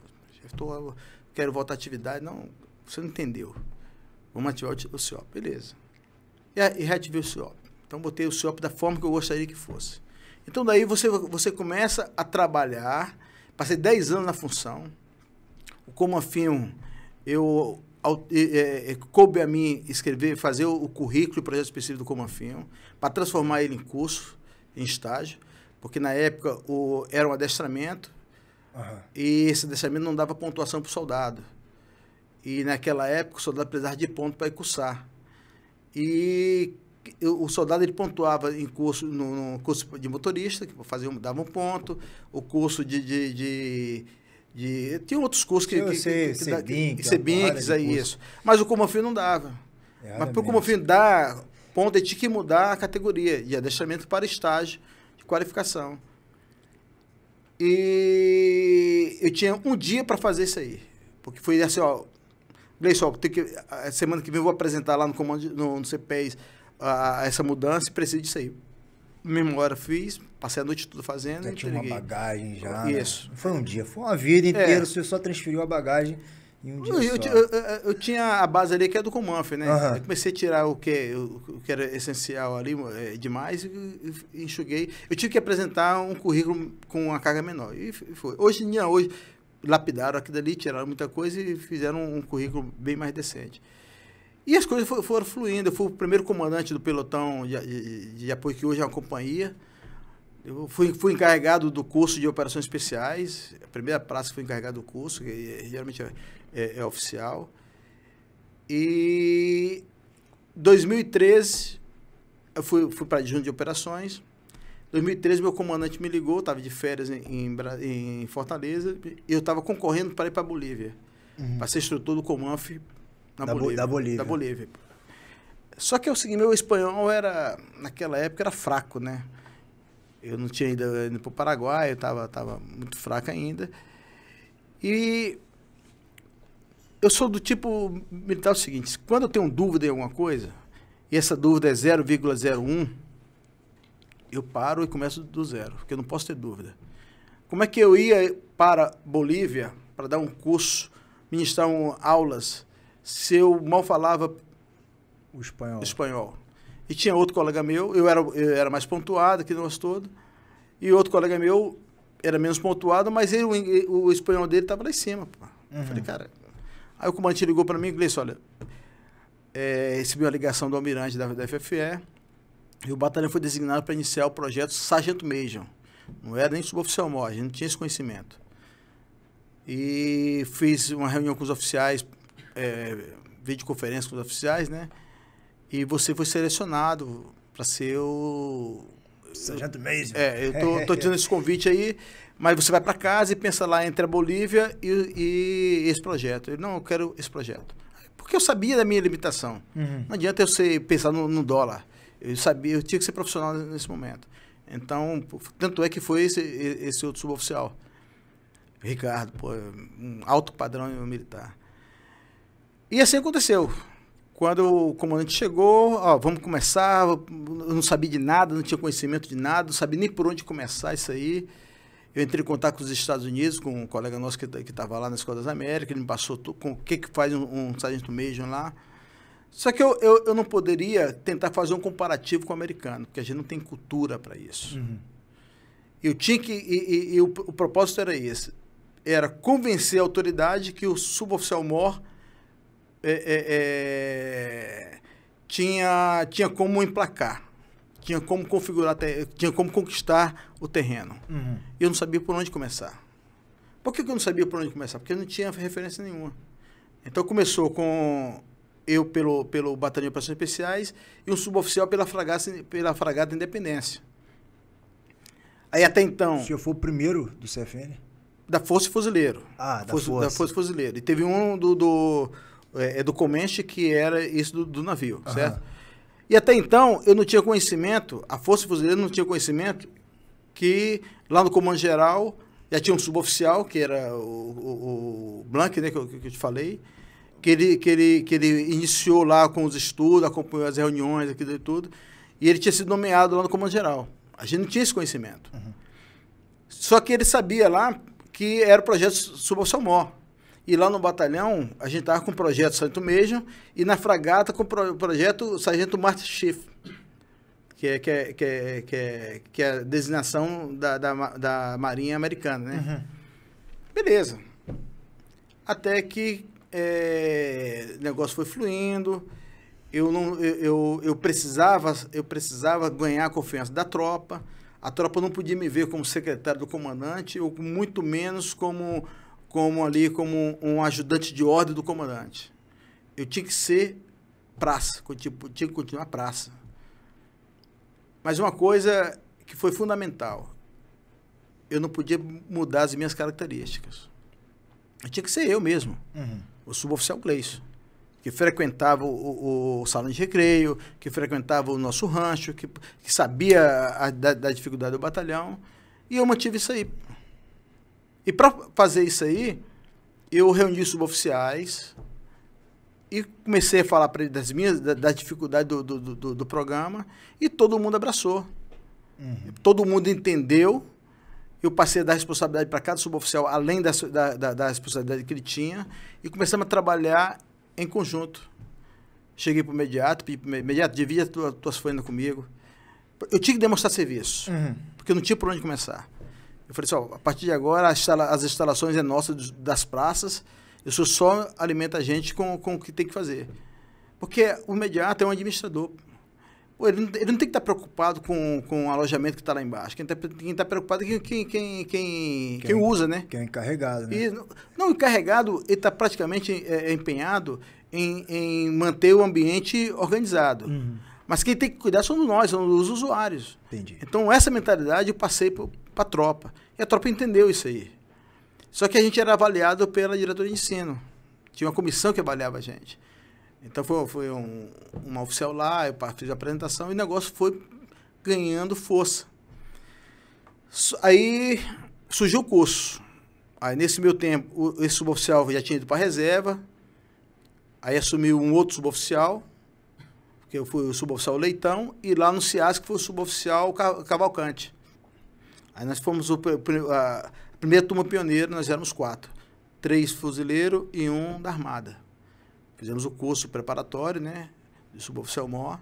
tô, quero voltar à atividade. Não, você não entendeu. Vamos ativar o, CIOP. Beleza. E, e reativei o CIOP. Então botei o CIOP da forma que eu gostaria que fosse. Então daí você, você começa a trabalhar, passei 10 anos na função. O Comafim, eu é, é, coube a mim escrever, fazer o, o currículo e o projeto específico do Comafim, para transformar ele em curso, em estágio, porque na época o, era um adestramento, uhum. e esse adestramento não dava pontuação para o soldado. E naquela época o soldado precisava de ponto para ir cursar. E o soldado ele pontuava em curso no, no curso de motorista que fazia dava um ponto. O curso de, de, de, de tinha outros cursos que, que, sei, que, é isso. Mas o Comafim não dava. É, mas para o Comafim dar ponto ele tinha que mudar a categoria de adestramento para estágio de qualificação. E eu tinha um dia para fazer isso aí porque foi assim ó Gleison, tem que, a semana que vem eu vou apresentar lá no comando no, no CPES a, essa mudança e preciso disso aí. Memória fiz, passei a noite toda fazendo. Já tinha uma bagagem já. né? Isso. Não foi um dia, foi uma vida É. inteira. Você só transferiu a bagagem em um dia Eu, eu eu- eu- tinha a base ali que é do Comanf, né? Aham. Eu comecei a tirar o que, o, que era essencial ali, é, demais, e, e enxuguei. Eu tive que apresentar um currículo com uma carga menor. E foi. Hoje em dia, hoje, lapidaram aquilo dali, tiraram muita coisa e fizeram um currículo bem mais decente. E as coisas fo- foram fluindo. Eu fui o primeiro comandante do pelotão de, de- de apoio, que hoje é uma companhia. Eu fui, fui encarregado do curso de operações especiais, a primeira praça que fui encarregado do curso, que eh, geralmente é, é- é oficial. E 2013 eu fui, fui para adjunto de operações. 2013 meu comandante me ligou, estava de férias em, em em Fortaleza, e eu estava concorrendo para ir para Bolívia, Uhum. para ser instrutor do Comanf na Da Bo- Bolívia. da Bolívia. Da Bolívia. Só que é o seguinte, meu espanhol era, naquela época, era fraco, né? Eu não tinha ainda ido para o Paraguai, eu estava tava muito fraco ainda. E eu sou do tipo militar o seguinte, quando eu tenho dúvida em alguma coisa, e essa dúvida é 0,01, eu paro e começo do zero, porque eu não posso ter dúvida. Como é que eu ia para Bolívia para dar um curso, ministrar um, aulas, se eu mal falava O espanhol. espanhol. E tinha outro colega meu, eu era, eu era mais pontuado no negócio todo, e outro colega meu era menos pontuado, mas ele, o, o espanhol dele estava lá em cima. Uhum. Falei, cara. Aí o comandante ligou para mim e disse: olha, é, recebi uma ligação do almirante da, da FFE, e o batalhão foi designado para iniciar o projeto Sargento Major. Não era nem suboficial maior, a gente não tinha esse conhecimento. E fiz uma reunião com os oficiais, é, videoconferência com os oficiais, né? E você foi selecionado para ser o. Sargento Mason. É, eu tô, tô te dando esse convite aí, mas você vai para casa e pensa lá entre a Bolívia e, e esse projeto. Eu, não, eu quero esse projeto. Porque eu sabia da minha limitação. Uhum. Não adianta eu ser, pensar no, no dólar. Eu sabia, eu tinha que ser profissional nesse momento. Então, tanto é que foi esse, esse outro suboficial. Ricardo, pô, um alto padrão militar. E assim aconteceu. Quando o comandante chegou, ó, vamos começar. Eu não sabia de nada, não tinha conhecimento de nada, não sabia nem por onde começar isso aí. Eu entrei em contato com os Estados Unidos, com um colega nosso que estava lá na Escola das Américas, ele me passou com o que, que faz um, um sargento major lá. Só que eu, eu, eu não poderia tentar fazer um comparativo com o americano, porque a gente não tem cultura para isso. Uhum. Eu tinha que. E, e- e o, o propósito era esse: era convencer a autoridade que o suboficial mor é, é, é, tinha, tinha como emplacar, tinha como configurar, tinha como conquistar o terreno. Uhum. E eu não sabia por onde começar. Por que eu não sabia por onde começar? Porque eu não tinha referência nenhuma. Então começou com eu pelo, pelo Batalhão de Operações Especiais e um suboficial pela fragata, pela fragata Independência. Aí até então, O senhor foi o primeiro do CFN? da Força Fuzileiro. Ah, da Força, Força. Da Força Fuzileiro. E teve um do, do, é, é do Comanche que era esse do, do navio, Aham. certo? E até então, eu não tinha conhecimento, a Força Fuzileira não tinha conhecimento que lá no Comando Geral já tinha um suboficial, que era o, o, o Blanc, né, que eu, que eu te falei, que ele, que, ele, que ele iniciou lá com os estudos, acompanhou as reuniões, aquilo e tudo, e ele tinha sido nomeado lá no Comando Geral. A gente não tinha esse conhecimento. Só que ele sabia lá que era o projeto Mor. E lá no batalhão, a gente estava com o projeto Sargento Major e na fragata com o pro- projeto Sargento Master Chief, que é, que é, que é, que é, que é a designação da, da, da Marinha Americana, né? Beleza. Até que é, o negócio foi fluindo, eu, não, eu, eu, eu precisava, eu precisava ganhar a confiança da tropa, a tropa não podia me ver como secretário do comandante, ou muito menos como, como ali, como um ajudante de ordem do comandante. Eu tinha que ser praça, tipo, tinha que continuar praça. Mas uma coisa que foi fundamental, eu não podia mudar as minhas características. Eu tinha que ser eu mesmo, Uhum. O suboficial Gleison, que frequentava o, o, o salão de recreio, que frequentava o nosso rancho, que, que sabia a- da, da dificuldade do batalhão, e eu mantive isso aí. E para fazer isso aí, eu reuni os suboficiais e comecei a falar para ele das minhas, da, da dificuldade do, do, do, do, programa, e todo mundo abraçou. Uhum. Todo mundo entendeu. Eu passei a dar responsabilidade para cada suboficial, além da, da, da, responsabilidade que ele tinha, e começamos a trabalhar em conjunto. Cheguei para o imediato, pedi para imediato, divide as tuas, tuas folhas comigo. Eu tinha que demonstrar serviço, uhum. porque eu não tinha por onde começar. Eu falei assim, ó, a partir de agora as instalações é nossa das praças, isso só alimenta a gente com, com o que tem que fazer. Porque o imediato é um administrador. Pô, ele, não, ele, não, tem que estar preocupado com, com o alojamento que está lá embaixo. Quem está tá preocupado é quem, quem, quem, quem, quem, usa, né? Quem é encarregado, né? E, não, o encarregado, ele está praticamente é, é, empenhado em, em manter o ambiente organizado. Uhum. Mas quem tem que cuidar somos nós, somos os usuários. Entendi. Então, essa mentalidade eu passei para a tropa. E a tropa entendeu isso aí. Só que a gente era avaliado pela diretoria de ensino. Tinha uma comissão que avaliava a gente. Então foi, foi um, uma oficial lá, eu fiz a apresentação e o negócio foi ganhando força. Aí surgiu o curso. Aí nesse meu tempo, esse suboficial já tinha ido para a reserva. Aí assumiu um outro suboficial, que eu fui o suboficial Leitão, e lá no CIAS, foi o suboficial Cavalcante. Aí nós fomos o, a, Primeira turma pioneira, nós éramos quatro. Três fuzileiros e um da Armada. Fizemos o curso preparatório, né? De suboficial maior.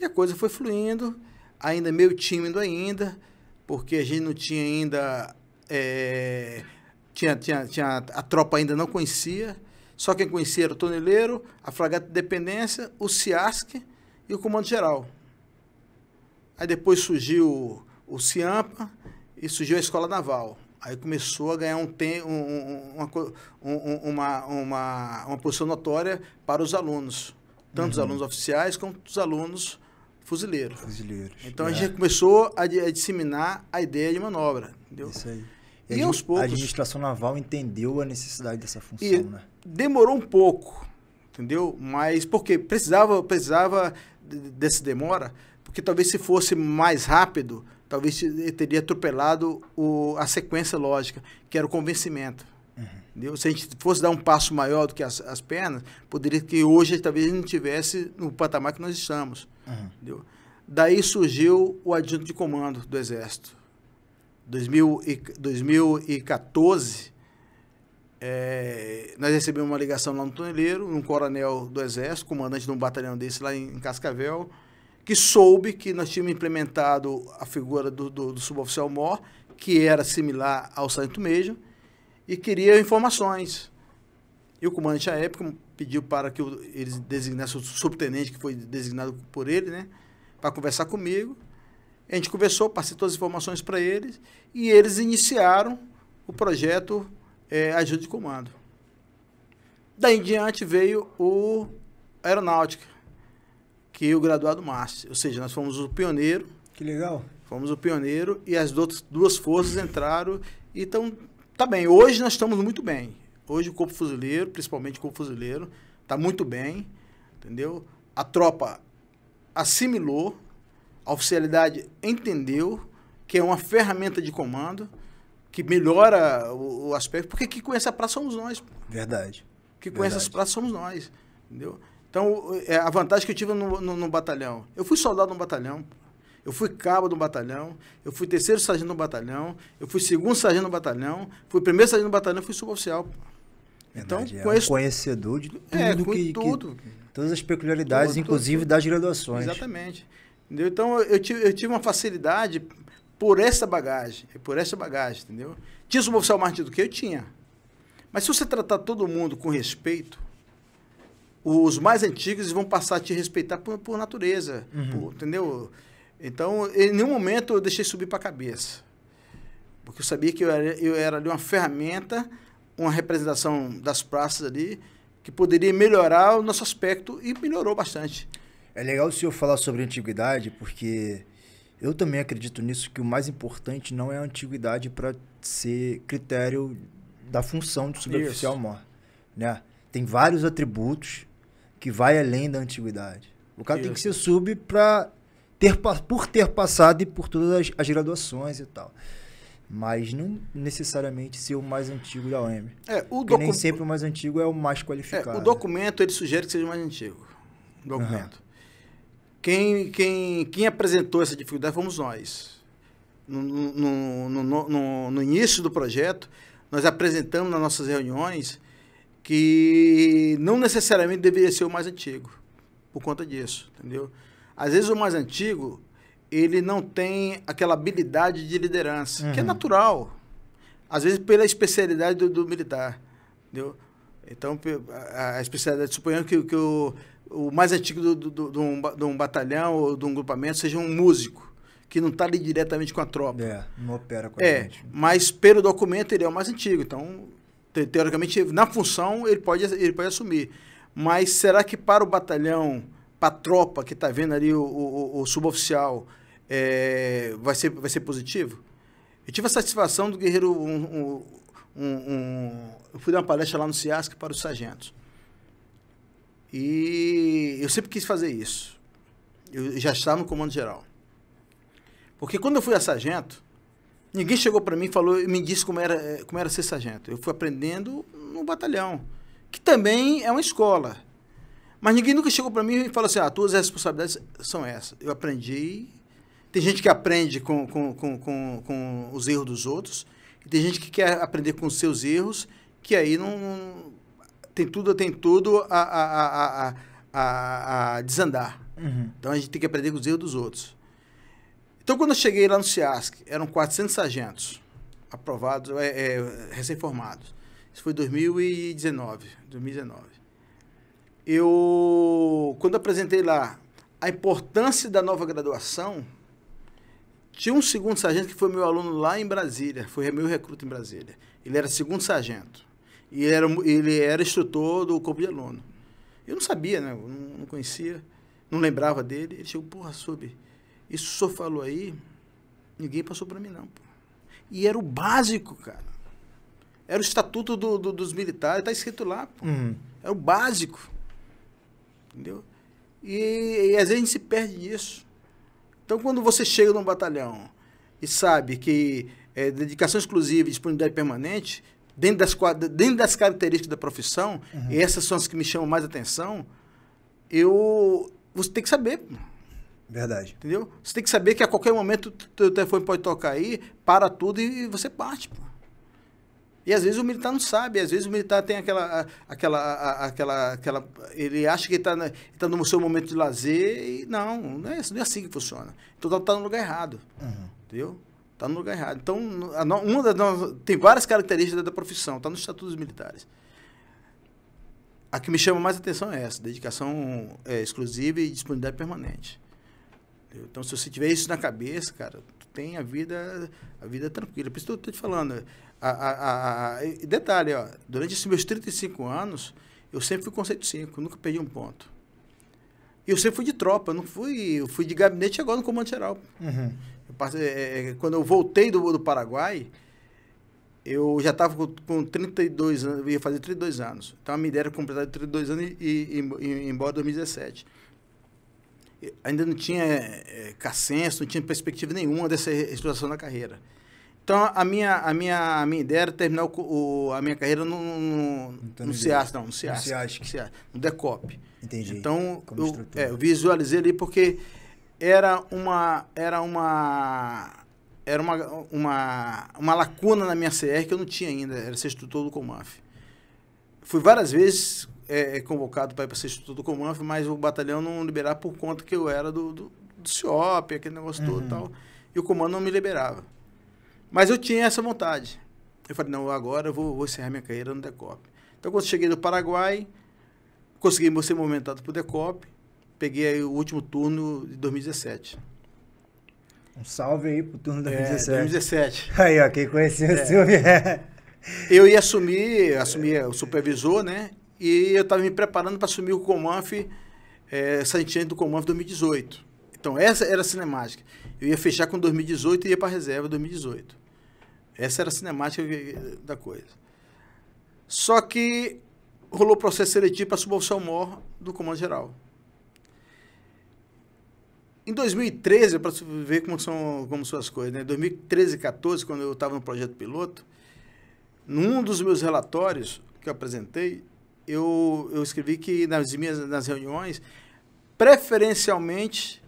E a coisa foi fluindo, ainda meio tímido ainda, porque a gente não tinha ainda... É, tinha, tinha, tinha, a tropa ainda não conhecia. Só quem conhecia era o toneleiro, a fragata de dependência, o CIASC e o comando geral. Aí depois surgiu o CIAMPA e surgiu a Escola Naval. Aí começou a ganhar um, um, uma, um, uma, uma, uma posição notória para os alunos, tanto uhum. os alunos oficiais quanto os alunos fuzileiros. Fuzileiros. Então é. a gente começou a, a, disseminar a ideia de manobra. Entendeu? Isso aí. E, e a, aos poucos. A administração naval entendeu a necessidade dessa função, e né? Demorou um pouco, entendeu? Mas porque precisava, precisava dessa demora, porque talvez se fosse mais rápido, talvez teria atropelado o, a sequência lógica, que era o convencimento. Uhum. Se a gente fosse dar um passo maior do que as, as pernas, poderia que hoje talvez não tivesse no patamar que nós estamos. Uhum. Daí surgiu o adjunto de comando do Exército. 2000 e, 2014, é, nós recebemos uma ligação lá no Toneleiro, um coronel do Exército, comandante de um batalhão desse lá em, em Cascavel, que soube que nós tínhamos implementado a figura do, do, do suboficial mor, que era similar ao sargento Mejo, e queria informações. E o comandante, à época, pediu para que eles designassem o subtenente, que foi designado por ele, né, para conversar comigo. A gente conversou, passei todas as informações para eles, e eles iniciaram o projeto é, Ajuda de Comando. Daí em diante veio o Aeronáutica, que o graduado Márcio. Ou seja, nós fomos o pioneiro. Que legal. Fomos o pioneiro e as duas forças entraram. Então, tá bem. Hoje nós estamos muito bem. Hoje o Corpo Fuzileiro, principalmente o Corpo Fuzileiro, está muito bem, entendeu? A tropa assimilou, a oficialidade entendeu que é uma ferramenta de comando que melhora o, o aspecto, porque quem conhece a praça somos nós. Verdade. Que conhece as praças somos nós, entendeu? Então, é, a vantagem que eu tive no, no, no, batalhão. Eu fui soldado no batalhão, eu fui cabo do batalhão, eu fui terceiro sargento no batalhão, eu fui segundo sargento no batalhão, fui primeiro sargento no batalhão, fui suboficial. Então, é conheço... um conhecedor de tudo, é, que, tudo. Que, todas as peculiaridades, tudo, inclusive tudo, das graduações. Exatamente. Entendeu? Então, eu tive, eu tive uma facilidade por essa bagagem, por essa bagagem, entendeu? Tinha suboficial mais do que eu tinha. Mas se você tratar todo mundo com respeito, os mais antigos vão passar a te respeitar por, por natureza, uhum. por, entendeu? Então, em nenhum momento eu deixei subir para a cabeça. Porque eu sabia que eu era, eu era ali uma ferramenta, uma representação das praças ali, que poderia melhorar o nosso aspecto e melhorou bastante. É legal o senhor falar sobre antiguidade, porque eu também acredito nisso, que o mais importante não é a antiguidade para ser critério da função de suboficial mor. Né? Tem vários atributos que vai além da antiguidade. O cara Isso. tem que ser sub para ter por ter passado e por todas as, as graduações e tal. mas não necessariamente ser o mais antigo da OM. É, o docu- nem sempre o mais antigo é o mais é, qualificado. o documento ele sugere que seja mais antigo. O documento. Quem, quem, quem apresentou essa dificuldade fomos nós. No, no, no- no- no início do projeto, nós apresentamos nas nossas reuniões que não necessariamente deveria ser o mais antigo, por conta disso, entendeu? Às vezes o mais antigo, ele não tem aquela habilidade de liderança, que é Uhum. natural. Às vezes pela especialidade do, do militar, entendeu? Então, a, a especialidade, suponhamos que, que o, o mais antigo do, do, do- um, de um batalhão ou de um grupamento seja um músico, que não está ali diretamente com a tropa. É, não opera com a É, gente. mas pelo documento ele é o mais antigo, então te- teoricamente na função ele pode, ele pode assumir. Mas será que para o batalhão, para a tropa que está vendo ali o, o- o suboficial, é, vai, ser, vai ser positivo? Eu tive a satisfação do guerreiro. Um, um- um- eu fui dar uma palestra lá no CIASC para os sargentos. E eu sempre quis fazer isso. Eu já estava no comando geral. Porque quando eu fui a sargento, Ninguém chegou para mim e falou e me disse como era, eh, como era ser sargento. Eu fui aprendendo no batalhão, que também é uma escola. Mas ninguém nunca chegou para mim e falou assim: ah, tuas responsabilidades são essas. Eu aprendi. Tem gente que aprende com, com, com, com, com os erros dos outros, e tem gente que quer aprender com os seus erros, que aí não. não- tem tudo, tem tudo a, a, a, a, a, a desandar. Uhum. Então a gente tem que aprender com os erros dos outros. Então, quando eu cheguei lá no CIASC, eram 400 sargentos aprovados, é, é, recém-formados. Isso foi 2019. 2019. Eu, quando apresentei lá a importância da nova graduação, tinha um segundo sargento que foi meu aluno lá em Brasília, foi meu recruta em Brasília. Ele era segundo sargento. E era, ele era instrutor do corpo de aluno. Eu não sabia, né? Eu não, não conhecia, não lembrava dele. Ele chegou, porra, soube. Isso que o senhor falou aí, ninguém passou para mim, não. Pô. E era o básico, cara. Era o estatuto do- do- dos militares, tá escrito lá, pô. Uhum. É o básico. Entendeu? E, e às vezes a gente se perde nisso. Então, quando você chega num batalhão e sabe que é, dedicação exclusiva e disponibilidade permanente, dentro das, dentro das características da profissão, e essas são as que me chamam mais atenção, eu, você tem que saber, pô, Verdade. entendeu? Você tem que saber que a qualquer momento o telefone pode tocar aí, para tudo e você parte, pô. E às vezes o militar não sabe, às vezes o militar tem aquela. aquela, aquela, aquela ele acha que está tá no seu momento de lazer e não, não é, não é assim que funciona. Então está no lugar errado, Uhum. entendeu? Está no lugar errado. Então, no- no- uma das, no- tem várias características da profissão, está nos estatutos militares. A que me chama mais atenção é essa, dedicação é, exclusiva e disponibilidade permanente. Entendeu? Então, se você tiver isso na cabeça, cara, tu tem a vida, a vida tranquila. Por isso que eu tô te falando. A, a, a- e detalhe, ó, durante esses meus 35 anos, eu sempre fui conceito 5, nunca perdi um ponto. E eu sempre fui de tropa, não fui, eu fui de gabinete agora no comando geral. Uhum. Eu passei, é, é, quando eu voltei do, do Paraguai, eu já estava com, com 32 anos, eu ia fazer 32 anos. Então a minha ideia era completar 32 anos e, e, e ir embora em 2017. Ainda não tinha é, cassenso, não tinha perspectiva nenhuma dessa exploração da carreira. Então a minha, a minha, a minha ideia era terminar o o- a minha carreira no, no, No no CIAS, não, no CIAS. CIASC. CIAS, no DECOP. Entendi. Então, eu, é, eu visualizei ali porque era uma era uma era uma, uma, uma lacuna na minha CR que eu não tinha ainda, era ser instrutor do Comanf. Fui várias vezes é, convocado para ir para ser instrutor do Comanf, mas o batalhão não liberava por conta que eu era do, do, do CIOP, aquele negócio todo Uhum. e tal, e o comando não me liberava. Mas eu tinha essa vontade. Eu falei, não, agora eu vou, vou encerrar minha carreira no DECOP. Então, quando eu cheguei do Paraguai, consegui ser movimentado para o DECOP, peguei aí o último turno de 2017. Um salve aí pro turno da É, 2017. 2017. Aí, ó, quem conheceu o Silvio. Eu ia assumir, assumir o supervisor, né? E eu estava me preparando para assumir o Comanf, é, sargento do Comanf 2018. Então, essa era a cinemática. Eu ia fechar com 2018 e ia para a reserva 2018. Essa era a cinemática da coisa. Só que rolou processo seletivo para suboficial mor do Comando Geral. Em 2013, para ver como são, como são as coisas, né? 2013 e 14, quando eu estava no projeto piloto, num dos meus relatórios que eu apresentei, eu, eu escrevi que nas minhas nas reuniões, preferencialmente,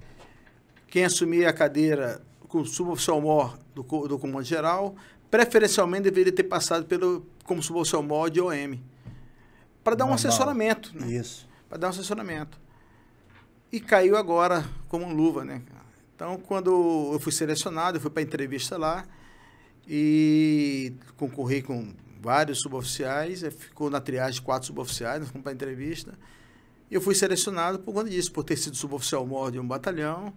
quem assumia a cadeira com suboficial mor do, do comando geral, preferencialmente deveria ter passado pelo, como suboficial mor de OM. Para dar um assessoramento. Né? Isso. Para dar um assessoramento. E caiu agora como luva, né? Então, quando eu fui selecionado, eu fui para a entrevista lá e concorri com vários suboficiais, ficou na triagem quatro suboficiais, nós fomos para entrevista. E eu fui selecionado por conta disso, por ter sido suboficial maior de um batalhão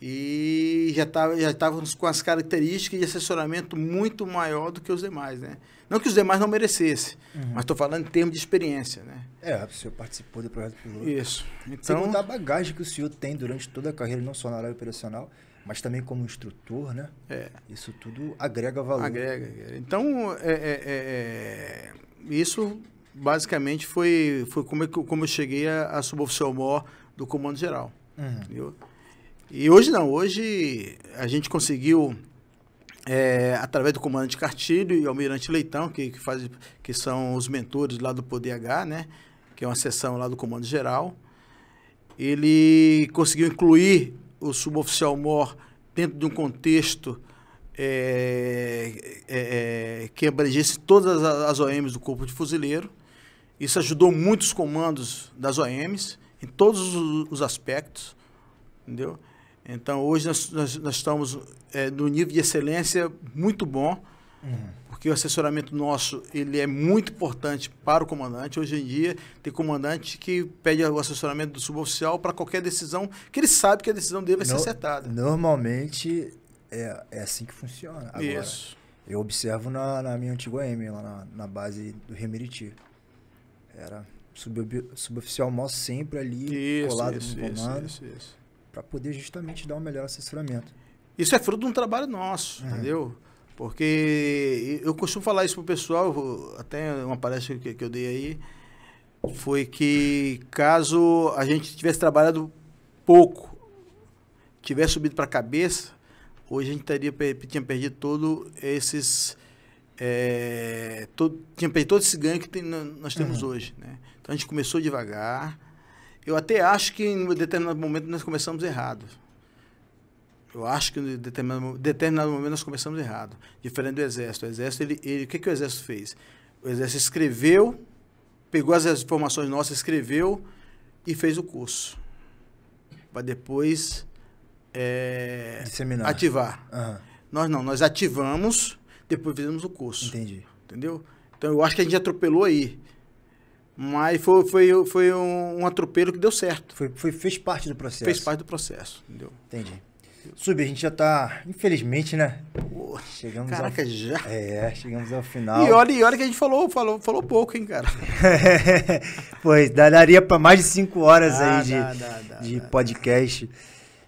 e já estava já tava com as características de assessoramento muito maior do que os demais, né? Não que os demais não merecessem, uhum. mas estou falando em termos de experiência, né? É, o senhor participou do projeto piloto. Isso. Então, Sem contar a bagagem que o senhor tem durante toda a carreira, não só na área operacional, mas também como instrutor, né? É. Isso tudo agrega valor. Agrega. Então, é, é, é, é isso basicamente foi, foi como, eu, como eu cheguei a, a suboficial mor do Comando Geral. Uhum. E hoje não, hoje a gente conseguiu, é, através do comandante Cartilho e Almirante Leitão, que, que, faz, que são os mentores lá do Poder H, né? Que é uma seção lá do Comando Geral. Ele conseguiu incluir o suboficial MOR dentro de um contexto é, é, é que abrangesse todas as, OMs do Corpo de Fuzileiro. Isso ajudou muitos comandos das OMs, em todos os, os aspectos, entendeu? Então, hoje nós, nós, nós estamos é, no nível de excelência muito bom, uhum. Porque o assessoramento nosso ele é muito importante para o comandante. Hoje em dia, tem comandante que pede o assessoramento do suboficial para qualquer decisão, que ele sabe que a decisão dele vai no, ser acertada. Normalmente, é, é assim que funciona. Agora, Isso. Eu observo na, na minha antiga M, lá na, na base do Remeriti. Era suboficial mó sempre ali, isso, colado isso, no comando. Isso, isso, isso para poder justamente dar um melhor assessoramento. Isso é fruto de um trabalho nosso, uhum. entendeu? Porque eu costumo falar isso pro pessoal, até uma palestra que, que eu dei aí, foi que caso a gente tivesse trabalhado pouco, tivesse subido para a cabeça, hoje a gente teria, tinha perdido todo esses. É, todo, tinha perdido todo esse ganho que tem, nós temos uhum. hoje. Né? Então a gente começou devagar eu até acho que em um determinado momento nós começamos errado. Eu acho que em determinado, determinado momento nós começamos errado. Diferente do Exército. O Exército, ele, ele, o que, que o Exército fez? O Exército escreveu, pegou as informações nossas, escreveu e fez o curso. Para depois é, ativar. Uhum. Nós não, nós ativamos, depois fizemos o curso. Entendi. Entendeu? Então eu acho que a gente atropelou aí. Mas foi, foi, foi um, um atropelo que deu certo. Foi, foi, fez parte do processo. Fez parte do processo, entendeu? Entendi. Sub, a gente já tá, infelizmente, né? Pô, chegamos caraca, ao... já? É, chegamos ao final. E olha, e olha que a gente falou, falou, falou pouco, hein, cara? pois, daria para mais de cinco horas ah, aí de, dá, dá, dá, de podcast.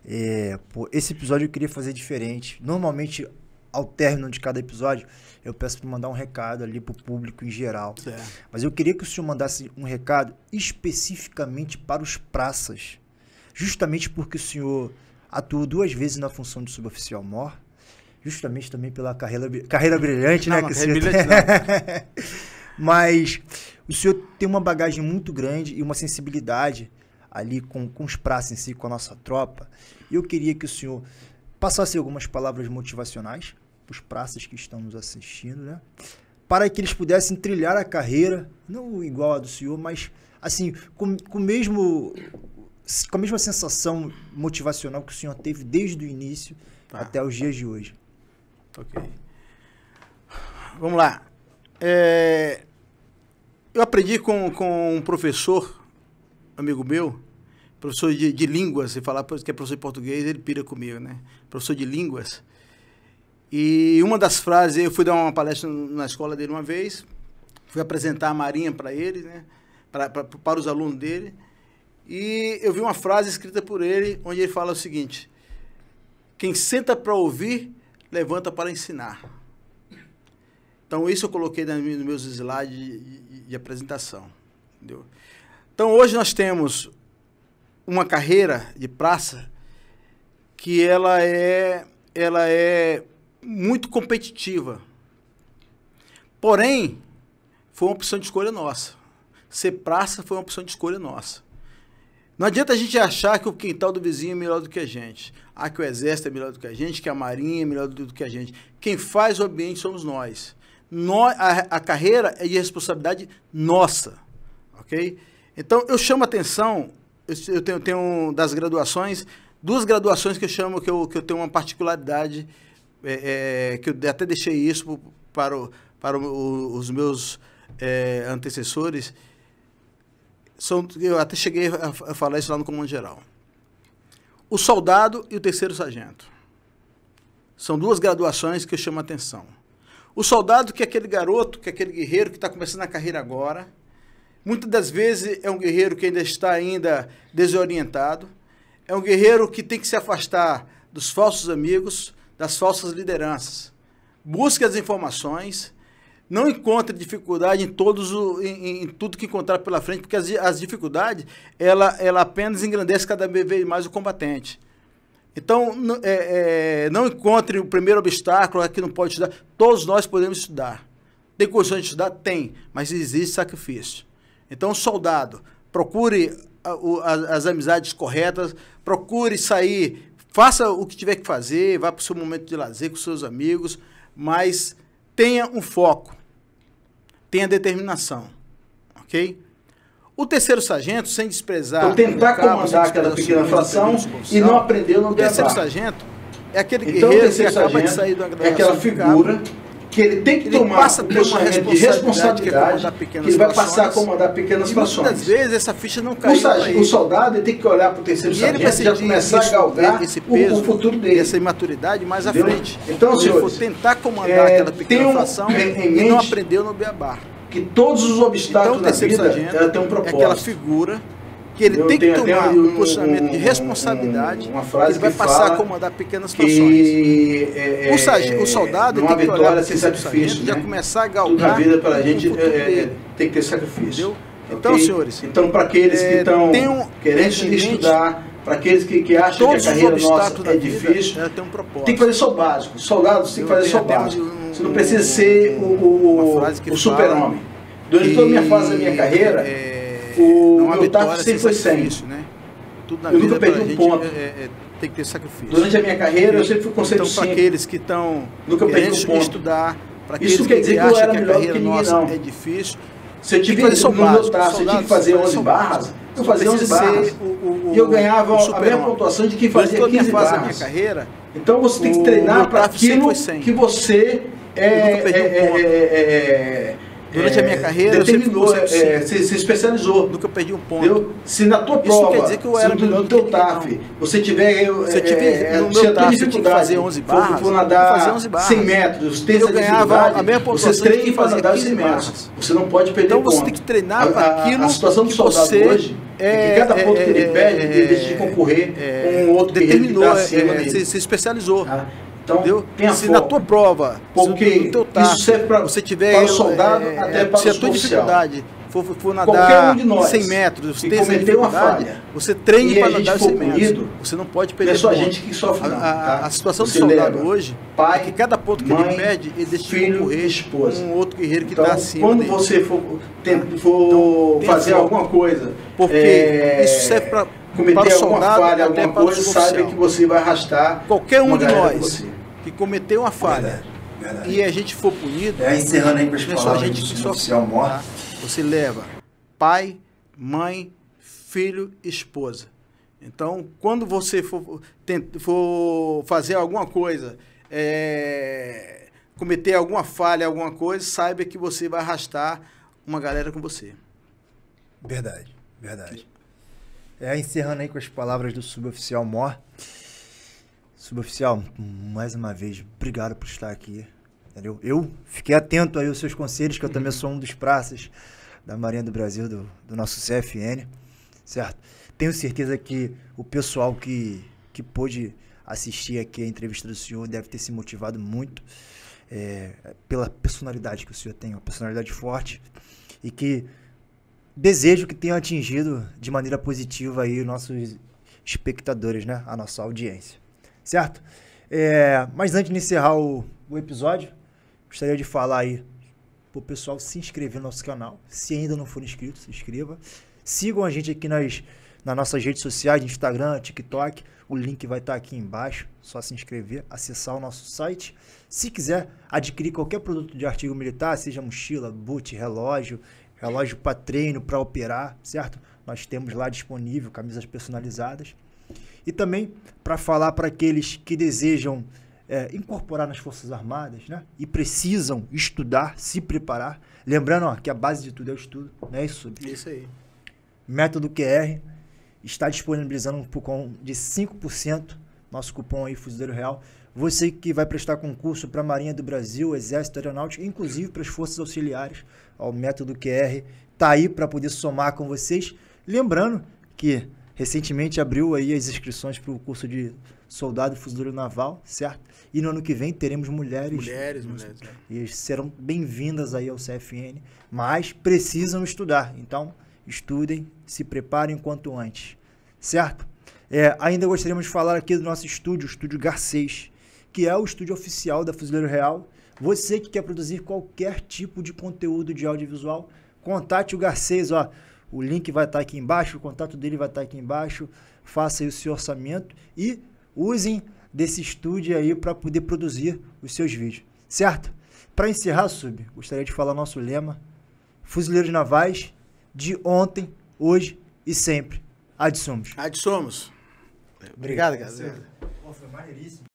É, pô, esse episódio eu queria fazer diferente. Normalmente, ao término de cada episódio, eu peço para mandar um recado ali para o público em geral. Certo. Mas eu queria que o senhor mandasse um recado especificamente para os praças. Justamente porque o senhor atuou duas vezes na função de suboficial mor, justamente também pela carreira, carreira brilhante, não, né? Não, que carreira brilhante não. Mas o senhor tem uma bagagem muito grande e uma sensibilidade ali com, com os praças em si, com a nossa tropa. E eu queria que o senhor passasse algumas palavras motivacionais os praças que estão nos assistindo, né? Para que eles pudessem trilhar a carreira, não igual a do senhor, mas assim, com, com, mesmo, com a mesma sensação motivacional que o senhor teve desde o início tá. até os dias de hoje. Ok. Vamos lá. É, eu aprendi com, com um professor, amigo meu, professor de, de línguas, se falar que é professor de português, ele pira comigo, né? Professor de línguas. E uma das frases, eu fui dar uma palestra na escola dele uma vez, fui apresentar a Marinha para ele, né, pra, pra, para os alunos dele, e eu vi uma frase escrita por ele, onde ele fala o seguinte: Quem senta para ouvir, levanta para ensinar. Então, isso eu coloquei nos meus slides de, apresentação. Entendeu? Então, hoje nós temos uma carreira de praça que ela é, ela é muito competitiva. Porém, foi uma opção de escolha nossa. Ser praça foi uma opção de escolha nossa. Não adianta a gente achar que o quintal do vizinho é melhor do que a gente. Ah, que o exército é melhor do que a gente, que a marinha é melhor do que a gente. Quem faz o ambiente somos nós. nós a, a carreira é de responsabilidade nossa, ok? Então, eu chamo atenção, eu, tenho, tenho das graduações, duas graduações que eu chamo, que eu, que eu tenho uma particularidade, é, é, que eu até deixei isso para, o, para o, os meus é, antecessores, são, eu até cheguei a, a falar isso lá no Comando Geral. O soldado e o terceiro sargento. São duas graduações que eu chamo a atenção. O soldado, que é aquele garoto, que é aquele guerreiro que está começando a carreira agora, muitas das vezes é um guerreiro que ainda está ainda desorientado, é um guerreiro que tem que se afastar dos falsos amigos, das falsas lideranças. Busque as informações, não encontre dificuldade em todos o, em, em, tudo que encontrar pela frente, porque as, as dificuldades ela, ela apenas engrandece cada vez mais o combatente. Então, é, é, não encontre o primeiro obstáculo, que não pode estudar. Todos nós podemos estudar. Tem condições de estudar? Tem, mas existe sacrifício. Então, soldado, procure a, a, as amizades corretas, procure sair, faça o que tiver que fazer, vá para o seu momento de lazer com seus amigos, mas tenha um foco tenha determinação. Ok? O terceiro sargento, sem desprezar. Então, tentar cabo, comandar aquela pequena fração e não aprendeu no O terceiro sargento é aquele então, guerreiro que acaba de sair do É aquela figura que ele tem que ele tomar passa um posicionamento de responsabilidade, que, ele vai passar a comandar pequenas e frações. Muitas vezes essa ficha não cai. O, o soldado ele tem que olhar para o terceiro sargento e já começar a galgar esse peso, o, o futuro dele. essa imaturidade mais Entendeu? à frente. Então, senhores, for tentar comandar é, aquela pequena um, fração e não aprendeu no beabá. Que todos os obstáculos então, da vida ela tem um propósito. É aquela figura que ele eu tem que tomar um, posicionamento de responsabilidade, um, uma frase ele vai passar a comandar pequenas frações. É, o, sargento, o soldado tem que olhar sem sacrifício, né? já começar a galgar. Tudo na vida para a gente é, é, tem que ter sacrifício. Entendeu? Então, okay? senhores. Então, para aqueles que estão um, querendo estudar, para aqueles que, que acham que a carreira nossa é difícil, tem, um tem que fazer só o básico. Soldados tem que fazer só o básico. Você não precisa ser o, o, o super-homem. Durante toda a minha fase da minha carreira, é, o meu taco sempre foi 100. Né? Eu nunca perdi um ponto. É, é, tem que ter sacrifício. Durante a minha carreira, eu sempre fui conceito Então, para aqueles que estão nunca perdi um ponto. estudar, para aqueles Isso quer dizer que, que eu era melhor que ninguém, não. é difícil, se eu tive no meu taço, eu tinha que fazer 11 barras, eu fazia 11 barras. O, o, e eu ganhava a mesma pontuação de quem fazia 15 barras. Minha carreira, então você tem que treinar para aquilo que você é, é, é, Durante a minha carreira, determinou, eu sempre é, se, se, especializou. Nunca perdi um ponto. Entendeu? Se na tua prova, Isso quer dizer que eu era se no teu TAF, você tiver, se eu tiver no meu TAF, eu tinha que fazer 11 barras, for, for nadar fazer 11 barras. 100 metros, tem eu ganhava a mesma pontuação você treina para nadar 100 metros. Você não pode perder então, ponto. Então você tem que treinar para aquilo A situação do soldado hoje é que cada ponto que ele perde, ele deixa de concorrer com um outro determinou, se especializou. Então, Entendeu? tenha se na tua prova, porque se no teu tato, isso serve pra, você tiver para o soldado é, até para se a tua dificuldade for, for nadar um nós 100 metros, cometeu uma falha, você treine para nadar 100 metros. Punido, você não pode perder. Não é só a gente que sofre não, a, tá? a, situação você do soldado hoje pai, é que cada ponto que mãe, ele perde, ele deixa filho, de concorrer esposa. um outro guerreiro que está então, acima quando dele. você for, tem, for então, fazer alguma coisa, porque é, isso serve para cometer para alguma soldado, falha, alguma coisa, saiba que você vai arrastar qualquer um de nós que cometeu uma falha verdade, verdade. e a gente for punido, é, encerrando aí com as é só a gente que sofre, tá? Você leva pai, mãe, filho, esposa. Então, quando você for, for fazer alguma coisa, é, cometer alguma falha, alguma coisa, saiba que você vai arrastar uma galera com você. Verdade, verdade. É, encerrando aí com as palavras do suboficial Mor. Suboficial, mais uma vez, obrigado por estar aqui. Entendeu? Eu fiquei atento aí aos seus conselhos, que eu também sou um dos praças da Marinha do Brasil, do, do nosso CFN, certo? Tenho certeza que o pessoal que, que pôde assistir aqui a entrevista do senhor deve ter se motivado muito é, pela personalidade que o senhor tem, uma personalidade forte e que desejo que tenha atingido de maneira positiva aí nossos espectadores, né? A nossa audiência certo? É, mas antes de encerrar o, o episódio, gostaria de falar aí pro pessoal se inscrever no nosso canal. Se ainda não for inscrito, se inscreva. Sigam a gente aqui nas, nas nossas redes sociais, Instagram, TikTok. O link vai estar aqui embaixo. Só se inscrever, acessar o nosso site. Se quiser adquirir qualquer produto de artigo militar, seja mochila, boot, relógio, relógio para treino, para operar, certo? Nós temos lá disponível camisas personalizadas. E também para falar para aqueles que desejam é, incorporar nas Forças Armadas né? e precisam estudar, se preparar. Lembrando ó, que a base de tudo é o estudo, não é isso? Isso aí. Método QR está disponibilizando um cupom de 5%, nosso cupom aí, Fuzileiro Real. Você que vai prestar concurso para a Marinha do Brasil, Exército Aeronáutico, inclusive para as Forças Auxiliares, o método QR está aí para poder somar com vocês. Lembrando que recentemente abriu aí as inscrições para o curso de soldado fuzileiro naval, certo? E no ano que vem teremos mulheres. Mulheres, mulheres. É. E serão bem-vindas aí ao CFN, mas precisam estudar. Então, estudem, se preparem quanto antes, certo? É, ainda gostaríamos de falar aqui do nosso estúdio, o Estúdio Garcês, que é o estúdio oficial da Fuzileiro Real. Você que quer produzir qualquer tipo de conteúdo de audiovisual, contate o Garcês, ó. O link vai estar aqui embaixo, o contato dele vai estar aqui embaixo. Faça aí o seu orçamento e usem desse estúdio aí para poder produzir os seus vídeos, certo? Para encerrar, Sub, gostaria de falar nosso lema: Fuzileiros Navais, de ontem, hoje e sempre. Ad somos. Ad somos. Obrigado, galera. Foi maneiríssimo.